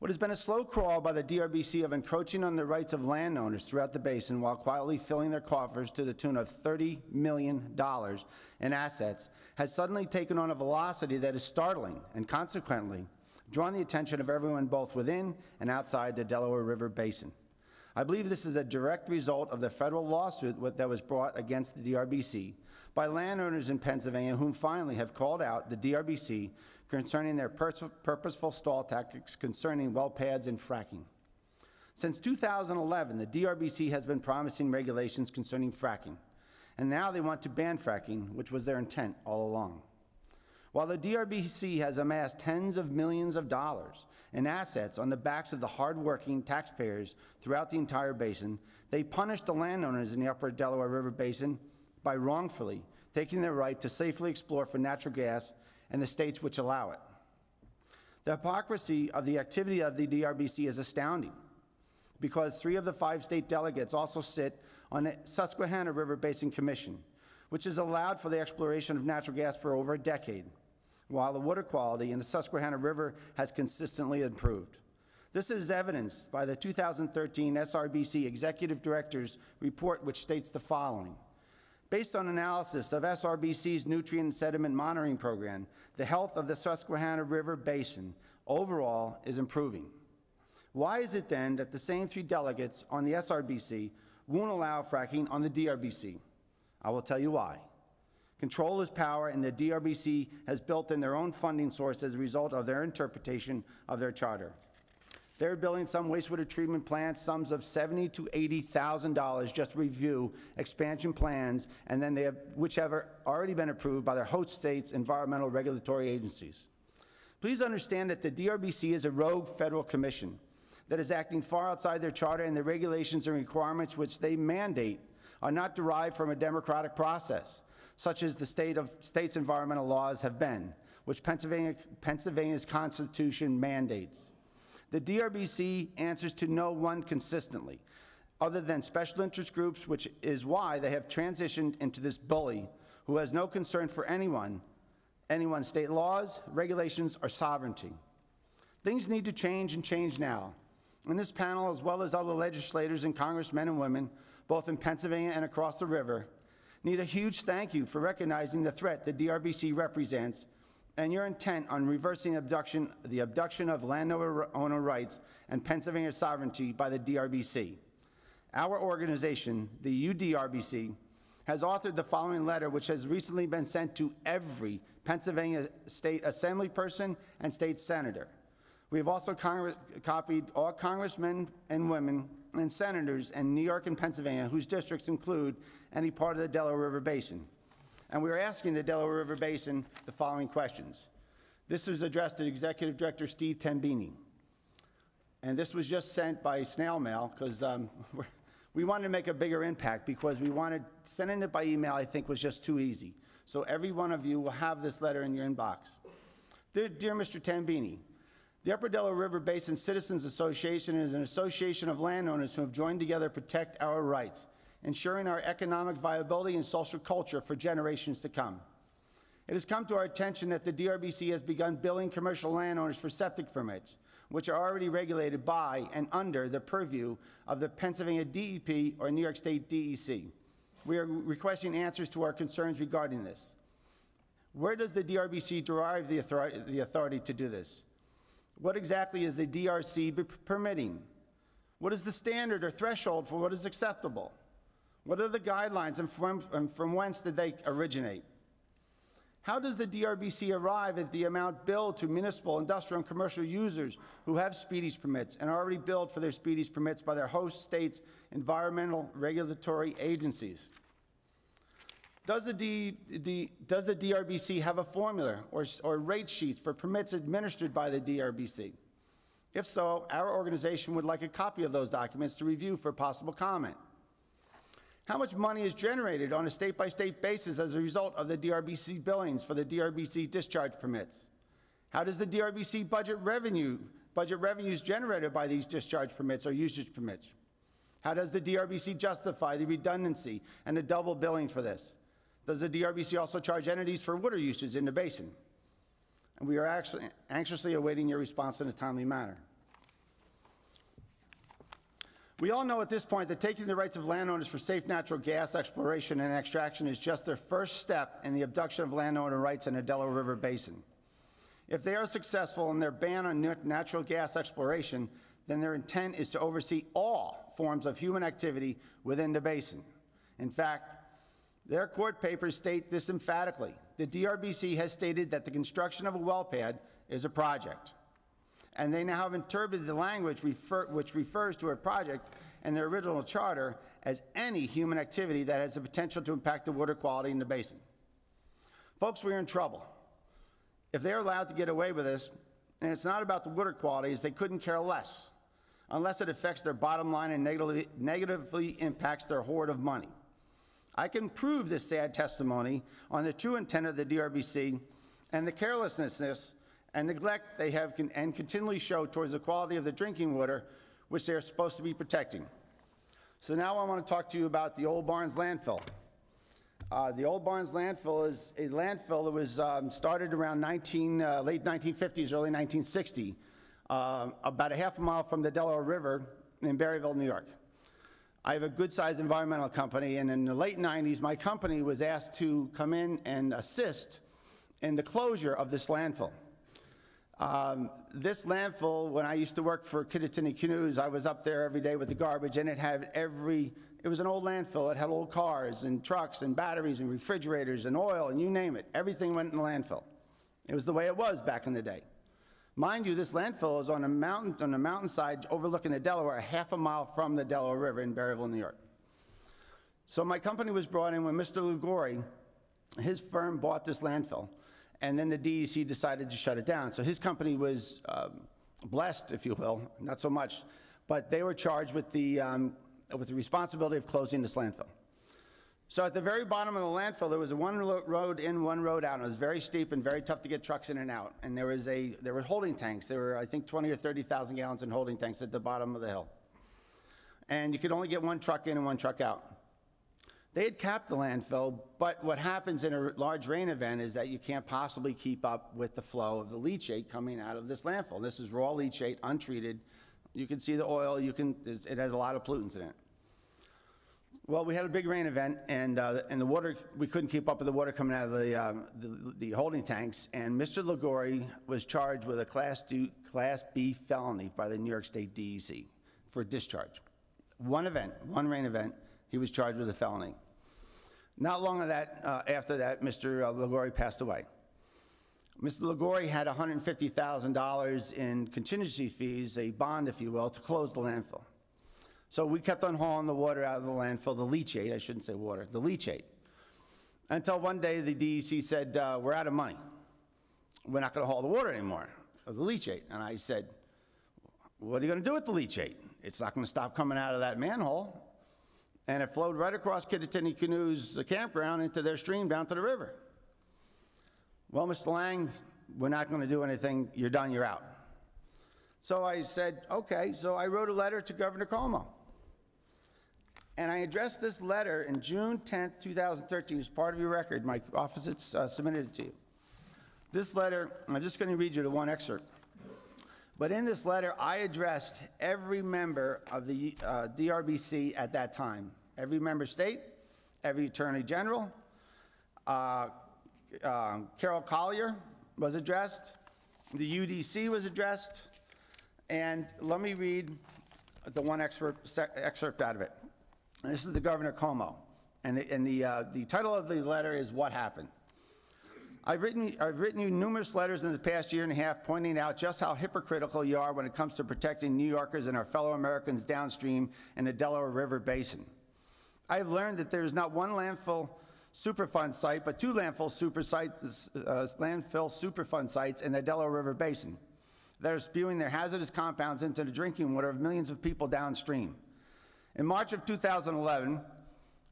What has been a slow crawl by the DRBC of encroaching on the rights of landowners throughout the basin while quietly filling their coffers to the tune of $30 million in assets has suddenly taken on a velocity that is startling and consequently drawn the attention of everyone both within and outside the Delaware River Basin. I believe this is a direct result of the federal lawsuit that was brought against the DRBC by landowners in Pennsylvania whom finally have called out the DRBC concerning their purposeful stall tactics concerning well pads and fracking. Since 2011, the DRBC has been promising regulations concerning fracking, and now they want to ban fracking, which was their intent all along. While the DRBC has amassed tens of millions of dollars in assets on the backs of the hardworking taxpayers throughout the entire basin, they punish the landowners in the upper Delaware River Basin by wrongfully taking their right to safely explore for natural gas in the states which allow it. The hypocrisy of the activity of the DRBC is astounding because three of the five state delegates also sit on the Susquehanna River Basin Commission, which has allowed for the exploration of natural gas for over a decade, while the water quality in the Susquehanna River has consistently improved. This is evidenced by the 2013 SRBC Executive Director's report, which states the following. Based on analysis of SRBC's nutrient sediment monitoring program, the health of the Susquehanna River Basin overall is improving. Why is it then that the same three delegates on the SRBC won't allow fracking on the DRBC? I will tell you why. Control is power, and the DRBC has built in their own funding source as a result of their interpretation of their charter. They're building some wastewater treatment plants, sums of seventy to eighty thousand dollars just to review expansion plans, and then they have, which have already been approved by their host states' environmental regulatory agencies. Please understand that the DRBC is a rogue federal commission that is acting far outside their charter, and the regulations and requirements which they mandate are not derived from a democratic process, such as the state of state's environmental laws have been, which Pennsylvania, Pennsylvania's Constitution mandates. The DRBC answers to no one consistently. other than special interest groups, which is why they have transitioned into this bully who has no concern for anyone, anyone's state laws, regulations, or sovereignty. Things need to change and change now. And this panel, as well as other legislators and congressmen and women, both in Pennsylvania and across the river, need a huge thank you for recognizing the threat the DRBC represents and your intent on reversing abduction, the abduction of landowner owner rights and Pennsylvania sovereignty by the DRBC. Our organization, the UDRBC, has authored the following letter, which has recently been sent to every Pennsylvania state assembly person and state senator. We have also copied all congressmen and women and senators in New York and Pennsylvania whose districts include any part of the Delaware River Basin. And we are asking the Delaware River Basin the following questions. This was addressed to Executive Director Steve Tambini. And this was just sent by snail mail because um, [laughs] we wanted to make a bigger impact because we wanted, sending it by email, I think, was just too easy. So every one of you will have this letter in your inbox. Dear, dear Mr. Tambini, the Upper Delaware River Basin Citizens Association is an association of landowners who have joined together to protect our rights, ensuring our economic viability and social culture for generations to come. It has come to our attention that the DRBC has begun billing commercial landowners for septic permits, which are already regulated by and under the purview of the Pennsylvania DEP or New York State DEC. We are requesting answers to our concerns regarding this. Where does the DRBC derive the authority, the authority to do this? What exactly is the DRC permitting? What is the standard or threshold for what is acceptable? What are the guidelines and from, and from whence did they originate? How does the DRBC arrive at the amount billed to municipal, industrial, and commercial users who have NPDES permits and are already billed for their NPDES permits by their host states' environmental regulatory agencies? Does the, D, the, does the DRBC have a formula or, or rate sheets for permits administered by the DRBC? If so, our organization would like a copy of those documents to review for possible comment. How much money is generated on a state by state basis as a result of the DRBC billings for the DRBC discharge permits? How does the DRBC budget revenue budget revenues generated by these discharge permits or usage permits? How does the DRBC justify the redundancy and the double billing for this? Does the DRBC also charge entities for water usage in the basin? And we are actually anxiously awaiting your response in a timely manner. We all know at this point that taking the rights of landowners for safe natural gas exploration and extraction is just their first step in the abduction of landowner rights in the Delaware River Basin. If they are successful in their ban on natural gas exploration, then their intent is to oversee all forms of human activity within the basin. In fact, their court papers state this emphatically. The DRBC has stated that the construction of a well pad is a project and they now have interpreted the language refer, which refers to a project and their original charter as any human activity that has the potential to impact the water quality in the basin. Folks, we're in trouble. If they're allowed to get away with this, and it's not about the water quality, they couldn't care less, unless it affects their bottom line and negatively, negatively impacts their hoard of money. I can prove this sad testimony on the true intent of the DRBC and the carelessness and neglect they have con- and continually show towards the quality of the drinking water which they are supposed to be protecting. So now I want to talk to you about the Old Barnes landfill. Uh, the Old Barnes landfill is a landfill that was um, started around 19, uh, late 1950s, early 1960, uh, about a half a mile from the Delaware River in Barryville, New York. I have a good sized environmental company, and in the late 90s, my company was asked to come in and assist in the closure of this landfill. Um, this landfill, when I used to work for Kittatinny Canoes, I was up there every day with the garbage, and it had every, it was an old landfill. It had old cars and trucks and batteries and refrigerators and oil and you name it. Everything went in the landfill. It was the way it was back in the day. Mind you, this landfill is on a mountain, on a mountainside overlooking the Delaware, a half a mile from the Delaware River in Barryville, New York. So my company was brought in when Mr. Lugori, his firm bought this landfill and then the DEC decided to shut it down. So his company was um, blessed, if you will, not so much, but they were charged with the, um, with the responsibility of closing this landfill. So at the very bottom of the landfill, there was a one road in, one road out. And it was very steep and very tough to get trucks in and out. And there was a there were holding tanks. There were I think 20 or 30,000 gallons in holding tanks at the bottom of the hill. and you could only get one truck in and one truck out. They had capped the landfill, but what happens in a large rain event is that you can't possibly keep up with the flow of the leachate coming out of this landfill. This is raw leachate, untreated. You can see the oil, you can. It has a lot of pollutants in it. Well, we had a big rain event, and, uh, and the water, we couldn't keep up with the water coming out of the, um, the, the holding tanks, and Mr. Legori was charged with a Class Class B felony by the New York State DEC for discharge. One event, one rain event, he was charged with a felony. Not long that, uh, after that, Mr. Legori passed away. Mr. Legori had $150,000 in contingency fees, a bond, if you will, to close the landfill. So we kept on hauling the water out of the landfill, the leachate, I shouldn't say water, the leachate. Until one day, the DEC said, uh, we're out of money. We're not gonna haul the water anymore, of the leachate. And I said, what are you gonna do with the leachate? It's not gonna stop coming out of that manhole. And it flowed right across Kittatinny Canoe's campground into their stream down to the river. Well, Mr. Lang, we're not gonna do anything, you're done, you're out. So I said, okay, so I wrote a letter to Governor Cuomo. And I addressed this letter in June 10th, 2013, It's part of your record. My office uh, submitted it to you. This letter, I'm just going to read you the one excerpt. But in this letter, I addressed every member of the uh, DRBC at that time, every member state, every attorney general. Uh, uh, Carol Collier was addressed. The UDC was addressed. And let me read the one excerpt, excerpt out of it. This is the Governor Cuomo, and, the- and the, uh, the title of the letter is What Happened? I've written, I've written you numerous letters in the past year and a half pointing out just how hypocritical you are when it comes to protecting New Yorkers and our fellow Americans downstream in the Delaware River Basin. I have learned that there is not one landfill Superfund site, but two landfill super sites, uh, landfill Superfund sites in the Delaware River Basin that are spewing their hazardous compounds into the drinking water of millions of people downstream. In March of 2011,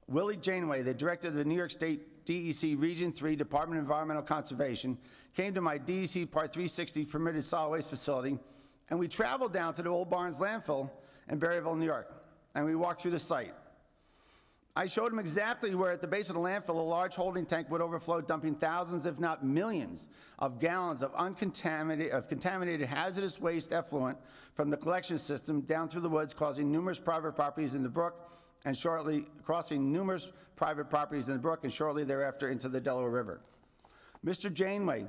Willie Janeway, the director of the New York State DEC Region 3 Department of Environmental Conservation, came to my DEC Part 360 permitted solid waste facility, and we traveled down to the Old Barnes landfill in Barryville, New York, and we walked through the site. I showed him exactly where at the base of the landfill a large holding tank would overflow, dumping thousands, if not millions, of gallons of uncontaminated, of contaminated hazardous waste effluent from the collection system down through the woods, causing numerous private properties in the brook and shortly crossing numerous private properties in the brook and shortly thereafter into the Delaware River. Mr. Janeway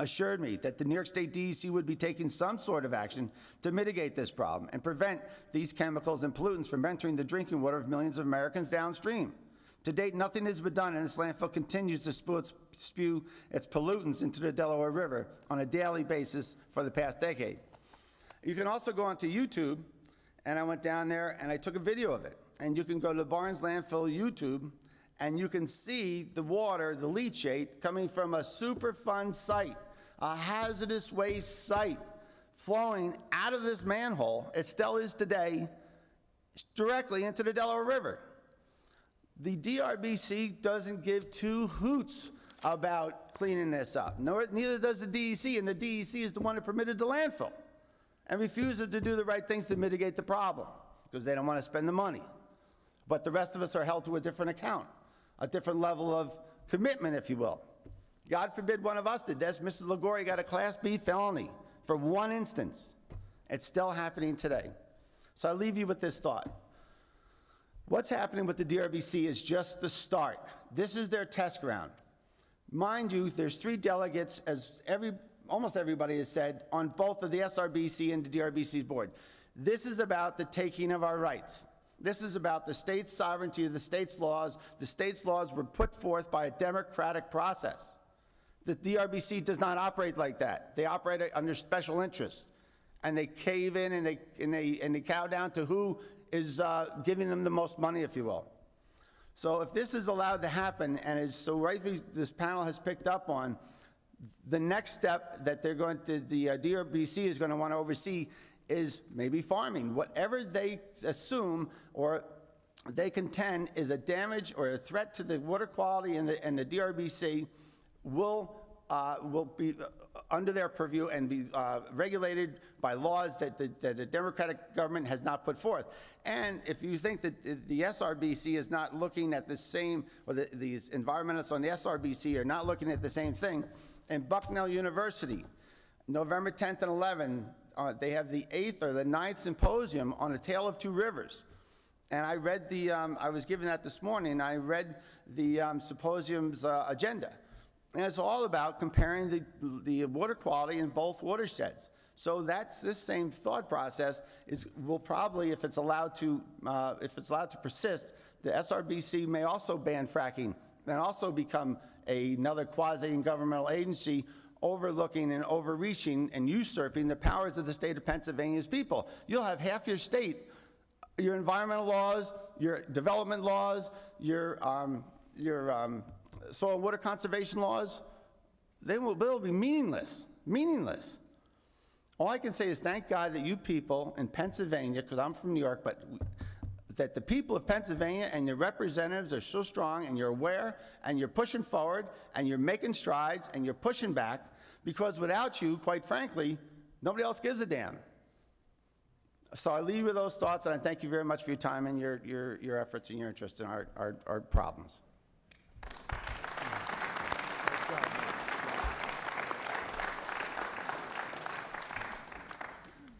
assured me that the New York State DEC would be taking some sort of action to mitigate this problem and prevent these chemicals and pollutants from entering the drinking water of millions of Americans downstream. To date, nothing has been done, and this landfill continues to spew its, spew its pollutants into the Delaware River on a daily basis for the past decade. You can also go onto YouTube, and I went down there and I took a video of it. And you can go to Barnes Landfill YouTube, and you can see the water, the leachate, coming from a Superfund site, a hazardous waste site, flowing out of this manhole, it still is today, directly into the Delaware River. The DRBC doesn't give two hoots about cleaning this up, nor neither does the DEC, and the DEC is the one that permitted the landfill and refuses to do the right things to mitigate the problem because they don't want to spend the money. But the rest of us are held to a different account, a different level of commitment, if you will. God forbid one of us did this. Mr. Ligori got a Class B felony for one instance. It's still happening today. So I leave you with this thought. What's happening with the DRBC is just the start. This is their test ground. Mind you, there's three delegates, as every, almost everybody has said, on both of the SRBC and the DRBC's board. This is about the taking of our rights. This is about the state's sovereignty, the state's laws. The state's laws were put forth by a democratic process. The DRBC does not operate like that. They operate under special interests. And they cave in and they, and they, and they cow down to who is uh, giving them the most money, if you will. So if this is allowed to happen, and as so rightly this panel has picked up on, the next step that they're going to, the uh, DRBC is going to want to oversee is maybe farming. Whatever they assume or they contend is a damage or a threat to the water quality and the, and the DRBC will uh, will be uh, under their purview and be uh, regulated by laws that the, that the Democratic government has not put forth. And if you think that the- SRBC is not looking at the same, or the, these environmentalists on the SRBC are not looking at the same thing, in Bucknell University, November 10th and 11th, uh, they have the eighth or the ninth symposium on a tale of two rivers. And I read the, um, I was given that this morning, I read the um, symposium's uh, agenda. And it's all about comparing the, the water quality in both watersheds. So that's this same thought process is will probably, if it's allowed to, uh, if it's allowed to persist, the SRBC may also ban fracking and also become another quasi-governmental agency overlooking and overreaching and usurping the powers of the state of Pennsylvania's people. You'll have half your state your environmental laws, your development laws, your, um, your um, soil and water conservation laws, they will, they will be meaningless, meaningless. All I can say is thank God that you people in Pennsylvania, because I'm from New York, but that the people of Pennsylvania and your representatives are so strong and you're aware and you're pushing forward and you're making strides and you're pushing back because without you, quite frankly, nobody else gives a damn. So I leave you with those thoughts, and I thank you very much for your time and your, your, your efforts and your interest in our, our, our problems.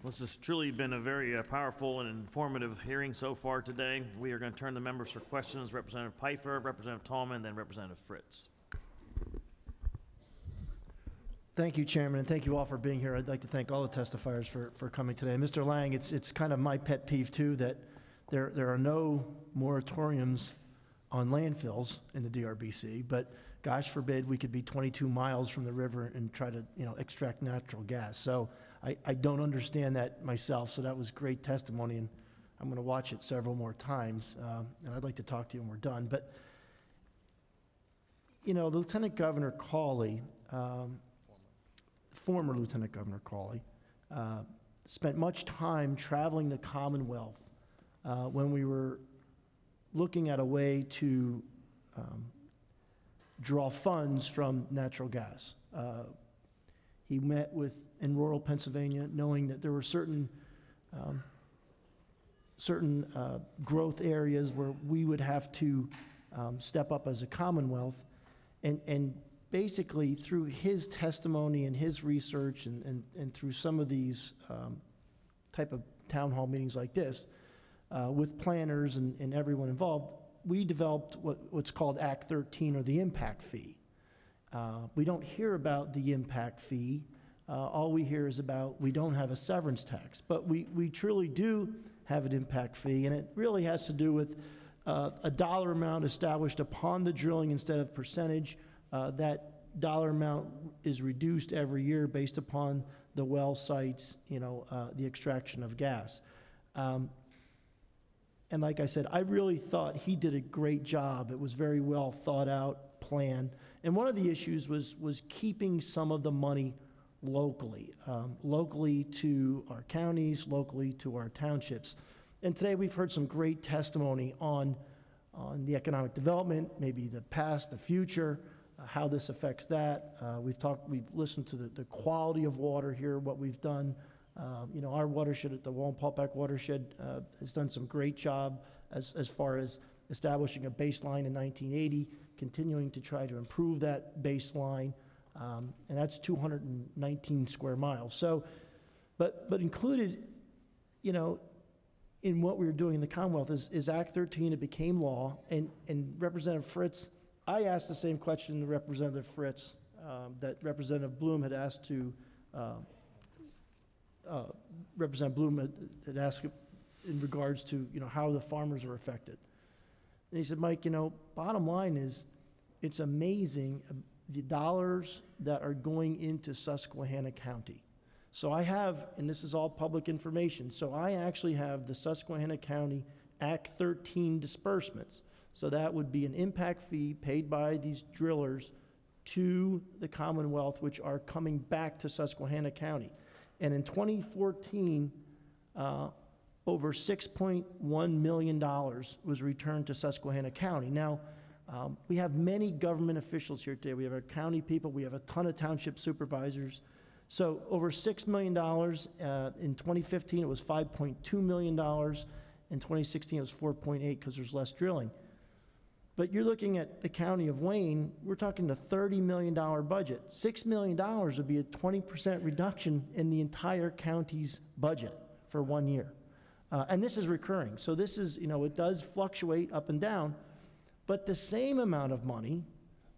This has truly been a very uh, powerful and informative hearing so far today. We are going to turn the members for questions. Representative Peifer, Representative Tallman, then Representative Fritz. Thank you, Chairman, and thank you all for being here. I'd like to thank all the testifiers for, for coming today. Mr. Lang, it's, it's kind of my pet peeve, too, that there, there are no moratoriums on landfills in the DRBC, but gosh forbid we could be 22 miles from the river and try to, you know, extract natural gas. So I, I don't understand that myself, so that was great testimony, and I'm going to watch it several more times, um, and I'd like to talk to you when we're done. But, you know, Lieutenant Governor Cawley, um, former Lieutenant Governor Cawley, uh, spent much time traveling the Commonwealth uh, when we were looking at a way to um, draw funds from natural gas. Uh, he met with in rural Pennsylvania, knowing that there were certain um, certain uh, growth areas where we would have to um, step up as a Commonwealth, and and basically through his testimony and his research and, and, and through some of these um, type of town hall meetings like this, uh, with planners and, and everyone involved, we developed what, what's called Act 13 or the impact fee. Uh, we don't hear about the impact fee. Uh, all we hear is about we don't have a severance tax, but we, we truly do have an impact fee, and it really has to do with uh, a dollar amount established upon the drilling instead of percentage. Uh, that dollar amount is reduced every year based upon the well sites, you know, uh, the extraction of gas. Um, and like I said, I really thought he did a great job. It was very well thought out plan. And one of the issues was was keeping some of the money locally, um, locally to our counties, locally to our townships. And today we've heard some great testimony on on the economic development, maybe the past, the future, uh, how this affects that. Uh, we've talked, we've listened to the, the quality of water here, what we've done. Um, you know, our watershed at the Wallenpaupack watershed uh, has done some great job as, as far as establishing a baseline in 1980, continuing to try to improve that baseline, um, and that's 219 square miles. So, but but included, you know, in what we were doing in the Commonwealth is, is Act 13. It became law, and and Representative Fritz, I asked the same question to Representative Fritz um, that Representative Bloom had asked to. Uh, uh, Representative Bloom had, had asked in regards to, you know, how the farmers are affected. And he said, Mike, you know, bottom line is, it's amazing uh, the dollars that are going into Susquehanna County. So I have, and this is all public information, so I actually have the Susquehanna County Act 13 disbursements. So that would be an impact fee paid by these drillers to the Commonwealth, which are coming back to Susquehanna County. And in 2014, uh, over $6.1 million was returned to Susquehanna County. Now, Um, We have many government officials here today. We have our county people, we have a ton of township supervisors. So over $6 million. uh, In 2015, it was $5.2 million. In 2016, it was 4.8 because there's less drilling. But you're looking at the county of Wayne, we're talking a $30 million budget. $6 million would be a 20% reduction in the entire county's budget for one year. Uh, And this is recurring. So this is, you know, it does fluctuate up and down, but the same amount of money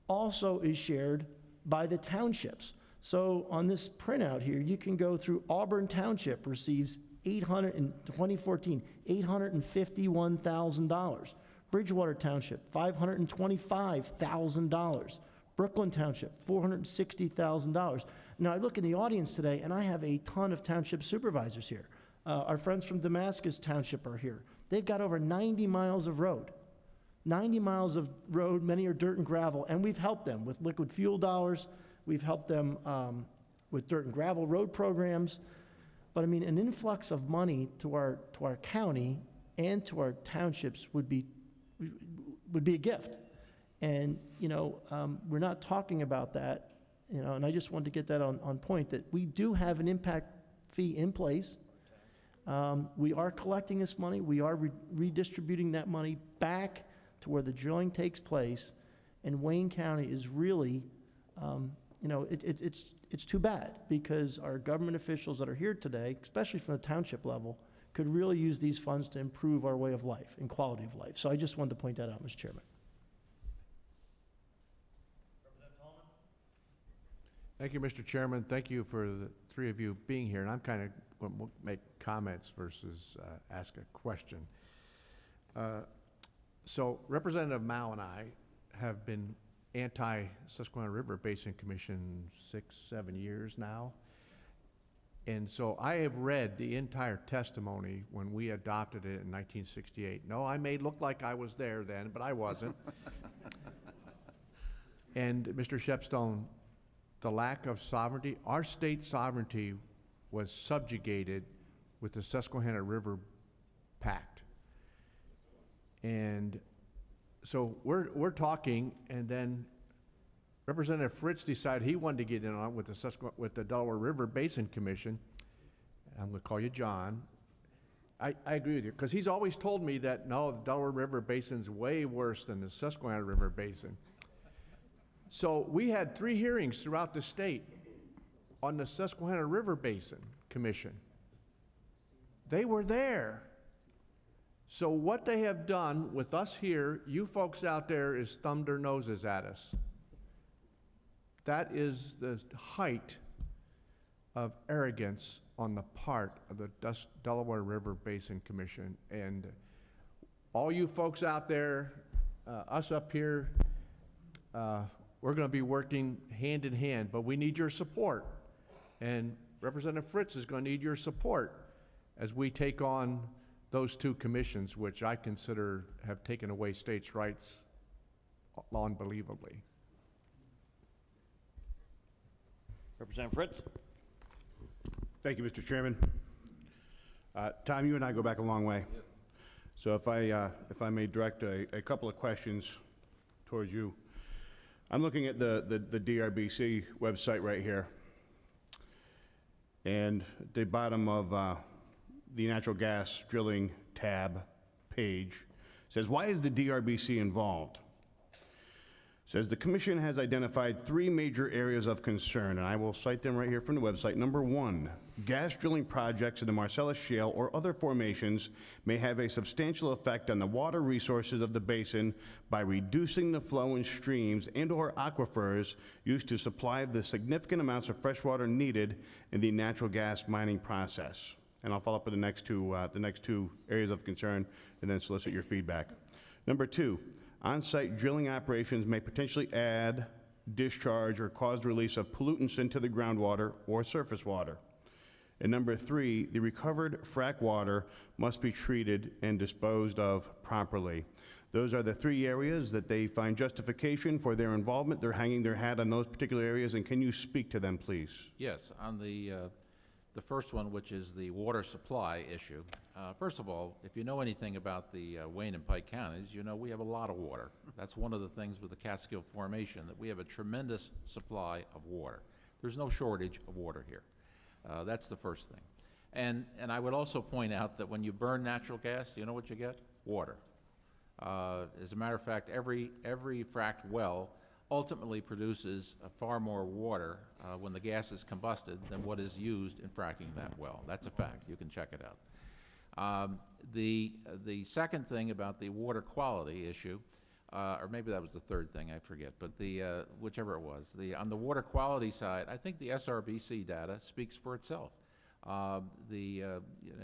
also is shared by the townships. So on this printout here, you can go through Auburn Township receives 800, in 2014, $851,000. Bridgewater Township, $525,000. Brooklyn Township, $460,000. Now, I look in the audience today, and I have a ton of township supervisors here. Uh, Our friends from Damascus Township are here. They've got over 90 miles of road. 90 miles of road, many are dirt and gravel, and we've helped them with liquid fuel dollars. We've helped them um, with dirt and gravel road programs. But I mean, an influx of money to our, to our county and to our townships would be, would be a gift. And, you know, um, we're not talking about that, you know, and I just wanted to get that on, on point, that we do have an impact fee in place. Um, We are collecting this money, we are re- redistributing that money back to where the drilling takes place, and Wayne County is really, um, you know, it, it, it's, it's too bad, because our government officials that are here today, especially from the township level, could really use these funds to improve our way of life and quality of life. So I just wanted to point that out, Mr. Chairman. Thank you, Mr. Chairman. Thank you for the three of you being here, and I'm kind of to make comments versus uh, ask a question. Uh, So Representative Moul and I have been anti-Susquehanna River Basin Commission six, seven years now. And so I have read the entire testimony when we adopted it in 1968. No, I may look like I was there then, but I wasn't. [laughs] And Mr. Shepstone, the lack of sovereignty, our state sovereignty was subjugated with the Susquehanna River Pact. And so we're, we're talking, and then Representative Fritz decided he wanted to get in on it with the Susquehanna, with the Delaware River Basin Commission. I'm gonna call you John. I, I agree with you, because he's always told me that, no, the Delaware River Basin's way worse than the Susquehanna River Basin. So we had three hearings throughout the state on the Susquehanna River Basin Commission. They were there. So what they have done with us here, you folks out there, is thumb their noses at us. That is the height of arrogance on the part of the Delaware River Basin Commission. And all you folks out there, uh, us up here, uh, we're going to be working hand in hand, but we need your support. And Representative Fritz is going to need your support as we take on those two commissions, which I consider have taken away states' rights unbelievably. Representative Fritz? Thank you, Mr. Chairman. Uh, Tom, you and I go back a long way. So if I, uh, if I may direct a, a couple of questions towards you. I'm looking at the, the the DRBC website right here. And the bottom of uh, the natural gas drilling tab page says, why is the DRBC involved? Says the commission has identified three major areas of concern, and I will cite them right here from the website. Number one, gas drilling projects in the Marcellus Shale or other formations may have a substantial effect on the water resources of the basin by reducing the flow in streams and/or aquifers used to supply the significant amounts of fresh water needed in the natural gas mining process. And I'll follow up with the next two, uh, the next two areas of concern, and then solicit your feedback. Number two, on-site drilling operations may potentially add, discharge, or cause release of pollutants into the groundwater or surface water. And number three, the recovered frack water must be treated and disposed of properly. Those are the three areas that they find justification for their involvement. They're hanging their hat on those particular areas, and can you speak to them, please? Yes, on the, uh, The first one, which is the water supply issue. Uh, First of all, if you know anything about the uh, Wayne and Pike counties, you know we have a lot of water. That's one of the things with the Catskill Formation, that we have a tremendous supply of water. There's no shortage of water here. Uh, That's the first thing. And, and I would also point out that when you burn natural gas, you know what you get? Water. Uh, As a matter of fact, every, every fracked well ultimately produces far more water uh, when the gas is combusted than what is used in fracking that well. That's a fact. You can check it out. Um, The, the second thing about the water quality issue, uh, or maybe that was the third thing, I forget, but the, uh, whichever it was, the, on the water quality side, I think the SRBC data speaks for itself. Um, The, uh,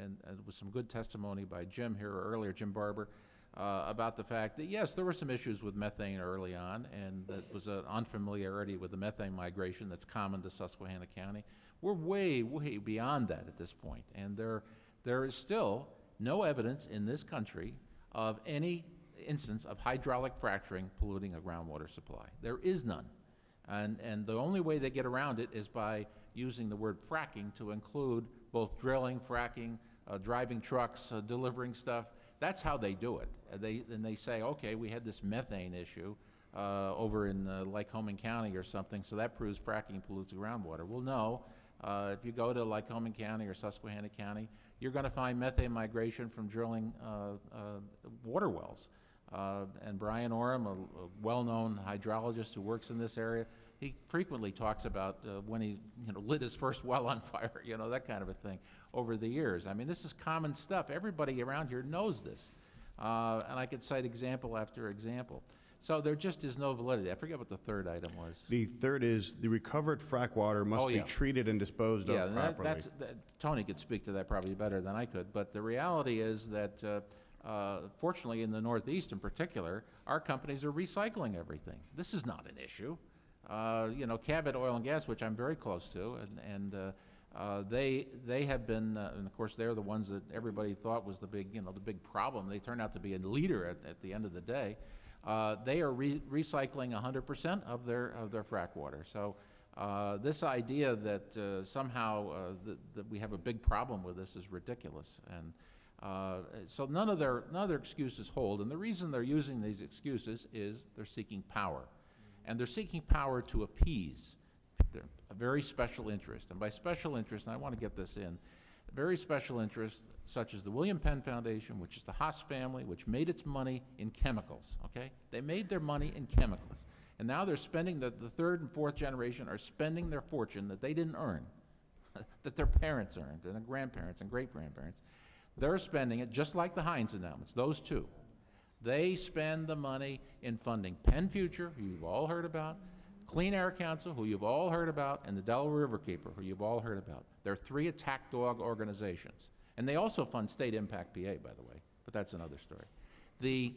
and and with some good testimony by Jim here earlier, Jim Barber, uh, about the fact that, yes, there were some issues with methane early on, and that was an unfamiliarity with the methane migration that's common to Susquehanna County. We're way, way beyond that at this point, and there, there is still no evidence in this country of any instance of hydraulic fracturing polluting a groundwater supply. There is none. And, and the only way they get around it is by using the word fracking to include both drilling, fracking, uh, driving trucks, uh, delivering stuff. That's how they do it. Uh, They, and they say, okay, we had this methane issue uh, over in uh, Lycoming County or something, so that proves fracking pollutes groundwater. Well, no. Uh, if you go to Lycoming County or Susquehanna County, you're going to find methane migration from drilling water wells. Uh, and Brian Oram, a, a well-known hydrologist who works in this area, he frequently talks about uh, when he, you know, lit his first [laughs] well on fire, you know, that kind of a thing over the years. I mean, this is common stuff. Everybody around here knows this. Uh, and I could cite example after example. So there just is no validity. I forget what the third item was. The third is the recovered frack water must Oh, be treated and disposed Yeah, of and that- properly. that's, that- Tony could speak to that probably better than I could, but the reality is that, uh, uh, fortunately, in the Northeast in particular, our companies are recycling everything. This is not an issue. Uh, You know, Cabot Oil and Gas, which I'm very close to, and, and uh, uh, they, they have been, uh, and of course, they're the ones that everybody thought was the big, you know, the big problem. They turned out to be a leader at, at the end of the day. Uh, They are re- recycling 100% of their, of their frack water. So this idea that somehow that we have a big problem with this is ridiculous. And uh, so none of their none of their excuses hold. And the reason they're using these excuses is they're seeking power, and they're seeking power to appease their, a very special interest. And by special interest, and I want to get this in, very special interests such as the William Penn Foundation, which is the Haas family, which made its money in chemicals. Okay, they made their money in chemicals. And now they're spending, the, the third and fourth generation are spending their fortune that they didn't earn, [laughs] that their parents earned, and their grandparents and great grandparents. They're spending it just like the Heinz endowments, those two. They spend the money in funding PennFuture, who you've all heard about, Clean Air Council, who you've all heard about, and the Delaware Riverkeeper, who you've all heard about. They're three attack dog organizations. And they also fund State Impact PA, by the way, but that's another story. The,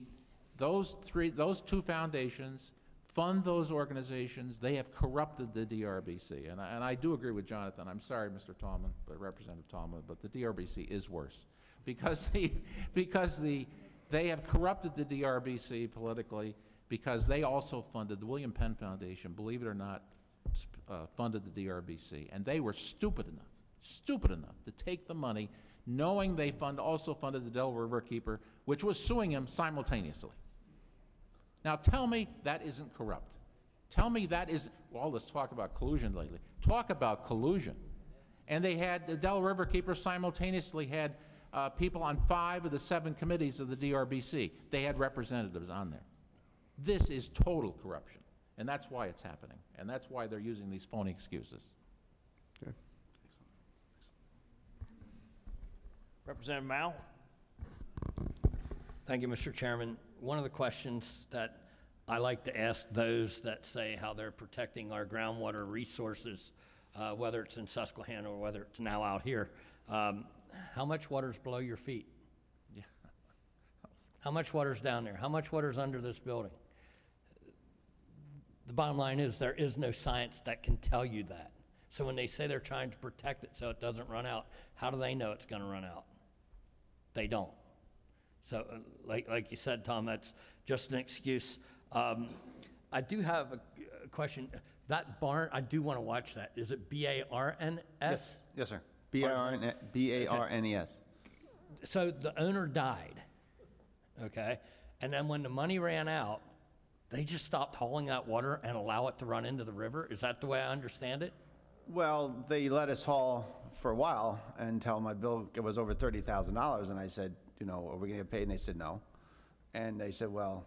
those three, those two foundations fund those organizations. They have corrupted the DRBC. And I, and I do agree with Jonathan. I'm sorry, Mr. Tallman, but Representative Tallman, but the DRBC is worse. Because [laughs] the, because the, they have corrupted the DRBC politically because they also funded, the William Penn Foundation, believe it or not, uh, funded the DRBC. And they were stupid enough, stupid enough to take the money knowing they fund, also funded the Delaware Riverkeeper, which was suing him simultaneously. Now tell me that isn't corrupt. Tell me that is, well, all this talk about collusion lately. Talk about collusion. And they had, the Delaware Riverkeeper simultaneously had uh, people on five of the seven committees of the DRBC. They had representatives on there. This is total corruption. And that's why it's happening. And that's why they're using these phony excuses. Representative Moul? Thank you, Mr. Chairman. One of the questions that I like to ask those that say how they're protecting our groundwater resources, uh, whether it's in Susquehanna or whether it's now out here, um, how much water's below your feet? Yeah. How much water's down there? How much water's under this building? The bottom line is there is no science that can tell you that. So when they say they're trying to protect it so it doesn't run out, how do they know it's going to run out? They don't. So, uh, like, like you said, Tom, that's just an excuse. Um, I do have a, a question. That barn, I do want to watch that. Is it B A R N S? Yes, sir. B-A-R-N- B-A-R-N-E-S. Uh, so the owner died, okay? And then when the money ran out, they just stopped hauling that water and allow it to run into the river? Is that the way I understand it? Well, they let us haul for a while until my bill was over thirty thousand dollars, and I said, you know, are we gonna get paid? And they said, no. And they said, well,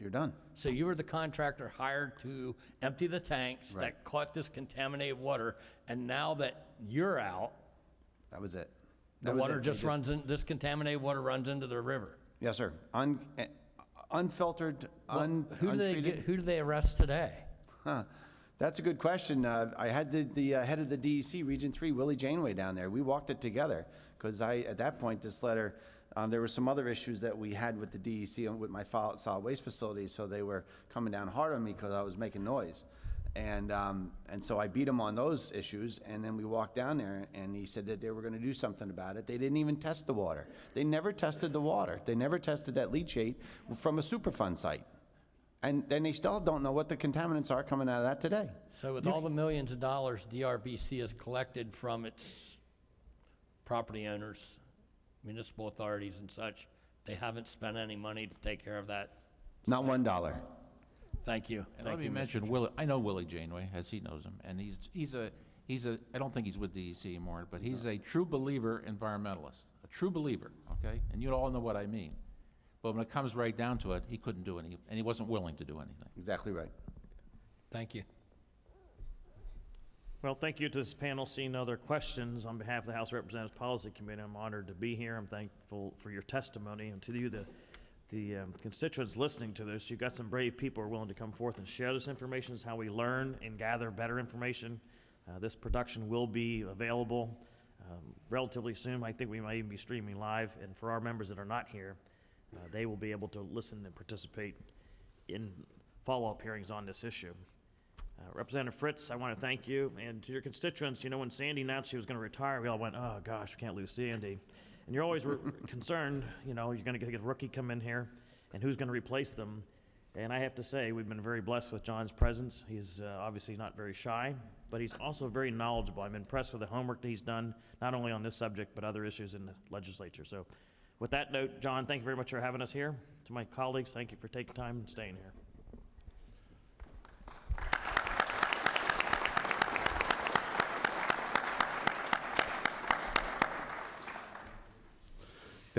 you're done. So you were the contractor hired to empty the tanks Right. that caught this contaminated water, and now that you're out, That was it. the was water it. They just runs in, this contaminated water runs into the river? Yes, sir. Un, eh, unfiltered, un, Who do they, untreated. get- who do they arrest today? Huh. That's a good question. Uh, I had the, the uh, head of the DEC, Region Three, Willie Janeway, down there. We walked it together because I, at that point, this letter, um, there were some other issues that we had with the DEC and with my fol- solid waste facility, so they were coming down hard on me because I was making noise. And, um, and so I beat him on those issues, and then we walked down there, and he said that they were gonna do something about it. They didn't even test the water. They never tested the water. They never tested that leachate from a Superfund site. And then they still don't know what the contaminants are coming out of that today. So with all the millions of dollars DRBC has collected from its property owners, municipal authorities and such, they haven't spent any money to take care of that? Not one dollar. Thank you. And Thank let me you, Mr. mention Willie, I know Willie Janeway, as he knows him, and he's, he's a, he's a, I don't think he's with DEC anymore, but he's a true believer environmentalist, a true believer, okay? And you all know what I mean. But when it comes right down to it, he couldn't do any, and he wasn't willing to do anything. Exactly right. Thank you. Well, thank you to this panel. Seeing no other questions, on behalf of the House of Representatives Policy Committee, I'm honored to be here. I'm thankful for your testimony, and to you, the, the um, constituents listening to this, you've got some brave people who are willing to come forth and share this information. It's how we learn and gather better information. Uh, This production will be available um, relatively soon. I think we might even be streaming live, and for our members that are not here, uh, they will be able to listen and participate in follow-up hearings on this issue. Uh, Representative Fritz, I want to thank you, and to your constituents, you know, when Sandy announced she was going to retire, we all went, oh, gosh, we can't lose Sandy. And you're always concerned, you know, you're going to get a rookie come in here, and who's going to replace them? And I have to say, we've been very blessed with John's presence. He's uh, obviously not very shy, but he's also very knowledgeable. I'm impressed with the homework that he's done, not only on this subject, but other issues in the legislature. So with that note, John, thank you very much for having us here. To my colleagues, thank you for taking time and staying here.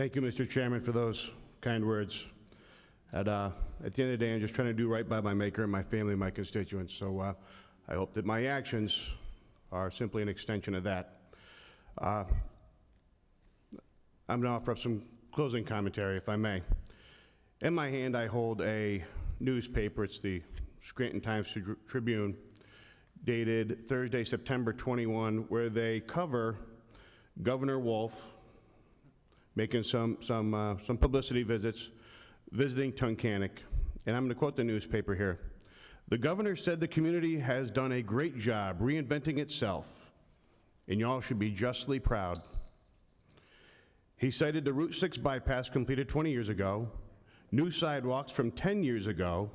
Thank you, Mr. Chairman, for those kind words. At, uh, at the end of the day, I'm just trying to do right by my maker and my family and my constituents, so uh, I hope that my actions are simply an extension of that. Uh, I'm going to offer up some closing commentary, if I may. In my hand, I hold a newspaper. It's the Scranton Times Tribune, dated Thursday, September 21, where they cover Governor Wolf making some, some, uh, some publicity visits, visiting Tunkhannock. And I'm going to quote the newspaper here. The governor said the community has done a great job reinventing itself, and y'all should be justly proud. He cited the Route 6 bypass completed 20 years ago, new sidewalks from 10 years ago,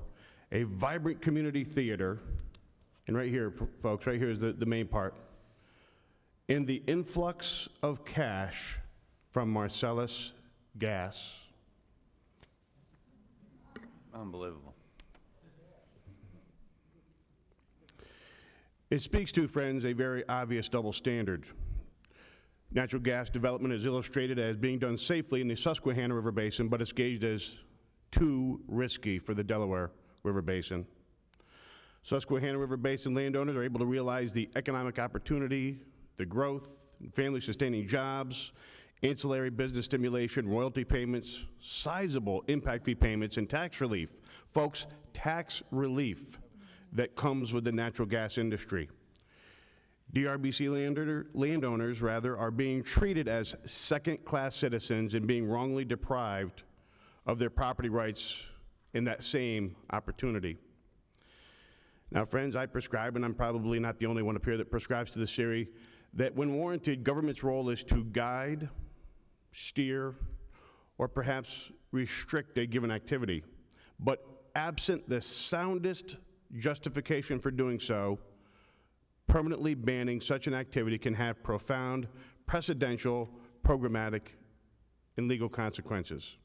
a vibrant community theater, and right here, folks, right here is the, the main part, and the influx of cash from Marcellus Gas. Unbelievable. It speaks to, friends, a very obvious double standard. Natural gas development is illustrated as being done safely in the Susquehanna River Basin, but it's gauged as too risky for the Delaware River Basin. Susquehanna River Basin landowners are able to realize the economic opportunity, the growth, family sustaining jobs, ancillary business stimulation, royalty payments, sizable impact fee payments, and tax relief. Folks, tax relief that comes with the natural gas industry. DRBC landowner, landowners, rather, are being treated as second-class citizens and being wrongly deprived of their property rights in that same opportunity. Now, friends, I prescribe, and I'm probably not the only one up here that prescribes to this theory, that when warranted, government's role is to guide, steer, or perhaps restrict a given activity. But absent the soundest justification for doing so, permanently banning such an activity can have profound precedential, programmatic, and legal consequences.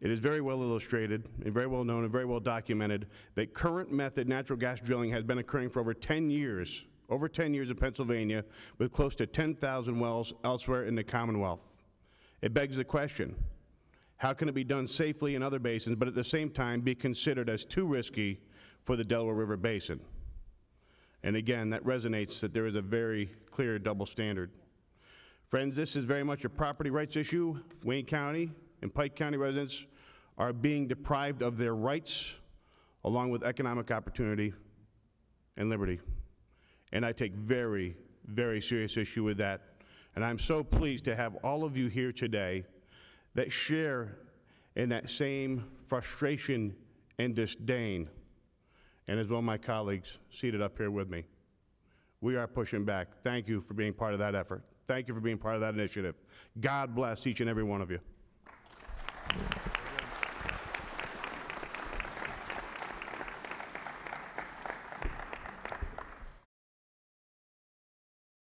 It is very well illustrated and very well known and very well documented that current method natural gas drilling has been occurring for over 10 years, over 10 years in Pennsylvania, with close to 10,000 wells elsewhere in the Commonwealth. It begs the question, how can it be done safely in other basins, but at the same time be considered as too risky for the Delaware River Basin? And again, that resonates that there is a very clear double standard. Friends, this is very much a property rights issue. Wayne County and Pike County residents are being deprived of their rights along with economic opportunity and liberty. And I take very, very serious issue with that. And I'm so pleased to have all of you here today that share in that same frustration and disdain, and as well my colleagues seated up here with me. We are pushing back. Thank you for being part of that effort. Thank you for being part of that initiative. God bless each and every one of you.